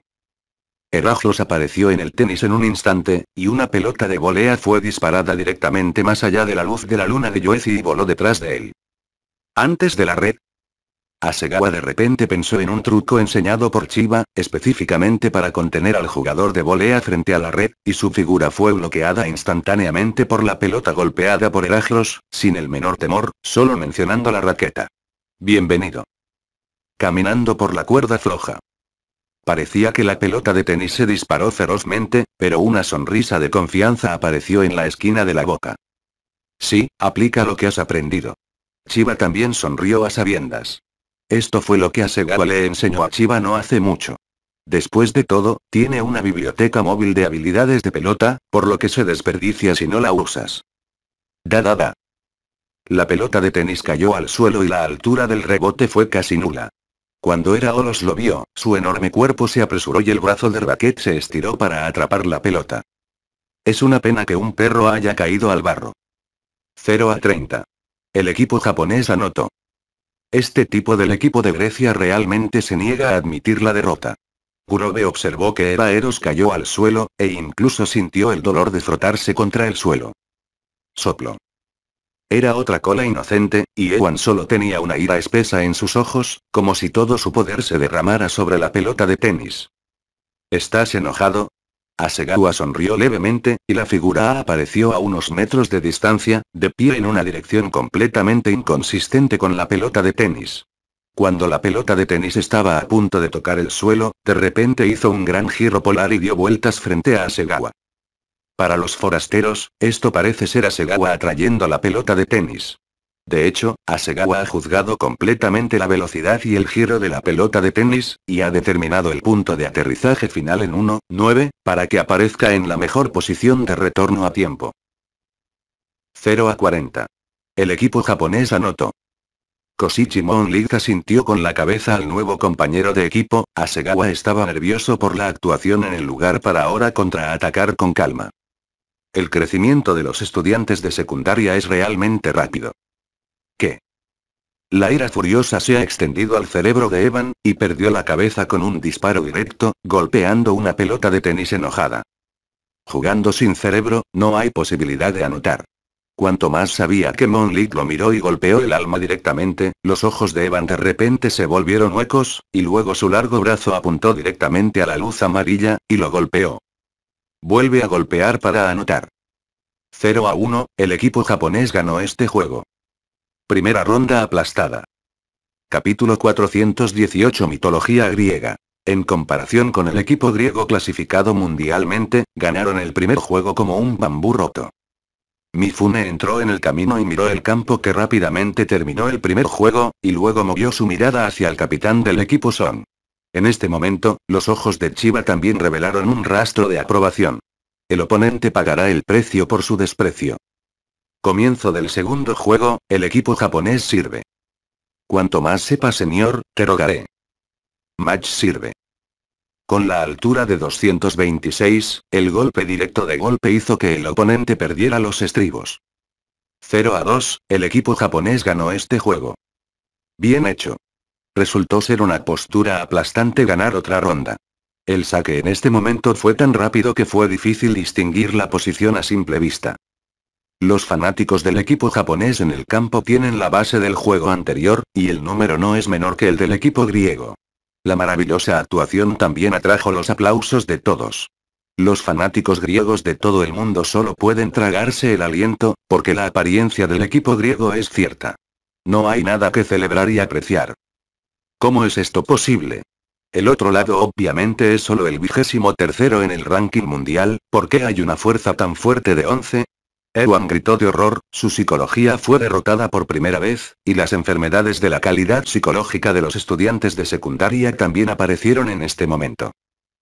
Heraclos apareció en el tenis en un instante, y una pelota de volea fue disparada directamente más allá de la luz de la luna de Yoezi y voló detrás de él. Antes de la red. Asegawa de repente pensó en un truco enseñado por Chiba, específicamente para contener al jugador de volea frente a la red, y su figura fue bloqueada instantáneamente por la pelota golpeada por Heraclos, sin el menor temor, solo mencionando la raqueta. Bienvenido. Caminando por la cuerda floja. Parecía que la pelota de tenis se disparó ferozmente, pero una sonrisa de confianza apareció en la esquina de la boca. Sí, aplica lo que has aprendido. Chiba también sonrió a sabiendas. Esto fue lo que Asegawa le enseñó a Chiba no hace mucho. Después de todo, tiene una biblioteca móvil de habilidades de pelota, por lo que se desperdicia si no la usas. Da da da. La pelota de tenis cayó al suelo y la altura del rebote fue casi nula. Cuando era Olos lo vio, su enorme cuerpo se apresuró y el brazo de Raquet se estiró para atrapar la pelota. Es una pena que un perro haya caído al barro. 0 a 30. El equipo japonés anotó. Este tipo del equipo de Grecia realmente se niega a admitir la derrota. Kurobe observó que Eros cayó al suelo, e incluso sintió el dolor de frotarse contra el suelo. Soplo. Era otra cola inocente, y Ewan solo tenía una ira espesa en sus ojos, como si todo su poder se derramara sobre la pelota de tenis. ¿Estás enojado? Asegawa sonrió levemente, y la figura apareció a unos metros de distancia, de pie en una dirección completamente inconsistente con la pelota de tenis. Cuando la pelota de tenis estaba a punto de tocar el suelo, de repente hizo un gran giro polar y dio vueltas frente a Asegawa. Para los forasteros, esto parece ser Asegawa atrayendo la pelota de tenis. De hecho, Asegawa ha juzgado completamente la velocidad y el giro de la pelota de tenis, y ha determinado el punto de aterrizaje final en 1.9, para que aparezca en la mejor posición de retorno a tiempo. 0 a 40. El equipo japonés anotó. Koshichi Monlig sintió con la cabeza al nuevo compañero de equipo, Asegawa estaba nervioso por la actuación en el lugar para ahora contraatacar con calma. El crecimiento de los estudiantes de secundaria es realmente rápido. ¿Qué? La ira furiosa se ha extendido al cerebro de Evan, y perdió la cabeza con un disparo directo, golpeando una pelota de tenis enojada. Jugando sin cerebro, no hay posibilidad de anotar. Cuanto más sabía que Monlit lo miró y golpeó el alma directamente, los ojos de Evan de repente se volvieron huecos, y luego su largo brazo apuntó directamente a la luz amarilla, y lo golpeó. Vuelve a golpear para anotar. 0 a 1, el equipo japonés ganó este juego. Primera ronda aplastada. Capítulo 418 Mitología griega. En comparación con el equipo griego clasificado mundialmente, ganaron el primer juego como un bambú roto. Mifune entró en el camino y miró el campo que rápidamente terminó el primer juego, y luego movió su mirada hacia el capitán del equipo Son. En este momento, los ojos de Chiba también revelaron un rastro de aprobación. El oponente pagará el precio por su desprecio. Comienzo del segundo juego, el equipo japonés sirve. Cuanto más sepa señor, te rogaré. Match sirve. Con la altura de 226, el golpe directo de golpe hizo que el oponente perdiera los estribos. 0 a 2, el equipo japonés ganó este juego. Bien hecho. Resultó ser una postura aplastante ganar otra ronda. El saque en este momento fue tan rápido que fue difícil distinguir la posición a simple vista. Los fanáticos del equipo japonés en el campo tienen la base del juego anterior, y el número no es menor que el del equipo griego. La maravillosa actuación también atrajo los aplausos de todos. Los fanáticos griegos de todo el mundo solo pueden tragarse el aliento, porque la apariencia del equipo griego es cierta. No hay nada que celebrar y apreciar. ¿Cómo es esto posible? El otro lado obviamente es solo el vigésimo tercero en el ranking mundial, ¿por qué hay una fuerza tan fuerte de 11? Ewan gritó de horror, su psicología fue derrotada por primera vez, y las enfermedades de la calidad psicológica de los estudiantes de secundaria también aparecieron en este momento.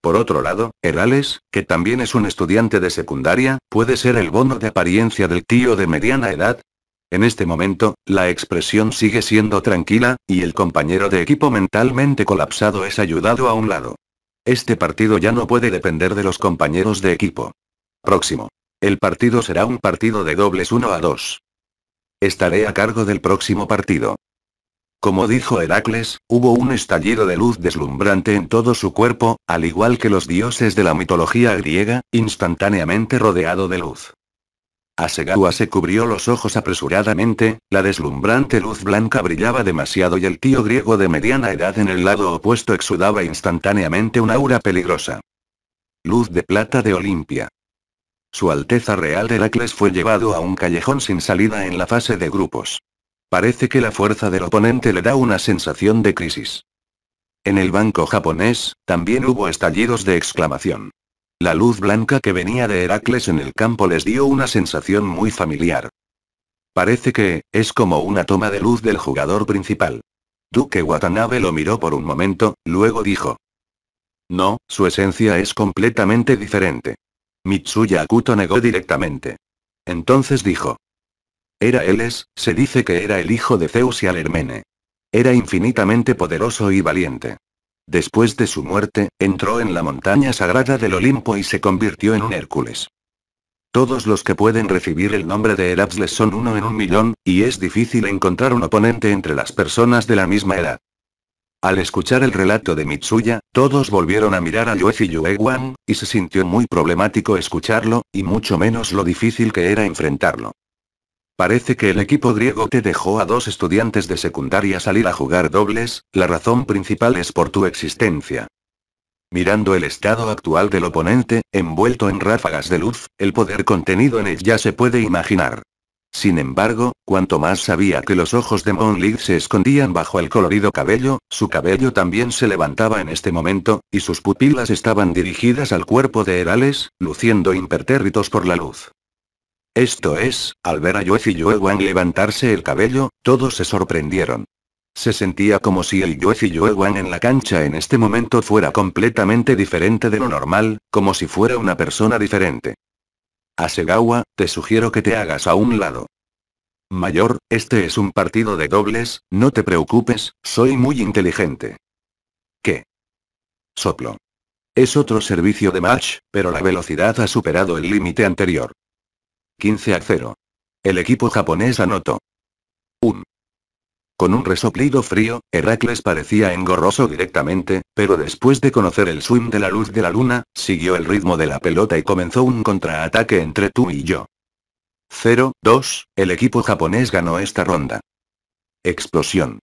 Por otro lado, Herales, que también es un estudiante de secundaria, puede ser el bono de apariencia del tío de mediana edad. En este momento, la expresión sigue siendo tranquila, y el compañero de equipo mentalmente colapsado es ayudado a un lado. Este partido ya no puede depender de los compañeros de equipo. Próximo. El partido será un partido de dobles 1 a 2. Estaré a cargo del próximo partido. Como dijo Heracles, hubo un estallido de luz deslumbrante en todo su cuerpo, al igual que los dioses de la mitología griega, instantáneamente rodeado de luz. Asegawa se cubrió los ojos apresuradamente, la deslumbrante luz blanca brillaba demasiado y el tío griego de mediana edad en el lado opuesto exudaba instantáneamente un aura peligrosa. Luz de plata de Olimpia. Su Alteza Real Heracles fue llevado a un callejón sin salida en la fase de grupos. Parece que la fuerza del oponente le da una sensación de crisis. En el banco japonés, también hubo estallidos de exclamación. La luz blanca que venía de Heracles en el campo les dio una sensación muy familiar. Parece que, es como una toma de luz del jugador principal. Duque Watanabe lo miró por un momento, luego dijo. No, su esencia es completamente diferente. Mitsuya Akuto negó directamente. Entonces dijo. Era Eles, se dice que era el hijo de Zeus y Alermene. Era infinitamente poderoso y valiente. Después de su muerte, entró en la montaña sagrada del Olimpo y se convirtió en un Hércules. Todos los que pueden recibir el nombre de Heracles son uno en un millón, y es difícil encontrar un oponente entre las personas de la misma edad. Al escuchar el relato de Mitsuya, todos volvieron a mirar a Yuefi Yuewan, y se sintió muy problemático escucharlo, y mucho menos lo difícil que era enfrentarlo. Parece que el equipo griego te dejó a dos estudiantes de secundaria salir a jugar dobles, la razón principal es por tu existencia. Mirando el estado actual del oponente, envuelto en ráfagas de luz, el poder contenido en él ya se puede imaginar. Sin embargo, cuanto más sabía que los ojos de Monlig se escondían bajo el colorido cabello, su cabello también se levantaba en este momento, y sus pupilas estaban dirigidas al cuerpo de Herales, luciendo impertérritos por la luz. Esto es, al ver a Yuezi Yuewan levantarse el cabello, todos se sorprendieron. Se sentía como si el Yuezi Yuewan en la cancha en este momento fuera completamente diferente de lo normal, como si fuera una persona diferente. Asegawa, te sugiero que te hagas a un lado. Mayor, este es un partido de dobles, no te preocupes, soy muy inteligente. ¿Qué? Soplo. Es otro servicio de match, pero la velocidad ha superado el límite anterior. 15 a 0. El equipo japonés anotó. 1. Con un resoplido frío, Heracles parecía engorroso directamente, pero después de conocer el swing de la luz de la luna, siguió el ritmo de la pelota y comenzó un contraataque entre tú y yo. 0-2, el equipo japonés ganó esta ronda. Explosión.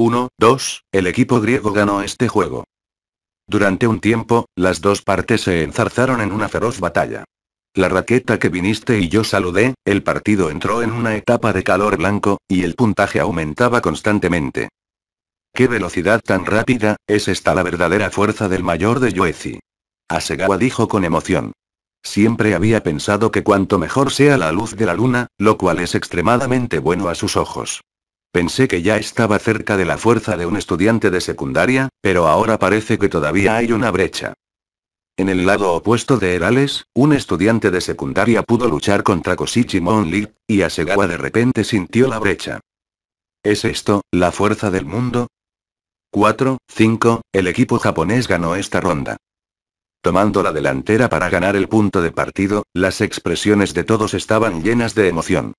1-2, el equipo griego ganó este juego. Durante un tiempo, las dos partes se enzarzaron en una feroz batalla. La raqueta que viniste y yo saludé, el partido entró en una etapa de calor blanco, y el puntaje aumentaba constantemente. ¡Qué velocidad tan rápida! Es esta la verdadera fuerza del mayor de Yoezi. Asegawa dijo con emoción. Siempre había pensado que cuanto mejor sea la luz de la luna, lo cual es extremadamente bueno a sus ojos. Pensé que ya estaba cerca de la fuerza de un estudiante de secundaria, pero ahora parece que todavía hay una brecha. En el lado opuesto de Herales, un estudiante de secundaria pudo luchar contra Koshichi Monli, y Asegawa de repente sintió la brecha. ¿Es esto, la fuerza del mundo? 4, 5, el equipo japonés ganó esta ronda. Tomando la delantera para ganar el punto de partido, las expresiones de todos estaban llenas de emoción.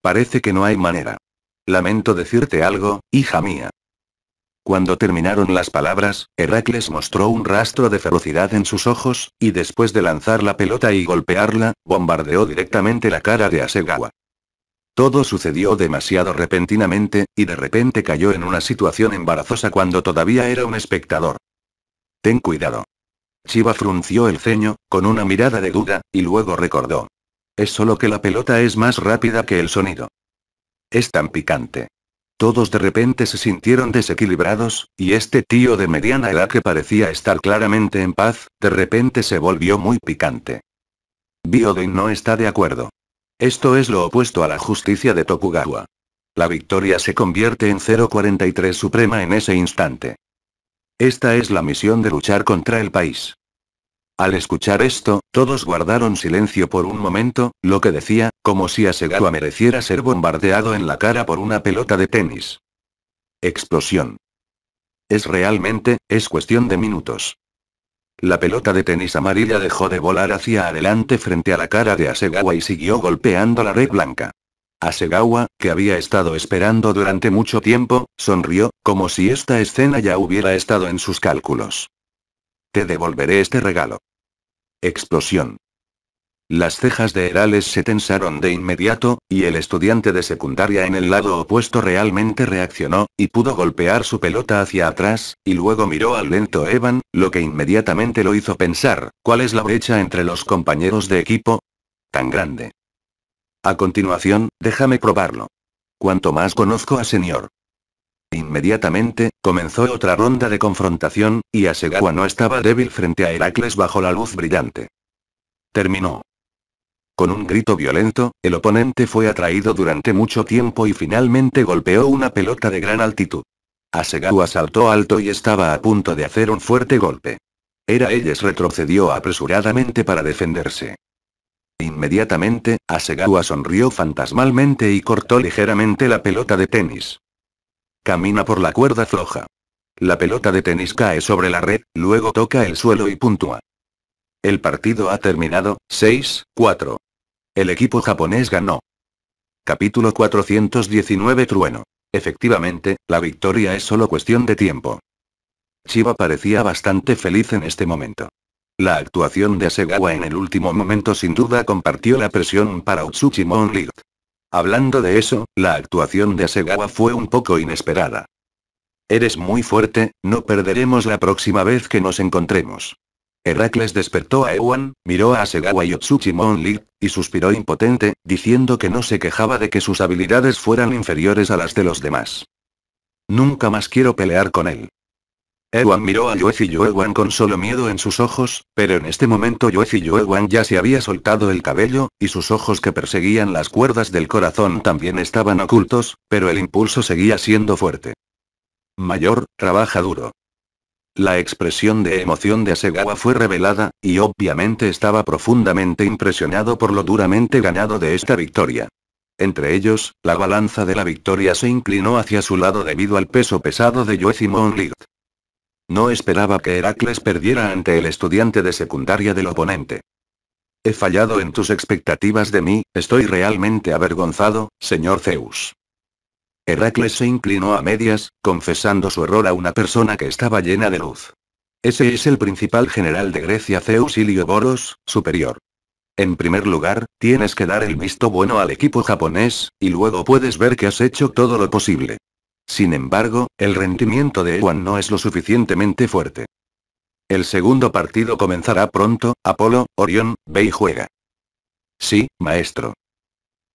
Parece que no hay manera. Lamento decirte algo, hija mía. Cuando terminaron las palabras, Heracles mostró un rastro de ferocidad en sus ojos, y después de lanzar la pelota y golpearla, bombardeó directamente la cara de Asegawa. Todo sucedió demasiado repentinamente, y de repente cayó en una situación embarazosa cuando todavía era un espectador. Ten cuidado. Chiva frunció el ceño, con una mirada de duda, y luego recordó. Es solo que la pelota es más rápida que el sonido. Es tan picante. Todos de repente se sintieron desequilibrados, y este tío de mediana edad que parecía estar claramente en paz, de repente se volvió muy picante. Bioden no está de acuerdo. Esto es lo opuesto a la justicia de Tokugawa. La victoria se convierte en 043 suprema en ese instante. Esta es la misión de luchar contra el país. Al escuchar esto, todos guardaron silencio por un momento, lo que decía, como si Asegawa mereciera ser bombardeado en la cara por una pelota de tenis. Explosión. Es realmente, es cuestión de minutos. La pelota de tenis amarilla dejó de volar hacia adelante frente a la cara de Asegawa y siguió golpeando la red blanca. Asegawa, que había estado esperando durante mucho tiempo, sonrió, como si esta escena ya hubiera estado en sus cálculos. Te devolveré este regalo. Explosión. Las cejas de Herales se tensaron de inmediato, y el estudiante de secundaria en el lado opuesto realmente reaccionó, y pudo golpear su pelota hacia atrás, y luego miró al lento Evan, lo que inmediatamente lo hizo pensar, ¿cuál es la brecha entre los compañeros de equipo? Tan grande. A continuación, déjame probarlo. Cuanto más conozco a señor. Inmediatamente, comenzó otra ronda de confrontación, y Asegawa no estaba débil frente a Heracles bajo la luz brillante. Terminó. Con un grito violento, el oponente fue atraído durante mucho tiempo y finalmente golpeó una pelota de gran altitud. Asegawa saltó alto y estaba a punto de hacer un fuerte golpe. Era Elles retrocedió apresuradamente para defenderse. Inmediatamente, Asegawa sonrió fantasmalmente y cortó ligeramente la pelota de tenis. Camina por la cuerda floja. La pelota de tenis cae sobre la red, luego toca el suelo y puntúa. El partido ha terminado, 6-4. El equipo japonés ganó. Capítulo 419 Trueno. Efectivamente, la victoria es solo cuestión de tiempo. Chiba parecía bastante feliz en este momento. La actuación de Asegawa en el último momento sin duda compartió la presión para Utsuchi Monlit. Hablando de eso, la actuación de Asegawa fue un poco inesperada. Eres muy fuerte, no perderemos la próxima vez que nos encontremos. Heracles despertó a Ewan, miró a Asegawa y Otsuchi Monlit, y suspiró impotente, diciendo que no se quejaba de que sus habilidades fueran inferiores a las de los demás. Nunca más quiero pelear con él. Ewan miró a Yoefi Yoewan con solo miedo en sus ojos, pero en este momento Yoefi Yoewan ya se había soltado el cabello, y sus ojos que perseguían las cuerdas del corazón también estaban ocultos, pero el impulso seguía siendo fuerte. Mayor, trabaja duro. La expresión de emoción de Asegawa fue revelada, y obviamente estaba profundamente impresionado por lo duramente ganado de esta victoria. Entre ellos, la balanza de la victoria se inclinó hacia su lado debido al peso pesado de Yoefi Monlit. No esperaba que Heracles perdiera ante el estudiante de secundaria del oponente. He fallado en tus expectativas de mí, estoy realmente avergonzado, señor Zeus. Heracles se inclinó a medias, confesando su error a una persona que estaba llena de luz. Ese es el principal general de Grecia Zeus Ilioboros, superior. En primer lugar, tienes que dar el visto bueno al equipo japonés, y luego puedes ver que has hecho todo lo posible. Sin embargo, el rendimiento de Ewan no es lo suficientemente fuerte. El segundo partido comenzará pronto, Apolo, Orión, ve y juega. Sí, maestro.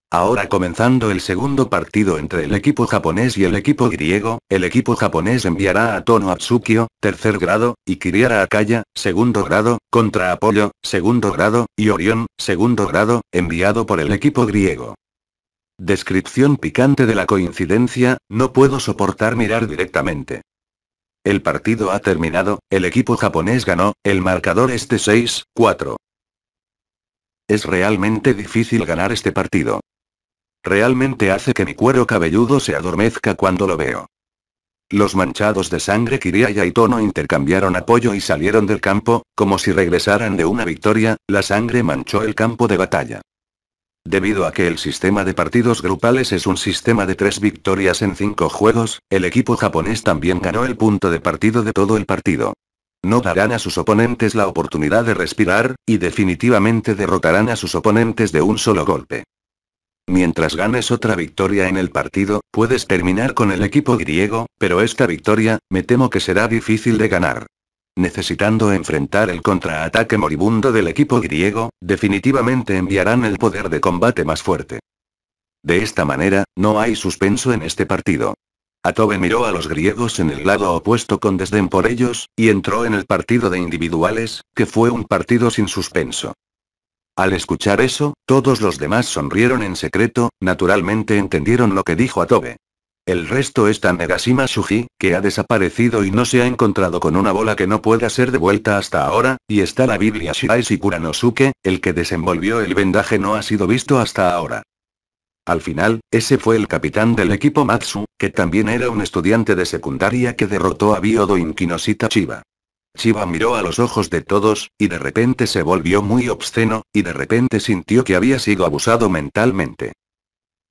Ahora comenzando el segundo partido entre el equipo japonés y el equipo griego, el equipo japonés enviará a Tono Atsukio, tercer grado, y Kiriara Akaya, segundo grado, contra Apolo, segundo grado, y Orión, segundo grado, enviado por el equipo griego. Descripción picante de la coincidencia, no puedo soportar mirar directamente. El partido ha terminado, el equipo japonés ganó, el marcador es de 6-4. Es realmente difícil ganar este partido. Realmente hace que mi cuero cabelludo se adormezca cuando lo veo. Los manchados de sangre Kiriaya y Tono intercambiaron apoyo y salieron del campo, como si regresaran de una victoria, la sangre manchó el campo de batalla. Debido a que el sistema de partidos grupales es un sistema de tres victorias en cinco juegos, el equipo japonés también ganó el punto de partido de todo el partido. No darán a sus oponentes la oportunidad de respirar, y definitivamente derrotarán a sus oponentes de un solo golpe. Mientras ganes otra victoria en el partido, puedes terminar con el equipo griego, pero esta victoria, me temo que será difícil de ganar. Necesitando enfrentar el contraataque moribundo del equipo griego, definitivamente enviarán el poder de combate más fuerte. De esta manera, no hay suspenso en este partido. Atobe miró a los griegos en el lado opuesto con desdén por ellos, y entró en el partido de individuales, que fue un partido sin suspenso. Al escuchar eso, todos los demás sonrieron en secreto, naturalmente entendieron lo que dijo Atobe. El resto es Negashima Shuji, que ha desaparecido y no se ha encontrado con una bola que no pueda ser devuelta hasta ahora, y está la Biblia Shirai Kuranosuke, el que desenvolvió el vendaje no ha sido visto hasta ahora. Al final, ese fue el capitán del equipo Matsu, que también era un estudiante de secundaria que derrotó a Biodo Inkinosita Chiba. Chiba miró a los ojos de todos, y de repente se volvió muy obsceno, y de repente sintió que había sido abusado mentalmente.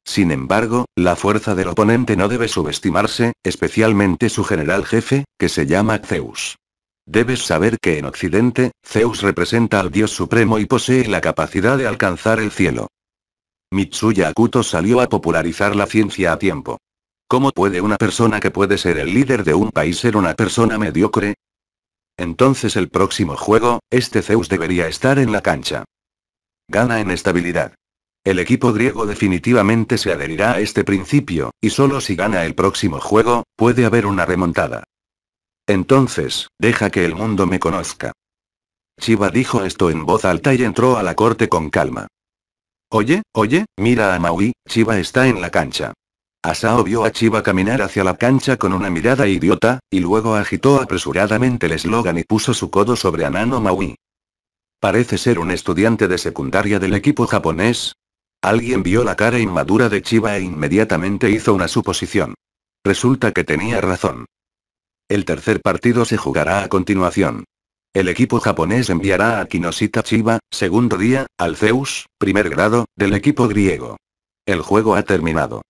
Sin embargo, la fuerza del oponente no debe subestimarse, especialmente su general jefe, que se llama Zeus. Debes saber que en Occidente, Zeus representa al Dios Supremo y posee la capacidad de alcanzar el cielo. Mitsuya Akuto salió a popularizar la ciencia a tiempo. ¿Cómo puede una persona que puede ser el líder de un país ser una persona mediocre? Entonces el próximo juego, este Zeus debería estar en la cancha. Gana en estabilidad. El equipo griego definitivamente se adherirá a este principio, y solo si gana el próximo juego, puede haber una remontada. Entonces, deja que el mundo me conozca. Chiba dijo esto en voz alta y entró a la corte con calma. Oye, oye, mira a Maui, Chiba está en la cancha. Asao vio a Chiba caminar hacia la cancha con una mirada idiota, y luego agitó apresuradamente el eslogan y puso su codo sobre Anano Maui. Parece ser un estudiante de secundaria del equipo japonés, Alguien vio la cara inmadura de Chiba e inmediatamente hizo una suposición. Resulta que tenía razón. El tercer partido se jugará a continuación. El equipo japonés enviará a Kinoshita Chiba, segundo día, al Zeus, primer grado, del equipo griego. El juego ha terminado.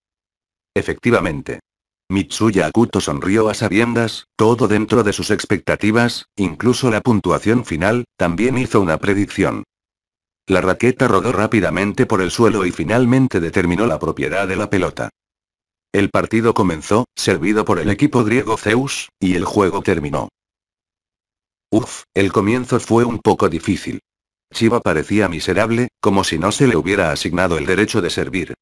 Efectivamente. Mitsuya Akuto sonrió a sabiendas, todo dentro de sus expectativas, incluso la puntuación final, también hizo una predicción. La raqueta rodó rápidamente por el suelo y finalmente determinó la propiedad de la pelota. El partido comenzó, servido por el equipo griego Zeus, y el juego terminó. Uf, el comienzo fue un poco difícil. Chiva parecía miserable, como si no se le hubiera asignado el derecho de servir.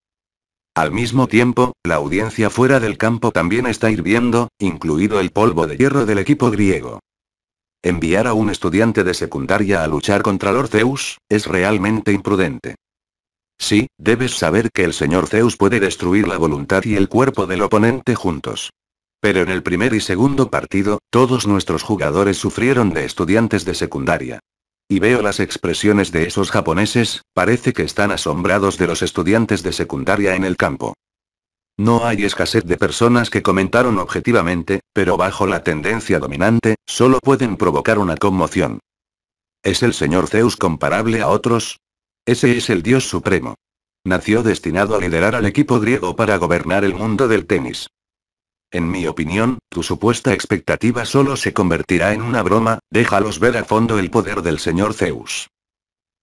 Al mismo tiempo, la audiencia fuera del campo también está hirviendo, incluido el polvo de hierro del equipo griego. Enviar a un estudiante de secundaria a luchar contra Lord Zeus, es realmente imprudente. Sí, debes saber que el señor Zeus puede destruir la voluntad y el cuerpo del oponente juntos. Pero en el primer y segundo partido, todos nuestros jugadores sufrieron de estudiantes de secundaria. Y veo las expresiones de esos japoneses, parece que están asombrados de los estudiantes de secundaria en el campo. No hay escasez de personas que comentaron objetivamente, pero bajo la tendencia dominante, solo pueden provocar una conmoción. ¿Es el señor Zeus comparable a otros? Ese es el dios supremo. Nació destinado a liderar al equipo griego para gobernar el mundo del tenis. En mi opinión, tu supuesta expectativa solo se convertirá en una broma, déjalos ver a fondo el poder del señor Zeus.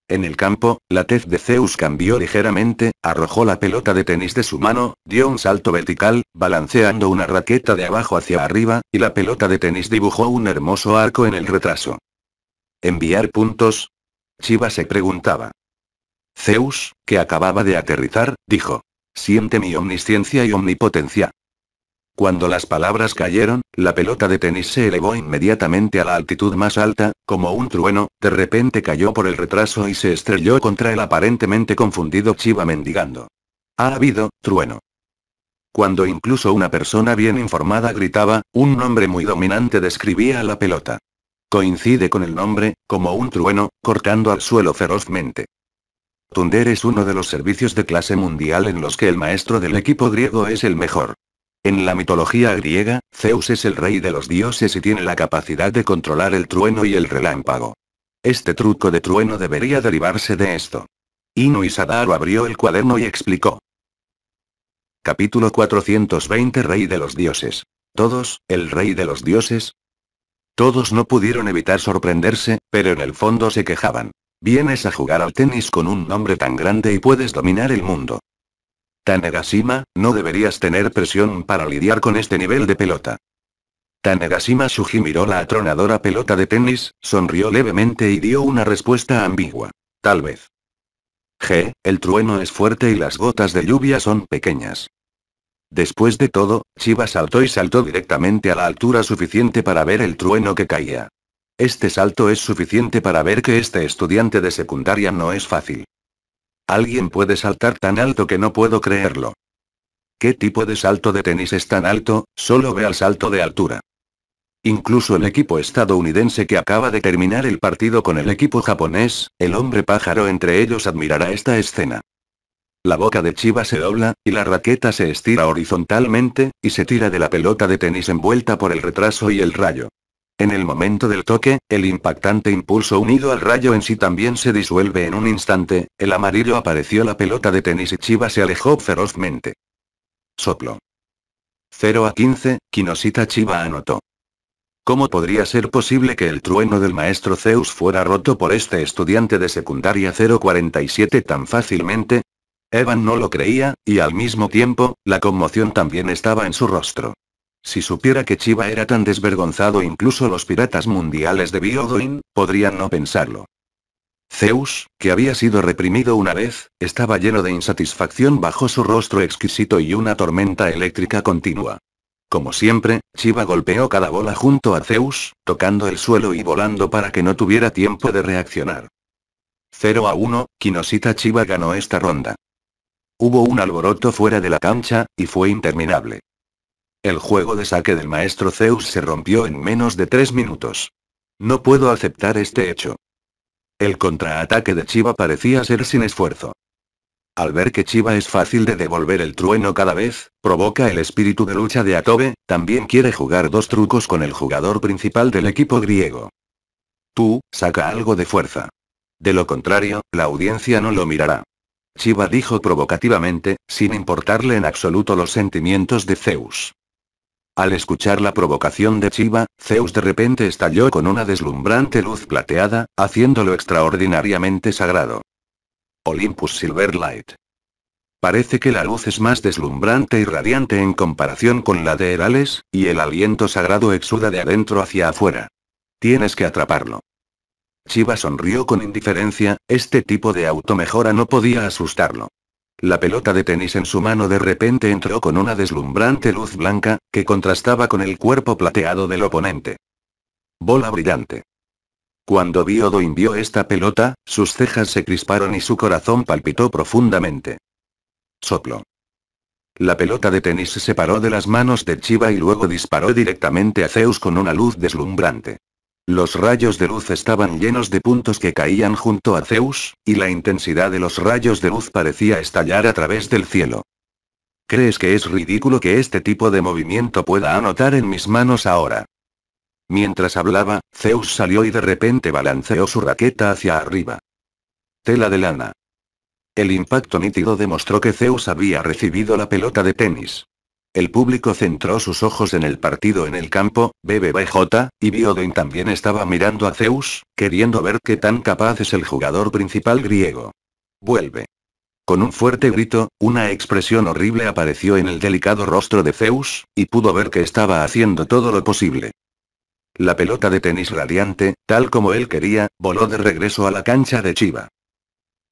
En el campo, la tez de Zeus cambió ligeramente, arrojó la pelota de tenis de su mano, dio un salto vertical, balanceando una raqueta de abajo hacia arriba, y la pelota de tenis dibujó un hermoso arco en el retraso. ¿Enviar puntos? Chiva se preguntaba. Zeus, que acababa de aterrizar, dijo. Siente mi omnisciencia y omnipotencia. Cuando las palabras cayeron, la pelota de tenis se elevó inmediatamente a la altitud más alta, como un trueno, de repente cayó por el retraso y se estrelló contra el aparentemente confundido Chiva mendigando. Ha habido, trueno. Cuando incluso una persona bien informada gritaba, un nombre muy dominante describía a la pelota. Coincide con el nombre, como un trueno, cortando al suelo ferozmente. Tunder es uno de los servicios de clase mundial en los que el maestro del equipo griego es el mejor. En la mitología griega, Zeus es el rey de los dioses y tiene la capacidad de controlar el trueno y el relámpago. Este truco de trueno debería derivarse de esto. Inu Isadaro abrió el cuaderno y explicó. Capítulo 420 Rey de los dioses. Todos, el rey de los dioses. Todos no pudieron evitar sorprenderse, pero en el fondo se quejaban. Vienes a jugar al tenis con un nombre tan grande y puedes dominar el mundo. Tanegashima, no deberías tener presión para lidiar con este nivel de pelota. Tanegashima Suji miró la atronadora pelota de tenis, sonrió levemente y dio una respuesta ambigua. Tal vez. G, el trueno es fuerte y las gotas de lluvia son pequeñas. Después de todo, Chiba saltó y saltó directamente a la altura suficiente para ver el trueno que caía. Este salto es suficiente para ver que este estudiante de secundaria no es fácil. Alguien puede saltar tan alto que no puedo creerlo. ¿Qué tipo de salto de tenis es tan alto? Solo ve al salto de altura. Incluso el equipo estadounidense que acaba de terminar el partido con el equipo japonés, el hombre pájaro entre ellos admirará esta escena. La boca de Chiba se dobla, y la raqueta se estira horizontalmente, y se tira de la pelota de tenis envuelta por el retraso y el rayo. En el momento del toque, el impactante impulso unido al rayo en sí también se disuelve en un instante, el amarillo apareció la pelota de tenis y Chiva se alejó ferozmente. Soplo. 0 a 15, Kinosita Chiva anotó. ¿Cómo podría ser posible que el trueno del maestro Zeus fuera roto por este estudiante de secundaria 047 tan fácilmente? Evan no lo creía, y al mismo tiempo, la conmoción también estaba en su rostro. Si supiera que Chiva era tan desvergonzado incluso los piratas mundiales de Biodoin, podrían no pensarlo. Zeus, que había sido reprimido una vez, estaba lleno de insatisfacción bajo su rostro exquisito y una tormenta eléctrica continua. Como siempre, Chiva golpeó cada bola junto a Zeus, tocando el suelo y volando para que no tuviera tiempo de reaccionar. 0 a 1, Kinosita Chiva ganó esta ronda. Hubo un alboroto fuera de la cancha, y fue interminable. El juego de saque del maestro Zeus se rompió en menos de tres minutos. No puedo aceptar este hecho. El contraataque de Chiva parecía ser sin esfuerzo. Al ver que Chiva es fácil de devolver el trueno cada vez, provoca el espíritu de lucha de Atobe, también quiere jugar dos trucos con el jugador principal del equipo griego. Tú, saca algo de fuerza. De lo contrario, la audiencia no lo mirará. Chiva dijo provocativamente, sin importarle en absoluto los sentimientos de Zeus. Al escuchar la provocación de Chiva, Zeus de repente estalló con una deslumbrante luz plateada, haciéndolo extraordinariamente sagrado. Olympus Silverlight. Parece que la luz es más deslumbrante y radiante en comparación con la de Herales, y el aliento sagrado exuda de adentro hacia afuera. Tienes que atraparlo. Chiva sonrió con indiferencia, este tipo de automejora no podía asustarlo. La pelota de tenis en su mano de repente entró con una deslumbrante luz blanca, que contrastaba con el cuerpo plateado del oponente. Bola brillante. Cuando Biodoin vio esta pelota, sus cejas se crisparon y su corazón palpitó profundamente. Soplo. La pelota de tenis se separó de las manos de Chiva y luego disparó directamente a Zeus con una luz deslumbrante. Los rayos de luz estaban llenos de puntos que caían junto a Zeus, y la intensidad de los rayos de luz parecía estallar a través del cielo. ¿Crees que es ridículo que este tipo de movimiento pueda anotar en mis manos ahora? Mientras hablaba, Zeus salió y de repente balanceó su raqueta hacia arriba. Tela de lana. El impacto nítido demostró que Zeus había recibido la pelota de tenis. El público centró sus ojos en el partido en el campo, BBBJ, y Bioden también estaba mirando a Zeus, queriendo ver qué tan capaz es el jugador principal griego. Vuelve. Con un fuerte grito, una expresión horrible apareció en el delicado rostro de Zeus, y pudo ver que estaba haciendo todo lo posible. La pelota de tenis radiante, tal como él quería, voló de regreso a la cancha de Chiva.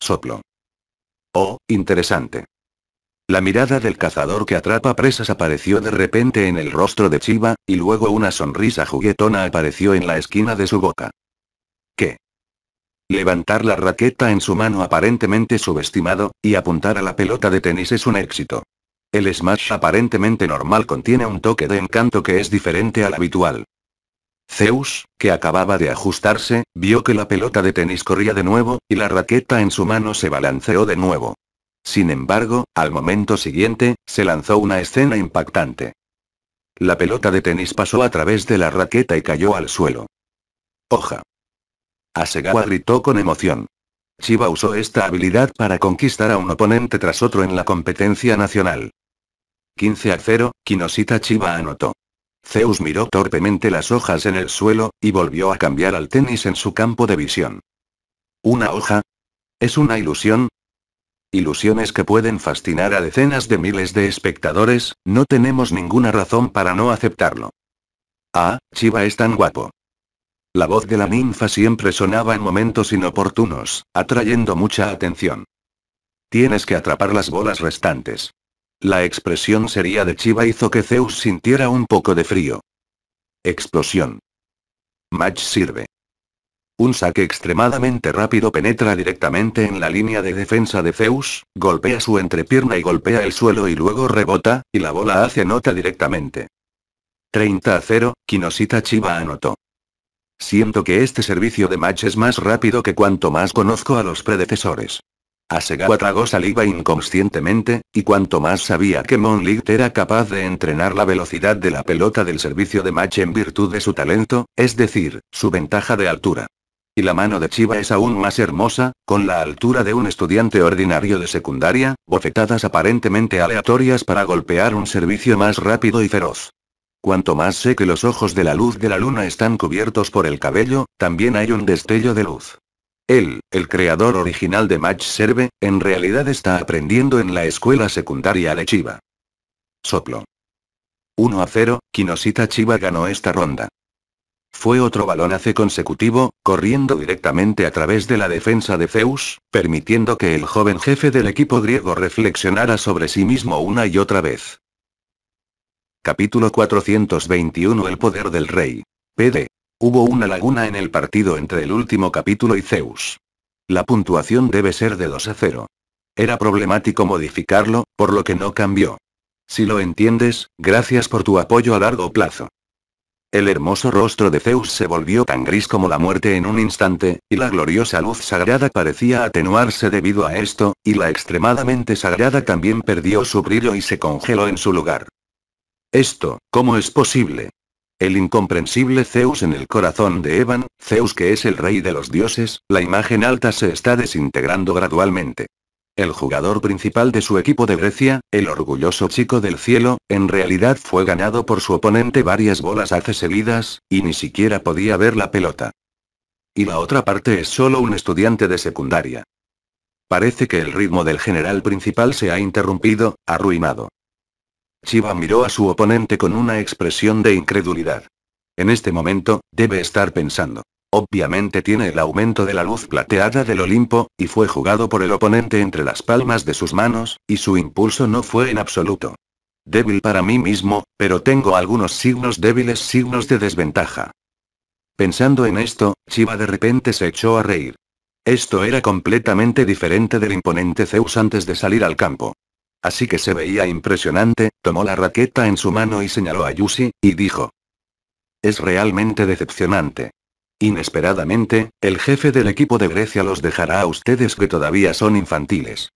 Soplo. Oh, interesante. La mirada del cazador que atrapa presas apareció de repente en el rostro de Chiva, y luego una sonrisa juguetona apareció en la esquina de su boca. ¿Qué? Levantar la raqueta en su mano aparentemente subestimado, y apuntar a la pelota de tenis es un éxito. El smash aparentemente normal contiene un toque de encanto que es diferente al habitual. Zeus, que acababa de ajustarse, vio que la pelota de tenis corría de nuevo, y la raqueta en su mano se balanceó de nuevo. Sin embargo, al momento siguiente, se lanzó una escena impactante. La pelota de tenis pasó a través de la raqueta y cayó al suelo. Hoja. Asegawa gritó con emoción. Chiba usó esta habilidad para conquistar a un oponente tras otro en la competencia nacional. 15 a 0, Kinosita Chiba anotó. Zeus miró torpemente las hojas en el suelo, y volvió a cambiar al tenis en su campo de visión. ¿Una hoja? ¿Es una ilusión? Ilusiones que pueden fascinar a decenas de miles de espectadores, no tenemos ninguna razón para no aceptarlo. Ah, Chiva es tan guapo. La voz de la ninfa siempre sonaba en momentos inoportunos, atrayendo mucha atención. Tienes que atrapar las bolas restantes. La expresión seria de Chiva hizo que Zeus sintiera un poco de frío. Explosión. Match sirve. Un saque extremadamente rápido penetra directamente en la línea de defensa de Zeus, golpea su entrepierna y golpea el suelo y luego rebota, y la bola hace nota directamente. 30 a 0, Kinosita Chiba anotó. Siento que este servicio de match es más rápido que cuanto más conozco a los predecesores. Asegawa tragó saliva inconscientemente, y cuanto más sabía que Monlit era capaz de entrenar la velocidad de la pelota del servicio de match en virtud de su talento, es decir, su ventaja de altura. Y la mano de Chiva es aún más hermosa, con la altura de un estudiante ordinario de secundaria, bofetadas aparentemente aleatorias para golpear un servicio más rápido y feroz. Cuanto más sé que los ojos de la luz de la luna están cubiertos por el cabello, también hay un destello de luz. Él, el creador original de Match Serve, en realidad está aprendiendo en la escuela secundaria de Chiva. Soplo. 1 a 0, Kinosita Chiva ganó esta ronda. Fue otro balonazo consecutivo, corriendo directamente a través de la defensa de Zeus, permitiendo que el joven jefe del equipo griego reflexionara sobre sí mismo una y otra vez. Capítulo 421 El poder del rey. PD. Hubo una laguna en el partido entre el último capítulo y Zeus. La puntuación debe ser de 2 a 0. Era problemático modificarlo, por lo que no cambió. Si lo entiendes, gracias por tu apoyo a largo plazo. El hermoso rostro de Zeus se volvió tan gris como la muerte en un instante, y la gloriosa luz sagrada parecía atenuarse debido a esto, y la extremadamente sagrada también perdió su brillo y se congeló en su lugar. Esto, ¿cómo es posible? El incomprensible Zeus en el corazón de Evan, Zeus que es el rey de los dioses, la imagen alta se está desintegrando gradualmente. El jugador principal de su equipo de Grecia, el orgulloso chico del cielo, en realidad fue ganado por su oponente varias bolas hace seguidas, y ni siquiera podía ver la pelota. Y la otra parte es solo un estudiante de secundaria. Parece que el ritmo del general principal se ha interrumpido, arruinado. Chiva miró a su oponente con una expresión de incredulidad. En este momento, debe estar pensando. Obviamente tiene el aumento de la luz plateada del Olimpo, y fue jugado por el oponente entre las palmas de sus manos, y su impulso no fue en absoluto. Débil para mí mismo, pero tengo algunos signos débiles signos de desventaja. Pensando en esto, Chiva de repente se echó a reír. Esto era completamente diferente del imponente Zeus antes de salir al campo. Así que se veía impresionante, tomó la raqueta en su mano y señaló a Yusi, y dijo. Es realmente decepcionante. Inesperadamente, el jefe del equipo de Grecia los dejará a ustedes que todavía son infantiles.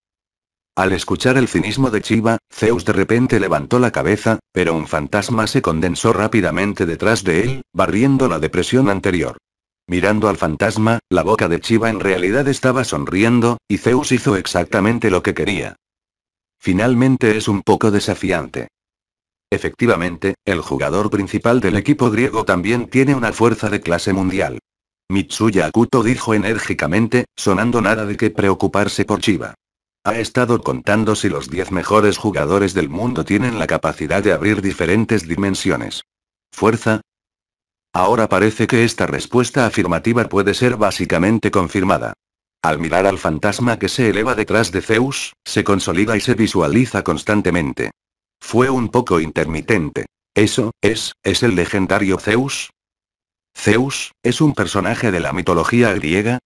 Al escuchar el cinismo de Chiva, Zeus de repente levantó la cabeza, pero un fantasma se condensó rápidamente detrás de él, barriendo la depresión anterior. Mirando al fantasma, la boca de Chiva en realidad estaba sonriendo, y Zeus hizo exactamente lo que quería. Finalmente es un poco desafiante. Efectivamente, el jugador principal del equipo griego también tiene una fuerza de clase mundial. Mitsuya Akuto dijo enérgicamente, sonando nada de qué preocuparse por Chiba. Ha estado contando si los 10 mejores jugadores del mundo tienen la capacidad de abrir diferentes dimensiones. ¿Fuerza? Ahora parece que esta respuesta afirmativa puede ser básicamente confirmada. Al mirar al fantasma que se eleva detrás de Zeus, se consolida y se visualiza constantemente. Fue un poco intermitente. ¿Eso, es, es el legendario Zeus? ¿Zeus, es un personaje de la mitología griega?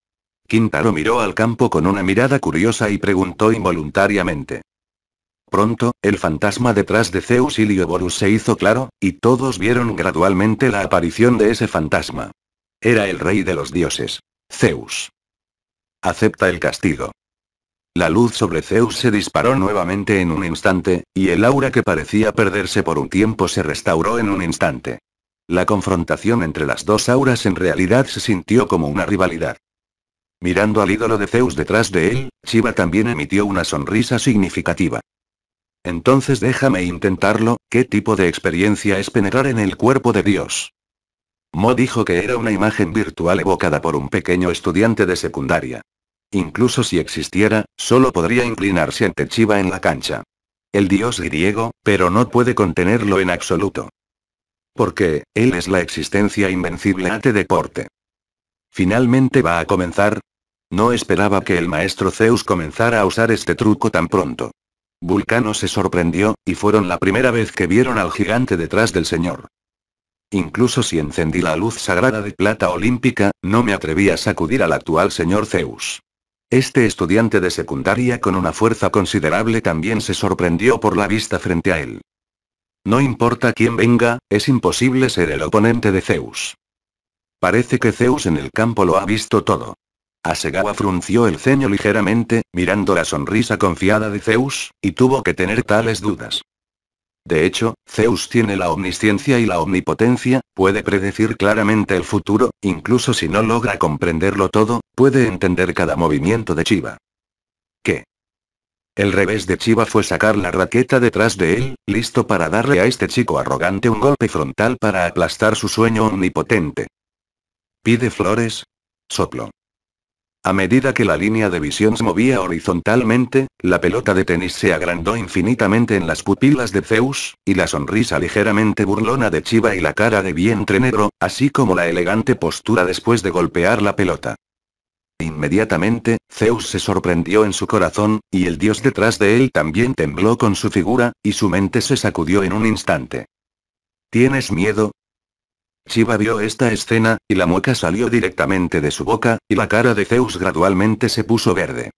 Quintaro miró al campo con una mirada curiosa y preguntó involuntariamente. Pronto, el fantasma detrás de Zeus y Lioborus se hizo claro, y todos vieron gradualmente la aparición de ese fantasma. Era el rey de los dioses. Zeus. Acepta el castigo. La luz sobre Zeus se disparó nuevamente en un instante, y el aura que parecía perderse por un tiempo se restauró en un instante. La confrontación entre las dos auras en realidad se sintió como una rivalidad. Mirando al ídolo de Zeus detrás de él, Shiva también emitió una sonrisa significativa. Entonces déjame intentarlo, ¿qué tipo de experiencia es penetrar en el cuerpo de Dios? Mo dijo que era una imagen virtual evocada por un pequeño estudiante de secundaria. Incluso si existiera, solo podría inclinarse ante Chiva en la cancha. El dios griego, pero no puede contenerlo en absoluto. Porque, él es la existencia invencible ante deporte. ¿Finalmente va a comenzar? No esperaba que el maestro Zeus comenzara a usar este truco tan pronto. Vulcano se sorprendió, y fueron la primera vez que vieron al gigante detrás del señor. Incluso si encendí la luz sagrada de plata olímpica, no me atreví a sacudir al actual señor Zeus. Este estudiante de secundaria con una fuerza considerable también se sorprendió por la vista frente a él. No importa quién venga, es imposible ser el oponente de Zeus. Parece que Zeus en el campo lo ha visto todo. Asegawa frunció el ceño ligeramente, mirando la sonrisa confiada de Zeus, y tuvo que tener tales dudas. De hecho, Zeus tiene la omnisciencia y la omnipotencia, puede predecir claramente el futuro, incluso si no logra comprenderlo todo, puede entender cada movimiento de Chiva. ¿Qué? El revés de Chiva fue sacar la raqueta detrás de él, listo para darle a este chico arrogante un golpe frontal para aplastar su sueño omnipotente. ¿Pide flores? Soplo. A medida que la línea de visión se movía horizontalmente, la pelota de tenis se agrandó infinitamente en las pupilas de Zeus, y la sonrisa ligeramente burlona de Chiva y la cara de vientre negro, así como la elegante postura después de golpear la pelota. Inmediatamente, Zeus se sorprendió en su corazón, y el dios detrás de él también tembló con su figura, y su mente se sacudió en un instante. ¿Tienes miedo? Shiva vio esta escena, y la mueca salió directamente de su boca, y la cara de Zeus gradualmente se puso verde.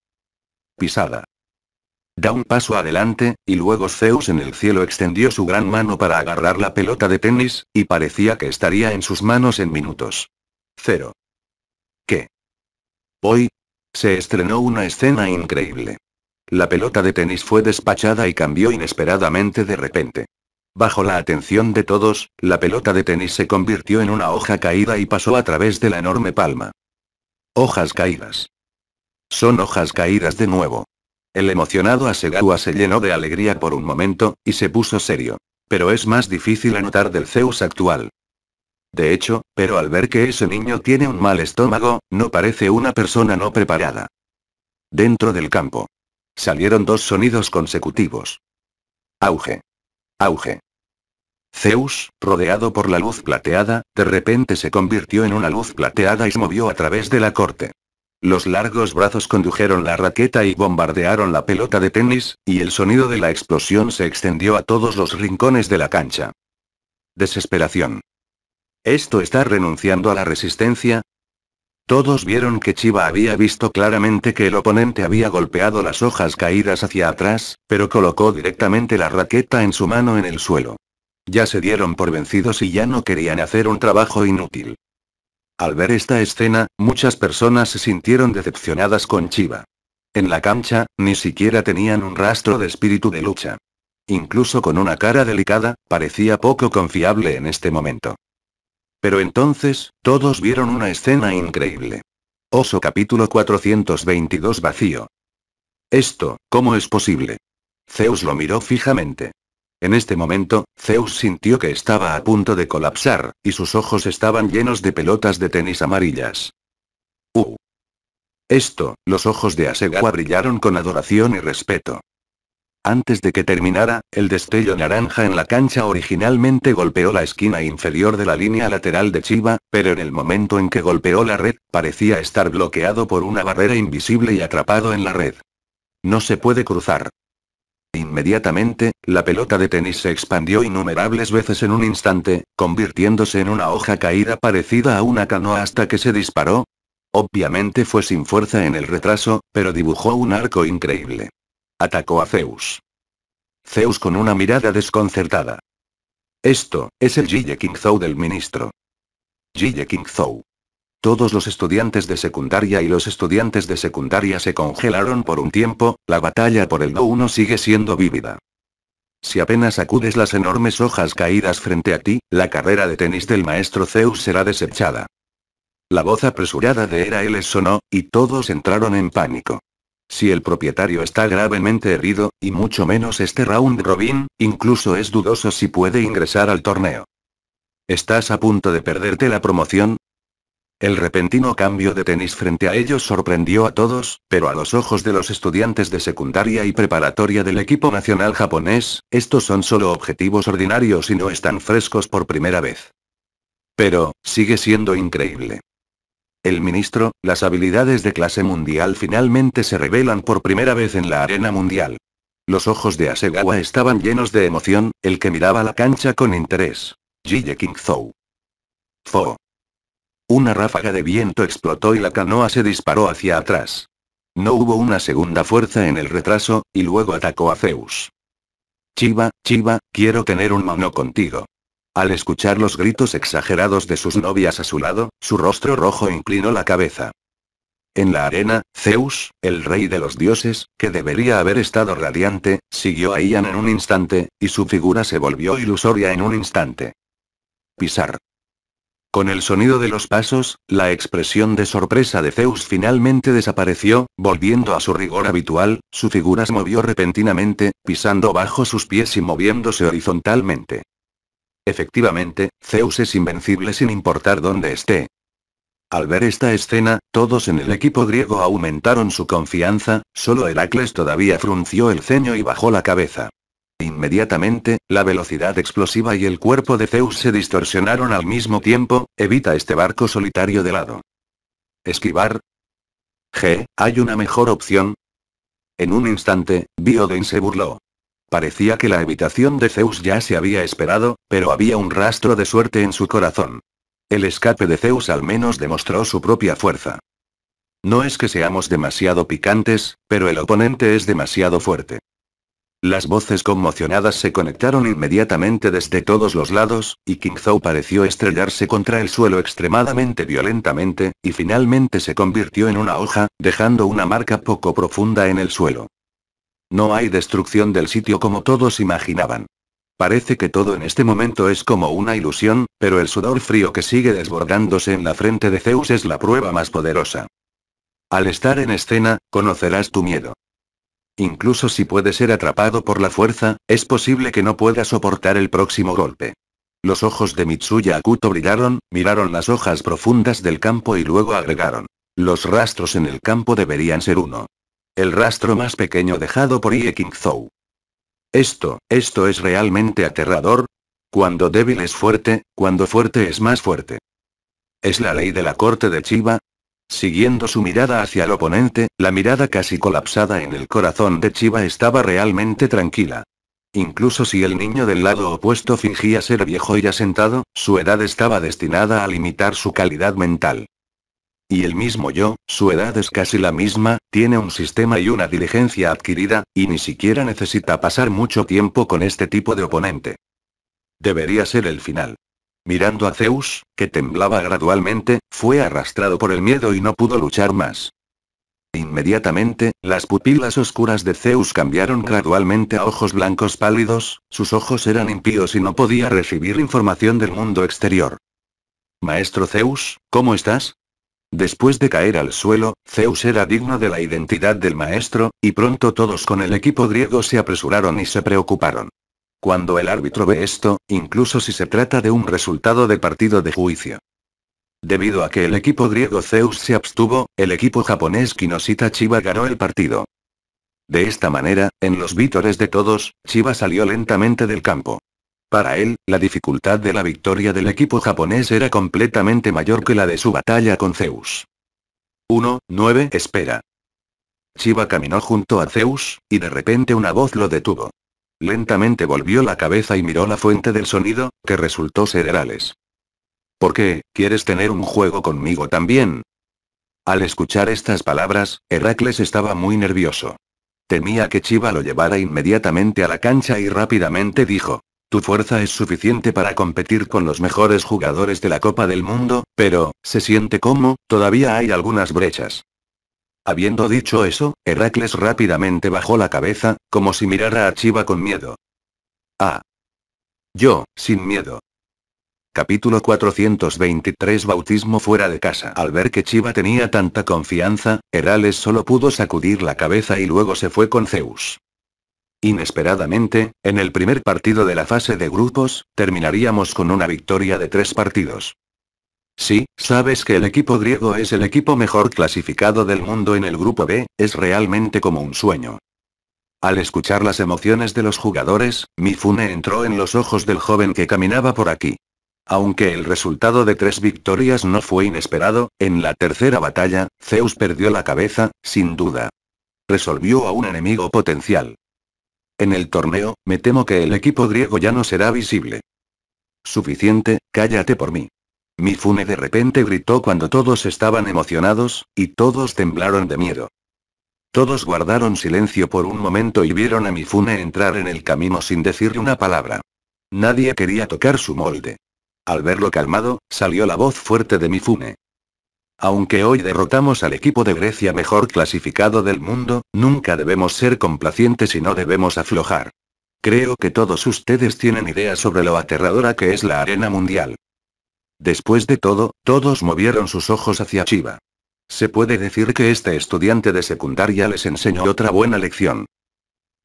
Pisada. Da un paso adelante, y luego Zeus en el cielo extendió su gran mano para agarrar la pelota de tenis, y parecía que estaría en sus manos en minutos. Cero. ¿Qué? Hoy, se estrenó una escena increíble. La pelota de tenis fue despachada y cambió inesperadamente de repente. Bajo la atención de todos, la pelota de tenis se convirtió en una hoja caída y pasó a través de la enorme palma. Hojas caídas. Son hojas caídas de nuevo. El emocionado Asegawa se llenó de alegría por un momento, y se puso serio. Pero es más difícil anotar del Zeus actual. De hecho, pero al ver que ese niño tiene un mal estómago, no parece una persona no preparada. Dentro del campo. Salieron dos sonidos consecutivos. Auge. Auge. Zeus, rodeado por la luz plateada, de repente se convirtió en una luz plateada y se movió a través de la corte. Los largos brazos condujeron la raqueta y bombardearon la pelota de tenis, y el sonido de la explosión se extendió a todos los rincones de la cancha. Desesperación. ¿Esto está renunciando a la resistencia? Todos vieron que Chiva había visto claramente que el oponente había golpeado las hojas caídas hacia atrás, pero colocó directamente la raqueta en su mano en el suelo. Ya se dieron por vencidos y ya no querían hacer un trabajo inútil. Al ver esta escena, muchas personas se sintieron decepcionadas con Chiva. En la cancha, ni siquiera tenían un rastro de espíritu de lucha. Incluso con una cara delicada, parecía poco confiable en este momento. Pero entonces, todos vieron una escena increíble. Oso capítulo 422 vacío. Esto, ¿cómo es posible? Zeus lo miró fijamente. En este momento, Zeus sintió que estaba a punto de colapsar, y sus ojos estaban llenos de pelotas de tenis amarillas. ¡Uh! Esto, los ojos de Asegawa brillaron con adoración y respeto. Antes de que terminara, el destello naranja en la cancha originalmente golpeó la esquina inferior de la línea lateral de Chiba, pero en el momento en que golpeó la red, parecía estar bloqueado por una barrera invisible y atrapado en la red. No se puede cruzar. Inmediatamente, la pelota de tenis se expandió innumerables veces en un instante, convirtiéndose en una hoja caída parecida a una canoa hasta que se disparó. Obviamente fue sin fuerza en el retraso, pero dibujó un arco increíble. Atacó a Zeus. Zeus con una mirada desconcertada. Esto, es el Jille King Zhou del ministro. Jille King Zhou. Todos los estudiantes de secundaria y los estudiantes de secundaria se congelaron por un tiempo, la batalla por el Do 1 sigue siendo vívida. Si apenas sacudes las enormes hojas caídas frente a ti, la carrera de tenis del maestro Zeus será desechada. La voz apresurada de Era L sonó, y todos entraron en pánico. Si el propietario está gravemente herido, y mucho menos este round robin, incluso es dudoso si puede ingresar al torneo. ¿Estás a punto de perderte la promoción? El repentino cambio de tenis frente a ellos sorprendió a todos, pero a los ojos de los estudiantes de secundaria y preparatoria del equipo nacional japonés, estos son solo objetivos ordinarios y no están frescos por primera vez. Pero, sigue siendo increíble. El ministro, las habilidades de clase mundial finalmente se revelan por primera vez en la arena mundial. Los ojos de Asegawa estaban llenos de emoción, el que miraba la cancha con interés. Jille King Zhou. Fo. Una ráfaga de viento explotó y la canoa se disparó hacia atrás. No hubo una segunda fuerza en el retraso, y luego atacó a Zeus. Chiva, Chiva, quiero tener un mano contigo. Al escuchar los gritos exagerados de sus novias a su lado, su rostro rojo inclinó la cabeza. En la arena, Zeus, el rey de los dioses, que debería haber estado radiante, siguió a Ian en un instante, y su figura se volvió ilusoria en un instante. Pisar. Con el sonido de los pasos, la expresión de sorpresa de Zeus finalmente desapareció, volviendo a su rigor habitual, su figura se movió repentinamente, pisando bajo sus pies y moviéndose horizontalmente. Efectivamente, Zeus es invencible sin importar dónde esté. Al ver esta escena, todos en el equipo griego aumentaron su confianza, solo Heracles todavía frunció el ceño y bajó la cabeza. Inmediatamente, la velocidad explosiva y el cuerpo de Zeus se distorsionaron al mismo tiempo, evita este barco solitario de lado. Esquivar. G, ¿hay una mejor opción? En un instante, Bioden se burló. Parecía que la evitación de Zeus ya se había esperado, pero había un rastro de suerte en su corazón. El escape de Zeus al menos demostró su propia fuerza. No es que seamos demasiado picantes, pero el oponente es demasiado fuerte. Las voces conmocionadas se conectaron inmediatamente desde todos los lados, y King Zhou pareció estrellarse contra el suelo extremadamente violentamente, y finalmente se convirtió en una hoja, dejando una marca poco profunda en el suelo. No hay destrucción del sitio como todos imaginaban. Parece que todo en este momento es como una ilusión, pero el sudor frío que sigue desbordándose en la frente de Zeus es la prueba más poderosa. Al estar en escena, conocerás tu miedo. Incluso si puede ser atrapado por la fuerza, es posible que no pueda soportar el próximo golpe. Los ojos de Mitsuya Akuto brillaron, miraron las hojas profundas del campo y luego agregaron. Los rastros en el campo deberían ser uno. El rastro más pequeño dejado por Ie King Zhou. Esto, esto es realmente aterrador. Cuando débil es fuerte, cuando fuerte es más fuerte. ¿Es la ley de la corte de Chiba? Siguiendo su mirada hacia el oponente, la mirada casi colapsada en el corazón de Chiba estaba realmente tranquila. Incluso si el niño del lado opuesto fingía ser viejo y asentado, su edad estaba destinada a limitar su calidad mental. Y el mismo yo, su edad es casi la misma, tiene un sistema y una diligencia adquirida, y ni siquiera necesita pasar mucho tiempo con este tipo de oponente. Debería ser el final. Mirando a Zeus, que temblaba gradualmente, fue arrastrado por el miedo y no pudo luchar más. Inmediatamente, las pupilas oscuras de Zeus cambiaron gradualmente a ojos blancos pálidos, sus ojos eran impíos y no podía recibir información del mundo exterior. Maestro Zeus, ¿cómo estás? Después de caer al suelo, Zeus era digno de la identidad del maestro, y pronto todos con el equipo griego se apresuraron y se preocuparon. Cuando el árbitro ve esto, incluso si se trata de un resultado de partido de juicio. Debido a que el equipo griego Zeus se abstuvo, el equipo japonés Kinoshita Chiba ganó el partido. De esta manera, en los vítores de todos, Chiba salió lentamente del campo. Para él, la dificultad de la victoria del equipo japonés era completamente mayor que la de su batalla con Zeus. 1. 9. Espera. Chiba caminó junto a Zeus, y de repente una voz lo detuvo. Lentamente volvió la cabeza y miró la fuente del sonido, que resultó ser Herales. ¿Por qué, quieres tener un juego conmigo también? Al escuchar estas palabras, Heracles estaba muy nervioso. Temía que Chiva lo llevara inmediatamente a la cancha y rápidamente dijo. Tu fuerza es suficiente para competir con los mejores jugadores de la Copa del Mundo, pero, ¿se siente como? Todavía hay algunas brechas. Habiendo dicho eso, Heracles rápidamente bajó la cabeza, como si mirara a Chiva con miedo. Ah. Yo, sin miedo. Capítulo 423 Bautismo fuera de casa. Al ver que Chiva tenía tanta confianza, Herales solo pudo sacudir la cabeza y luego se fue con Zeus. Inesperadamente, en el primer partido de la fase de grupos, terminaríamos con una victoria de tres partidos. Sí, sabes que el equipo griego es el equipo mejor clasificado del mundo en el grupo B, es realmente como un sueño. Al escuchar las emociones de los jugadores, Mifune entró en los ojos del joven que caminaba por aquí. Aunque el resultado de tres victorias no fue inesperado, en la tercera batalla, Zeus perdió la cabeza, sin duda. Resolvió a un enemigo potencial. En el torneo, me temo que el equipo griego ya no será visible. Suficiente, cállate por mí. Mifune de repente gritó cuando todos estaban emocionados, y todos temblaron de miedo. Todos guardaron silencio por un momento y vieron a Mifune entrar en el camino sin decirle una palabra. Nadie quería tocar su molde. Al verlo calmado, salió la voz fuerte de Mifune. Aunque hoy derrotamos al equipo de Grecia mejor clasificado del mundo, nunca debemos ser complacientes y no debemos aflojar. Creo que todos ustedes tienen idea sobre lo aterradora que es la arena mundial. Después de todo, todos movieron sus ojos hacia Chiva. Se puede decir que este estudiante de secundaria les enseñó otra buena lección.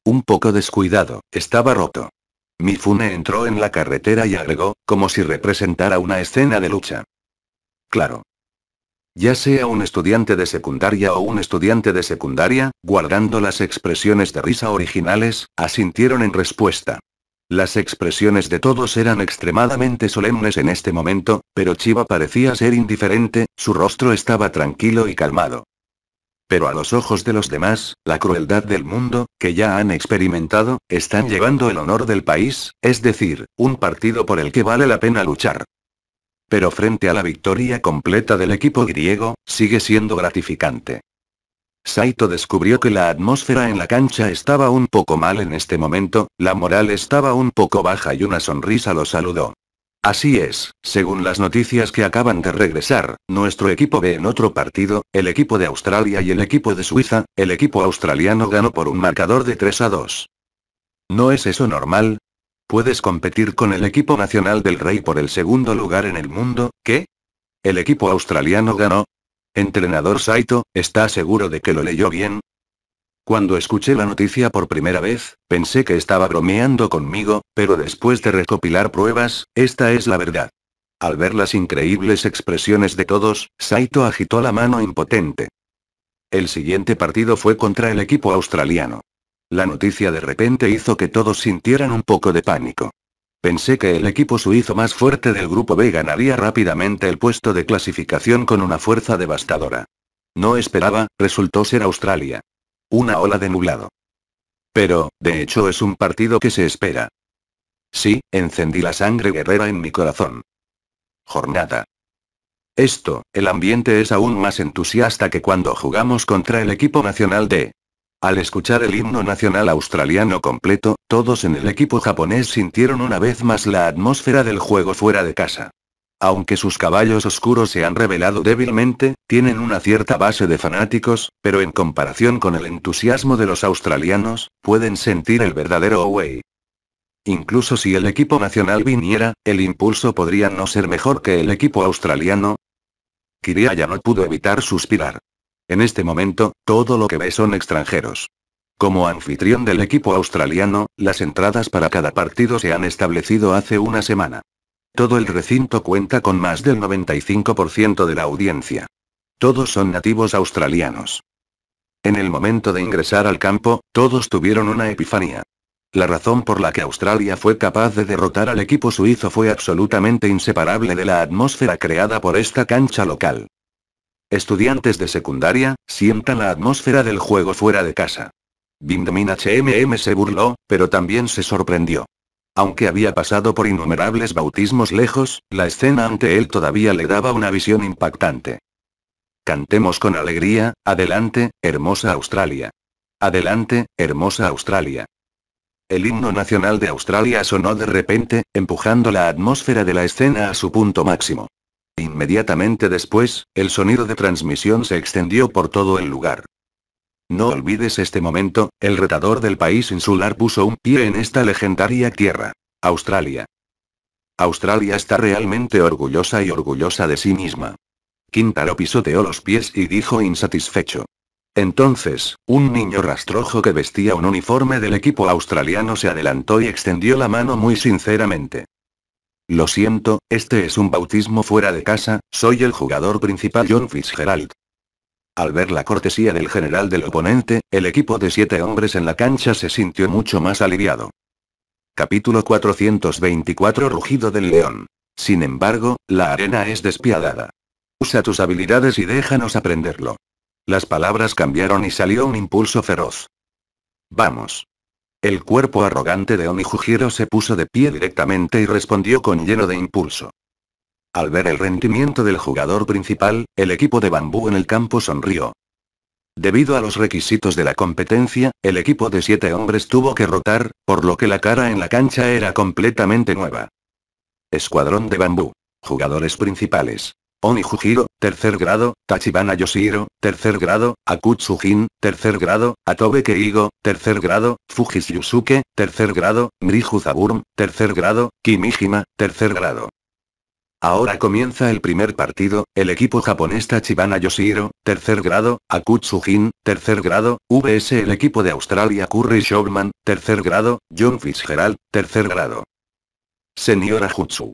Un poco descuidado, estaba roto. Mifune entró en la carretera y agregó, como si representara una escena de lucha. Claro. Ya sea un estudiante de secundaria o un estudiante de secundaria, guardando las expresiones de risa originales, asintieron en respuesta. Las expresiones de todos eran extremadamente solemnes en este momento, pero Chiva parecía ser indiferente, su rostro estaba tranquilo y calmado. Pero a los ojos de los demás, la crueldad del mundo, que ya han experimentado, están llevando el honor del país, es decir, un partido por el que vale la pena luchar. Pero frente a la victoria completa del equipo griego, sigue siendo gratificante. Saito descubrió que la atmósfera en la cancha estaba un poco mal en este momento, la moral estaba un poco baja y una sonrisa lo saludó. Así es, según las noticias que acaban de regresar, nuestro equipo ve en otro partido, el equipo de Australia y el equipo de Suiza, el equipo australiano ganó por un marcador de 3 a 2. ¿No es eso normal? ¿Puedes competir con el equipo nacional del Rey por el segundo lugar en el mundo? ¿Qué? ¿El equipo australiano ganó? Entrenador Saito, ¿está seguro de que lo leyó bien? Cuando escuché la noticia por primera vez, pensé que estaba bromeando conmigo, pero después de recopilar pruebas, esta es la verdad. Al ver las increíbles expresiones de todos, Saito agitó la mano impotente. El siguiente partido fue contra el equipo australiano. La noticia de repente hizo que todos sintieran un poco de pánico. Pensé que el equipo suizo más fuerte del grupo B ganaría rápidamente el puesto de clasificación con una fuerza devastadora. No esperaba, resultó ser Australia. Una ola de nublado. Pero, de hecho es un partido que se espera. Sí, encendí la sangre guerrera en mi corazón. Jornada. Esto, el ambiente es aún más entusiasta que cuando jugamos contra el equipo nacional de al escuchar el himno nacional australiano completo, todos en el equipo japonés sintieron una vez más la atmósfera del juego fuera de casa. Aunque sus caballos oscuros se han revelado débilmente, tienen una cierta base de fanáticos, pero en comparación con el entusiasmo de los australianos, pueden sentir el verdadero away. Incluso si el equipo nacional viniera, el impulso podría no ser mejor que el equipo australiano. Kiria ya no pudo evitar suspirar. En este momento, todo lo que ve son extranjeros. Como anfitrión del equipo australiano, las entradas para cada partido se han establecido hace una semana. Todo el recinto cuenta con más del 95% de la audiencia. Todos son nativos australianos. En el momento de ingresar al campo, todos tuvieron una epifanía. La razón por la que Australia fue capaz de derrotar al equipo suizo fue absolutamente inseparable de la atmósfera creada por esta cancha local. Estudiantes de secundaria, sientan la atmósfera del juego fuera de casa. Bindamin HMM se burló, pero también se sorprendió. Aunque había pasado por innumerables bautismos lejos, la escena ante él todavía le daba una visión impactante. Cantemos con alegría, adelante, hermosa Australia. Adelante, hermosa Australia. El himno nacional de Australia sonó de repente, empujando la atmósfera de la escena a su punto máximo. Inmediatamente después, el sonido de transmisión se extendió por todo el lugar. No olvides este momento, el retador del país insular puso un pie en esta legendaria tierra. Australia. Australia está realmente orgullosa y orgullosa de sí misma. Quintaro pisoteó los pies y dijo insatisfecho. Entonces, un niño rastrojo que vestía un uniforme del equipo australiano se adelantó y extendió la mano muy sinceramente. Lo siento, este es un bautismo fuera de casa, soy el jugador principal John Fitzgerald. Al ver la cortesía del general del oponente, el equipo de siete hombres en la cancha se sintió mucho más aliviado. Capítulo 424 Rugido del León. Sin embargo, la arena es despiadada. Usa tus habilidades y déjanos aprenderlo. Las palabras cambiaron y salió un impulso feroz. Vamos. El cuerpo arrogante de Onijujiro se puso de pie directamente y respondió con lleno de impulso. Al ver el rendimiento del jugador principal, el equipo de bambú en el campo sonrió. Debido a los requisitos de la competencia, el equipo de siete hombres tuvo que rotar, por lo que la cara en la cancha era completamente nueva. Escuadrón de bambú. Jugadores principales. Oni Jujiro, tercer grado, Tachibana Yoshiro, tercer grado, Akutsujin, tercer grado, Atobe Keigo, tercer grado, Fujis Yusuke, tercer grado, Mriju Zaburm, tercer grado, Kimijima, tercer grado. Ahora comienza el primer partido, el equipo japonés Tachibana Yoshiro, tercer grado, Akutsujin, tercer grado, VS el equipo de Australia Curry Showman, tercer grado, John Fitzgerald, tercer grado. Señora Jutsu.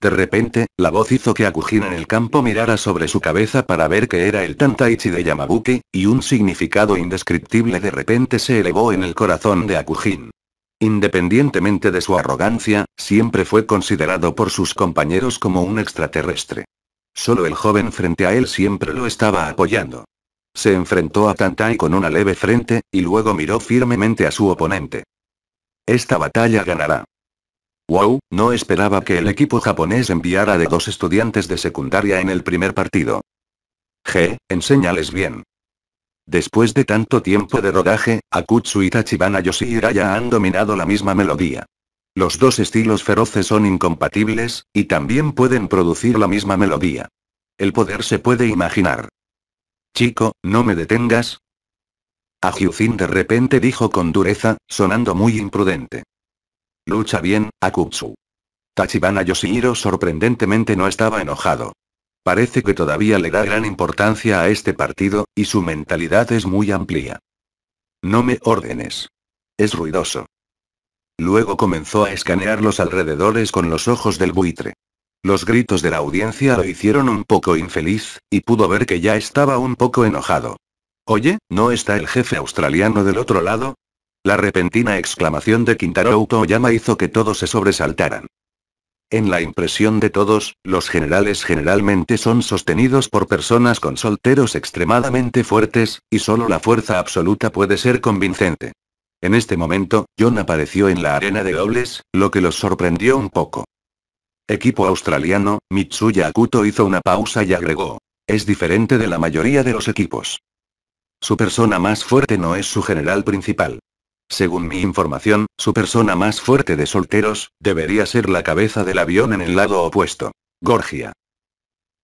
De repente, la voz hizo que Akujin en el campo mirara sobre su cabeza para ver que era el Tantaichi de Yamabuki, y un significado indescriptible de repente se elevó en el corazón de Akujin. Independientemente de su arrogancia, siempre fue considerado por sus compañeros como un extraterrestre. Solo el joven frente a él siempre lo estaba apoyando. Se enfrentó a Tantai con una leve frente, y luego miró firmemente a su oponente. Esta batalla ganará. Wow, no esperaba que el equipo japonés enviara de dos estudiantes de secundaria en el primer partido. G, enséñales bien. Después de tanto tiempo de rodaje, Akutsu y Tachibana Yoshihira ya han dominado la misma melodía. Los dos estilos feroces son incompatibles, y también pueden producir la misma melodía. El poder se puede imaginar. Chico, no me detengas. Ahyucin de repente dijo con dureza, sonando muy imprudente. Lucha bien, Akutsu. Tachibana Yoshihiro sorprendentemente no estaba enojado. Parece que todavía le da gran importancia a este partido, y su mentalidad es muy amplia. No me ordenes. Es ruidoso. Luego comenzó a escanear los alrededores con los ojos del buitre. Los gritos de la audiencia lo hicieron un poco infeliz, y pudo ver que ya estaba un poco enojado. Oye, ¿no está el jefe australiano del otro lado? La repentina exclamación de Kintaro Utoyama hizo que todos se sobresaltaran. En la impresión de todos, los generales generalmente son sostenidos por personas con solteros extremadamente fuertes, y solo la fuerza absoluta puede ser convincente. En este momento, John apareció en la arena de dobles, lo que los sorprendió un poco. Equipo australiano, Mitsuya Akuto hizo una pausa y agregó. Es diferente de la mayoría de los equipos. Su persona más fuerte no es su general principal. Según mi información, su persona más fuerte de solteros, debería ser la cabeza del avión en el lado opuesto. Gorgia.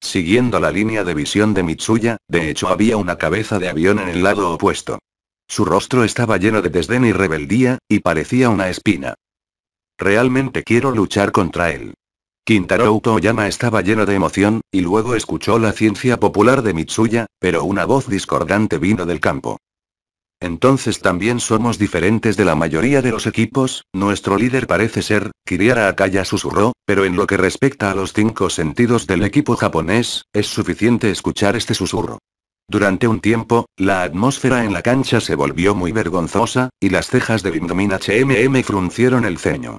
Siguiendo la línea de visión de Mitsuya, de hecho había una cabeza de avión en el lado opuesto. Su rostro estaba lleno de desdén y rebeldía, y parecía una espina. Realmente quiero luchar contra él. Kintaro Utoyama estaba lleno de emoción, y luego escuchó la ciencia popular de Mitsuya, pero una voz discordante vino del campo. Entonces también somos diferentes de la mayoría de los equipos, nuestro líder parece ser, Kiriara Akaya susurró, pero en lo que respecta a los cinco sentidos del equipo japonés, es suficiente escuchar este susurro. Durante un tiempo, la atmósfera en la cancha se volvió muy vergonzosa, y las cejas de Bindomin HMM fruncieron el ceño.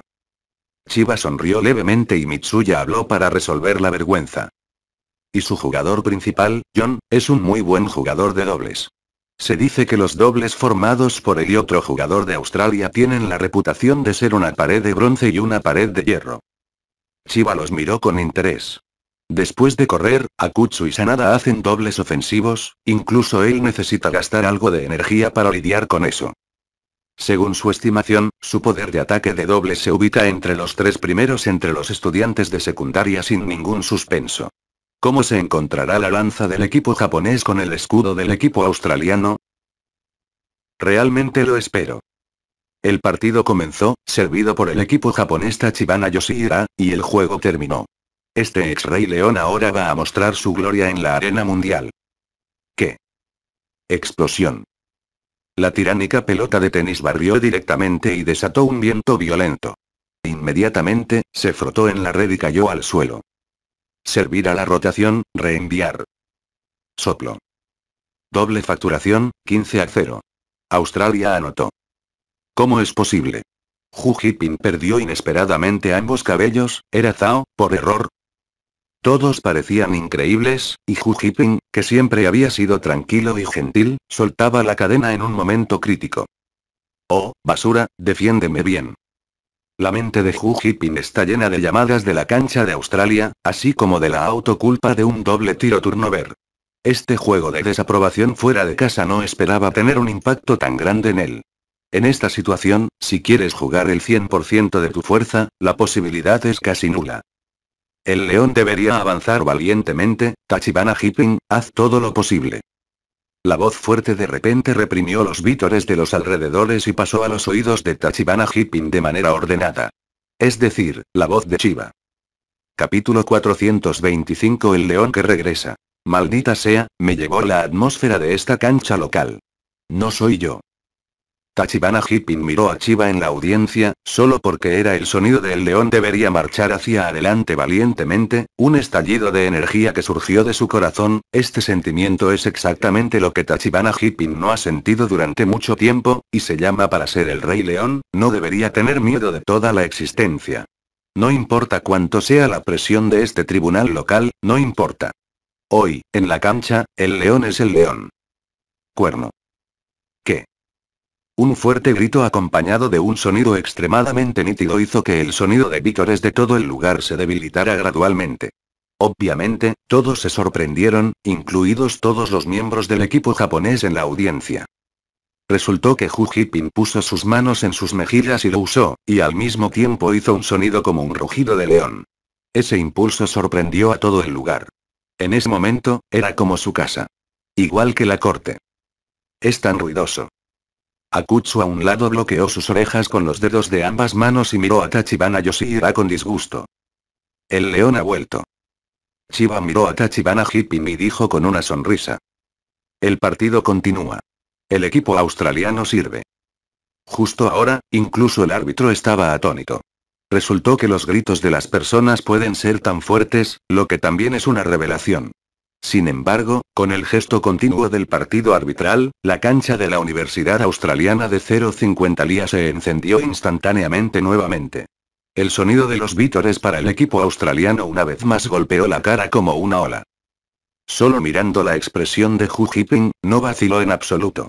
Chiba sonrió levemente y Mitsuya habló para resolver la vergüenza. Y su jugador principal, John, es un muy buen jugador de dobles. Se dice que los dobles formados por él y otro jugador de Australia tienen la reputación de ser una pared de bronce y una pared de hierro. Chiba los miró con interés. Después de correr, Akutsu y Sanada hacen dobles ofensivos, incluso él necesita gastar algo de energía para lidiar con eso. Según su estimación, su poder de ataque de dobles se ubica entre los tres primeros entre los estudiantes de secundaria sin ningún suspenso. ¿Cómo se encontrará la lanza del equipo japonés con el escudo del equipo australiano? Realmente lo espero. El partido comenzó, servido por el equipo japonés Tachibana Yoshihira, y el juego terminó. Este ex-rey león ahora va a mostrar su gloria en la arena mundial. ¿Qué? Explosión. La tiránica pelota de tenis barrió directamente y desató un viento violento. Inmediatamente, se frotó en la red y cayó al suelo. Servir a la rotación, reenviar. Soplo. Doble facturación, 15 a 0. Australia anotó. ¿Cómo es posible? Hu Jiping perdió inesperadamente ambos cabellos, ¿era Zhao, por error? Todos parecían increíbles, y Hu Jiping, que siempre había sido tranquilo y gentil, soltaba la cadena en un momento crítico. Oh, basura, defiéndeme bien. La mente de Hu Jiping está llena de llamadas de la cancha de Australia, así como de la autoculpa de un doble tiro turnover. Este juego de desaprobación fuera de casa no esperaba tener un impacto tan grande en él. En esta situación, si quieres jugar el 100% de tu fuerza, la posibilidad es casi nula. El león debería avanzar valientemente, Tachibana Hipping, haz todo lo posible. La voz fuerte de repente reprimió los vítores de los alrededores y pasó a los oídos de Tachibana Hipping de manera ordenada. Es decir, la voz de Chiba. Capítulo 425 El león que regresa. Maldita sea, me llevó la atmósfera de esta cancha local. No soy yo. Tachibana Hippin miró a Chiba en la audiencia, solo porque era el sonido del león debería marchar hacia adelante valientemente, un estallido de energía que surgió de su corazón, este sentimiento es exactamente lo que Tachibana Hippin no ha sentido durante mucho tiempo, y se llama para ser el rey león, no debería tener miedo de toda la existencia. No importa cuánto sea la presión de este tribunal local, no importa. Hoy, en la cancha, el león es el león. Cuerno. Un fuerte grito acompañado de un sonido extremadamente nítido hizo que el sonido de vítores de todo el lugar se debilitara gradualmente. Obviamente, todos se sorprendieron, incluidos todos los miembros del equipo japonés en la audiencia. Resultó que Hu Jiping puso sus manos en sus mejillas y lo usó, y al mismo tiempo hizo un sonido como un rugido de león. Ese impulso sorprendió a todo el lugar. En ese momento, era como su casa. Igual que la corte. Es tan ruidoso. Akutsu a un lado bloqueó sus orejas con los dedos de ambas manos y miró a Tachibana Yoshihira con disgusto. El león ha vuelto. Chiba miró a Tachibana Hipping y dijo con una sonrisa. El partido continúa. El equipo australiano sirve. Justo ahora, incluso el árbitro estaba atónito. Resultó que los gritos de las personas pueden ser tan fuertes, lo que también es una revelación. Sin embargo, con el gesto continuo del partido arbitral, la cancha de la Universidad Australiana de 050 Lía se encendió instantáneamente nuevamente. El sonido de los vítores para el equipo australiano una vez más golpeó la cara como una ola. Solo mirando la expresión de Hu Jiping, no vaciló en absoluto.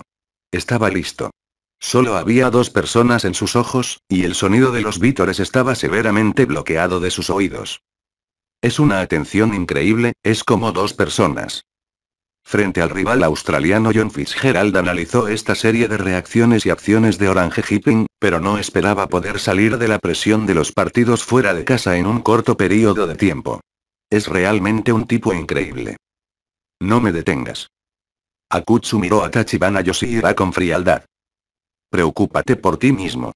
Estaba listo. Solo había dos personas en sus ojos, y el sonido de los vítores estaba severamente bloqueado de sus oídos. Es una atención increíble, es como dos personas. Frente al rival australiano John Fitzgerald analizó esta serie de reacciones y acciones de Orange Hipping, pero no esperaba poder salir de la presión de los partidos fuera de casa en un corto periodo de tiempo. Es realmente un tipo increíble. No me detengas. Akutsu miró a Tachibana Yoshihira con frialdad. Preocúpate por ti mismo.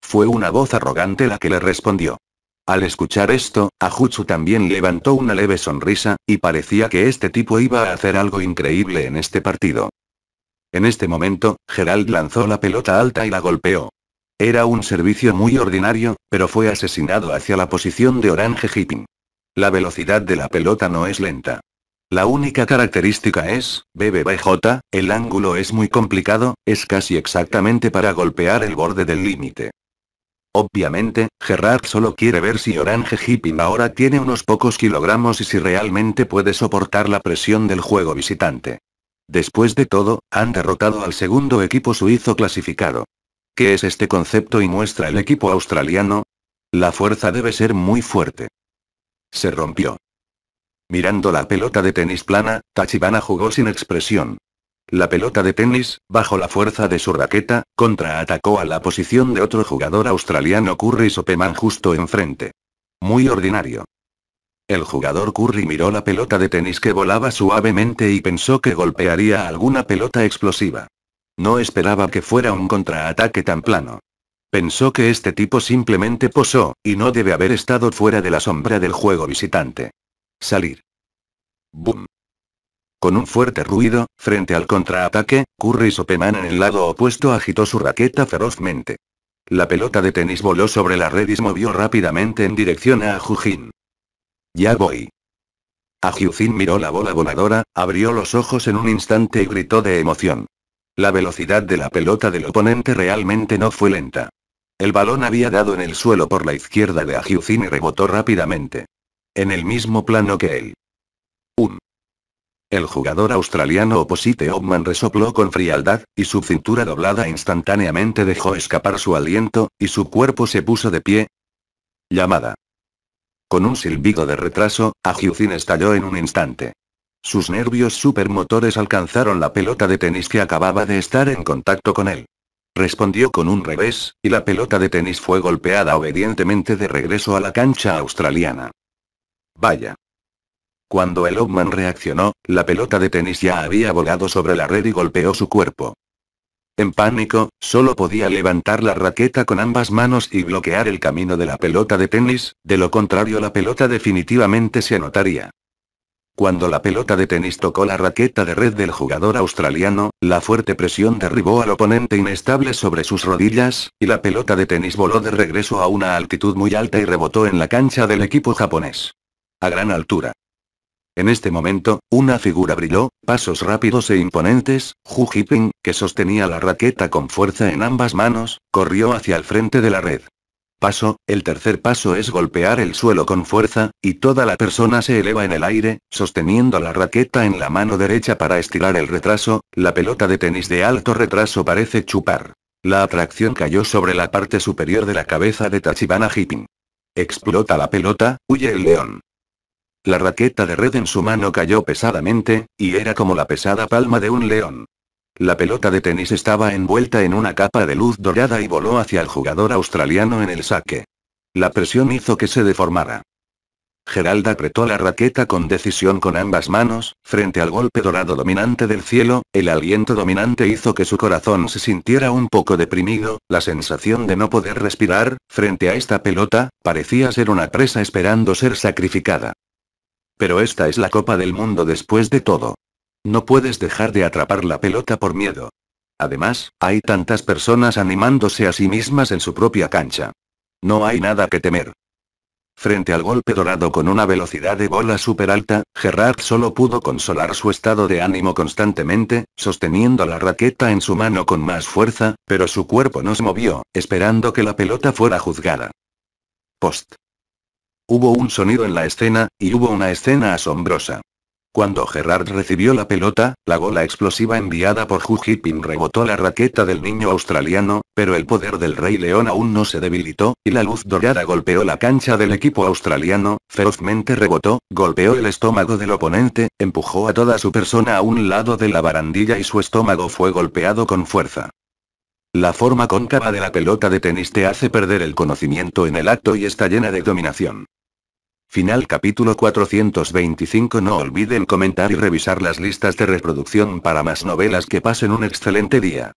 Fue una voz arrogante la que le respondió. Al escuchar esto, Ajutsu también levantó una leve sonrisa, y parecía que este tipo iba a hacer algo increíble en este partido. En este momento, Gerald lanzó la pelota alta y la golpeó. Era un servicio muy ordinario, pero fue asesinado hacia la posición de Orange Hipping. La velocidad de la pelota no es lenta. La única característica es, BBBJ, el ángulo es muy complicado, es casi exactamente para golpear el borde del límite. Obviamente, Gerard solo quiere ver si Orange Hipping ahora tiene unos pocos kilogramos y si realmente puede soportar la presión del juego visitante. Después de todo, han derrotado al segundo equipo suizo clasificado. ¿Qué es este concepto y muestra el equipo australiano? La fuerza debe ser muy fuerte. Se rompió. Mirando la pelota de tenis plana, Tachibana jugó sin expresión. La pelota de tenis, bajo la fuerza de su raqueta, contraatacó a la posición de otro jugador australiano Curry Sopeman justo enfrente. Muy ordinario. El jugador Curry miró la pelota de tenis que volaba suavemente y pensó que golpearía alguna pelota explosiva. No esperaba que fuera un contraataque tan plano. Pensó que este tipo simplemente posó, y no debe haber estado fuera de la sombra del juego visitante. Salir. Boom. Con un fuerte ruido, frente al contraataque, Curry Sopeman en el lado opuesto agitó su raqueta ferozmente. La pelota de tenis voló sobre la red y se movió rápidamente en dirección a Jujin. Ya voy. Ahyuzin miró la bola voladora, abrió los ojos en un instante y gritó de emoción. La velocidad de la pelota del oponente realmente no fue lenta. El balón había dado en el suelo por la izquierda de Ahyuzin y rebotó rápidamente. En el mismo plano que él. Un. El jugador australiano Opposite Obman resopló con frialdad, y su cintura doblada instantáneamente dejó escapar su aliento, y su cuerpo se puso de pie. Llamada. Con un silbido de retraso, Ahyuzin estalló en un instante. Sus nervios supermotores alcanzaron la pelota de tenis que acababa de estar en contacto con él. Respondió con un revés, y la pelota de tenis fue golpeada obedientemente de regreso a la cancha australiana. Vaya. Cuando el Ogman reaccionó, la pelota de tenis ya había volado sobre la red y golpeó su cuerpo. En pánico, solo podía levantar la raqueta con ambas manos y bloquear el camino de la pelota de tenis, de lo contrario la pelota definitivamente se anotaría. Cuando la pelota de tenis tocó la raqueta de red del jugador australiano, la fuerte presión derribó al oponente inestable sobre sus rodillas, y la pelota de tenis voló de regreso a una altitud muy alta y rebotó en la cancha del equipo japonés. A gran altura. En este momento, una figura brilló, pasos rápidos e imponentes, Hu Jiping, que sostenía la raqueta con fuerza en ambas manos, corrió hacia el frente de la red. Paso, el tercer paso es golpear el suelo con fuerza, y toda la persona se eleva en el aire, sosteniendo la raqueta en la mano derecha para estirar el retraso, la pelota de tenis de alto retraso parece chupar. La atracción cayó sobre la parte superior de la cabeza de Tachibana Jiping. Explota la pelota, huye el león. La raqueta de red en su mano cayó pesadamente, y era como la pesada palma de un león. La pelota de tenis estaba envuelta en una capa de luz dorada y voló hacia el jugador australiano en el saque. La presión hizo que se deformara. Gerald apretó la raqueta con decisión con ambas manos, frente al golpe dorado dominante del cielo, el aliento dominante hizo que su corazón se sintiera un poco deprimido, la sensación de no poder respirar, frente a esta pelota, parecía ser una presa esperando ser sacrificada. Pero esta es la Copa del Mundo después de todo. No puedes dejar de atrapar la pelota por miedo. Además, hay tantas personas animándose a sí mismas en su propia cancha. No hay nada que temer. Frente al golpe dorado con una velocidad de bola súper alta, Gerard solo pudo consolar su estado de ánimo constantemente, sosteniendo la raqueta en su mano con más fuerza, pero su cuerpo no se movió, esperando que la pelota fuera juzgada. Post. Hubo un sonido en la escena, y hubo una escena asombrosa. Cuando Gerard recibió la pelota, la bola explosiva enviada por Hu rebotó la raqueta del niño australiano, pero el poder del Rey León aún no se debilitó, y la luz dorada golpeó la cancha del equipo australiano, ferozmente rebotó, golpeó el estómago del oponente, empujó a toda su persona a un lado de la barandilla y su estómago fue golpeado con fuerza. La forma cóncava de la pelota de tenis te hace perder el conocimiento en el acto y está llena de dominación. Final capítulo 425 No olviden comentar y revisar las listas de reproducción para más novelas que pasen un excelente día.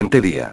Excelente día.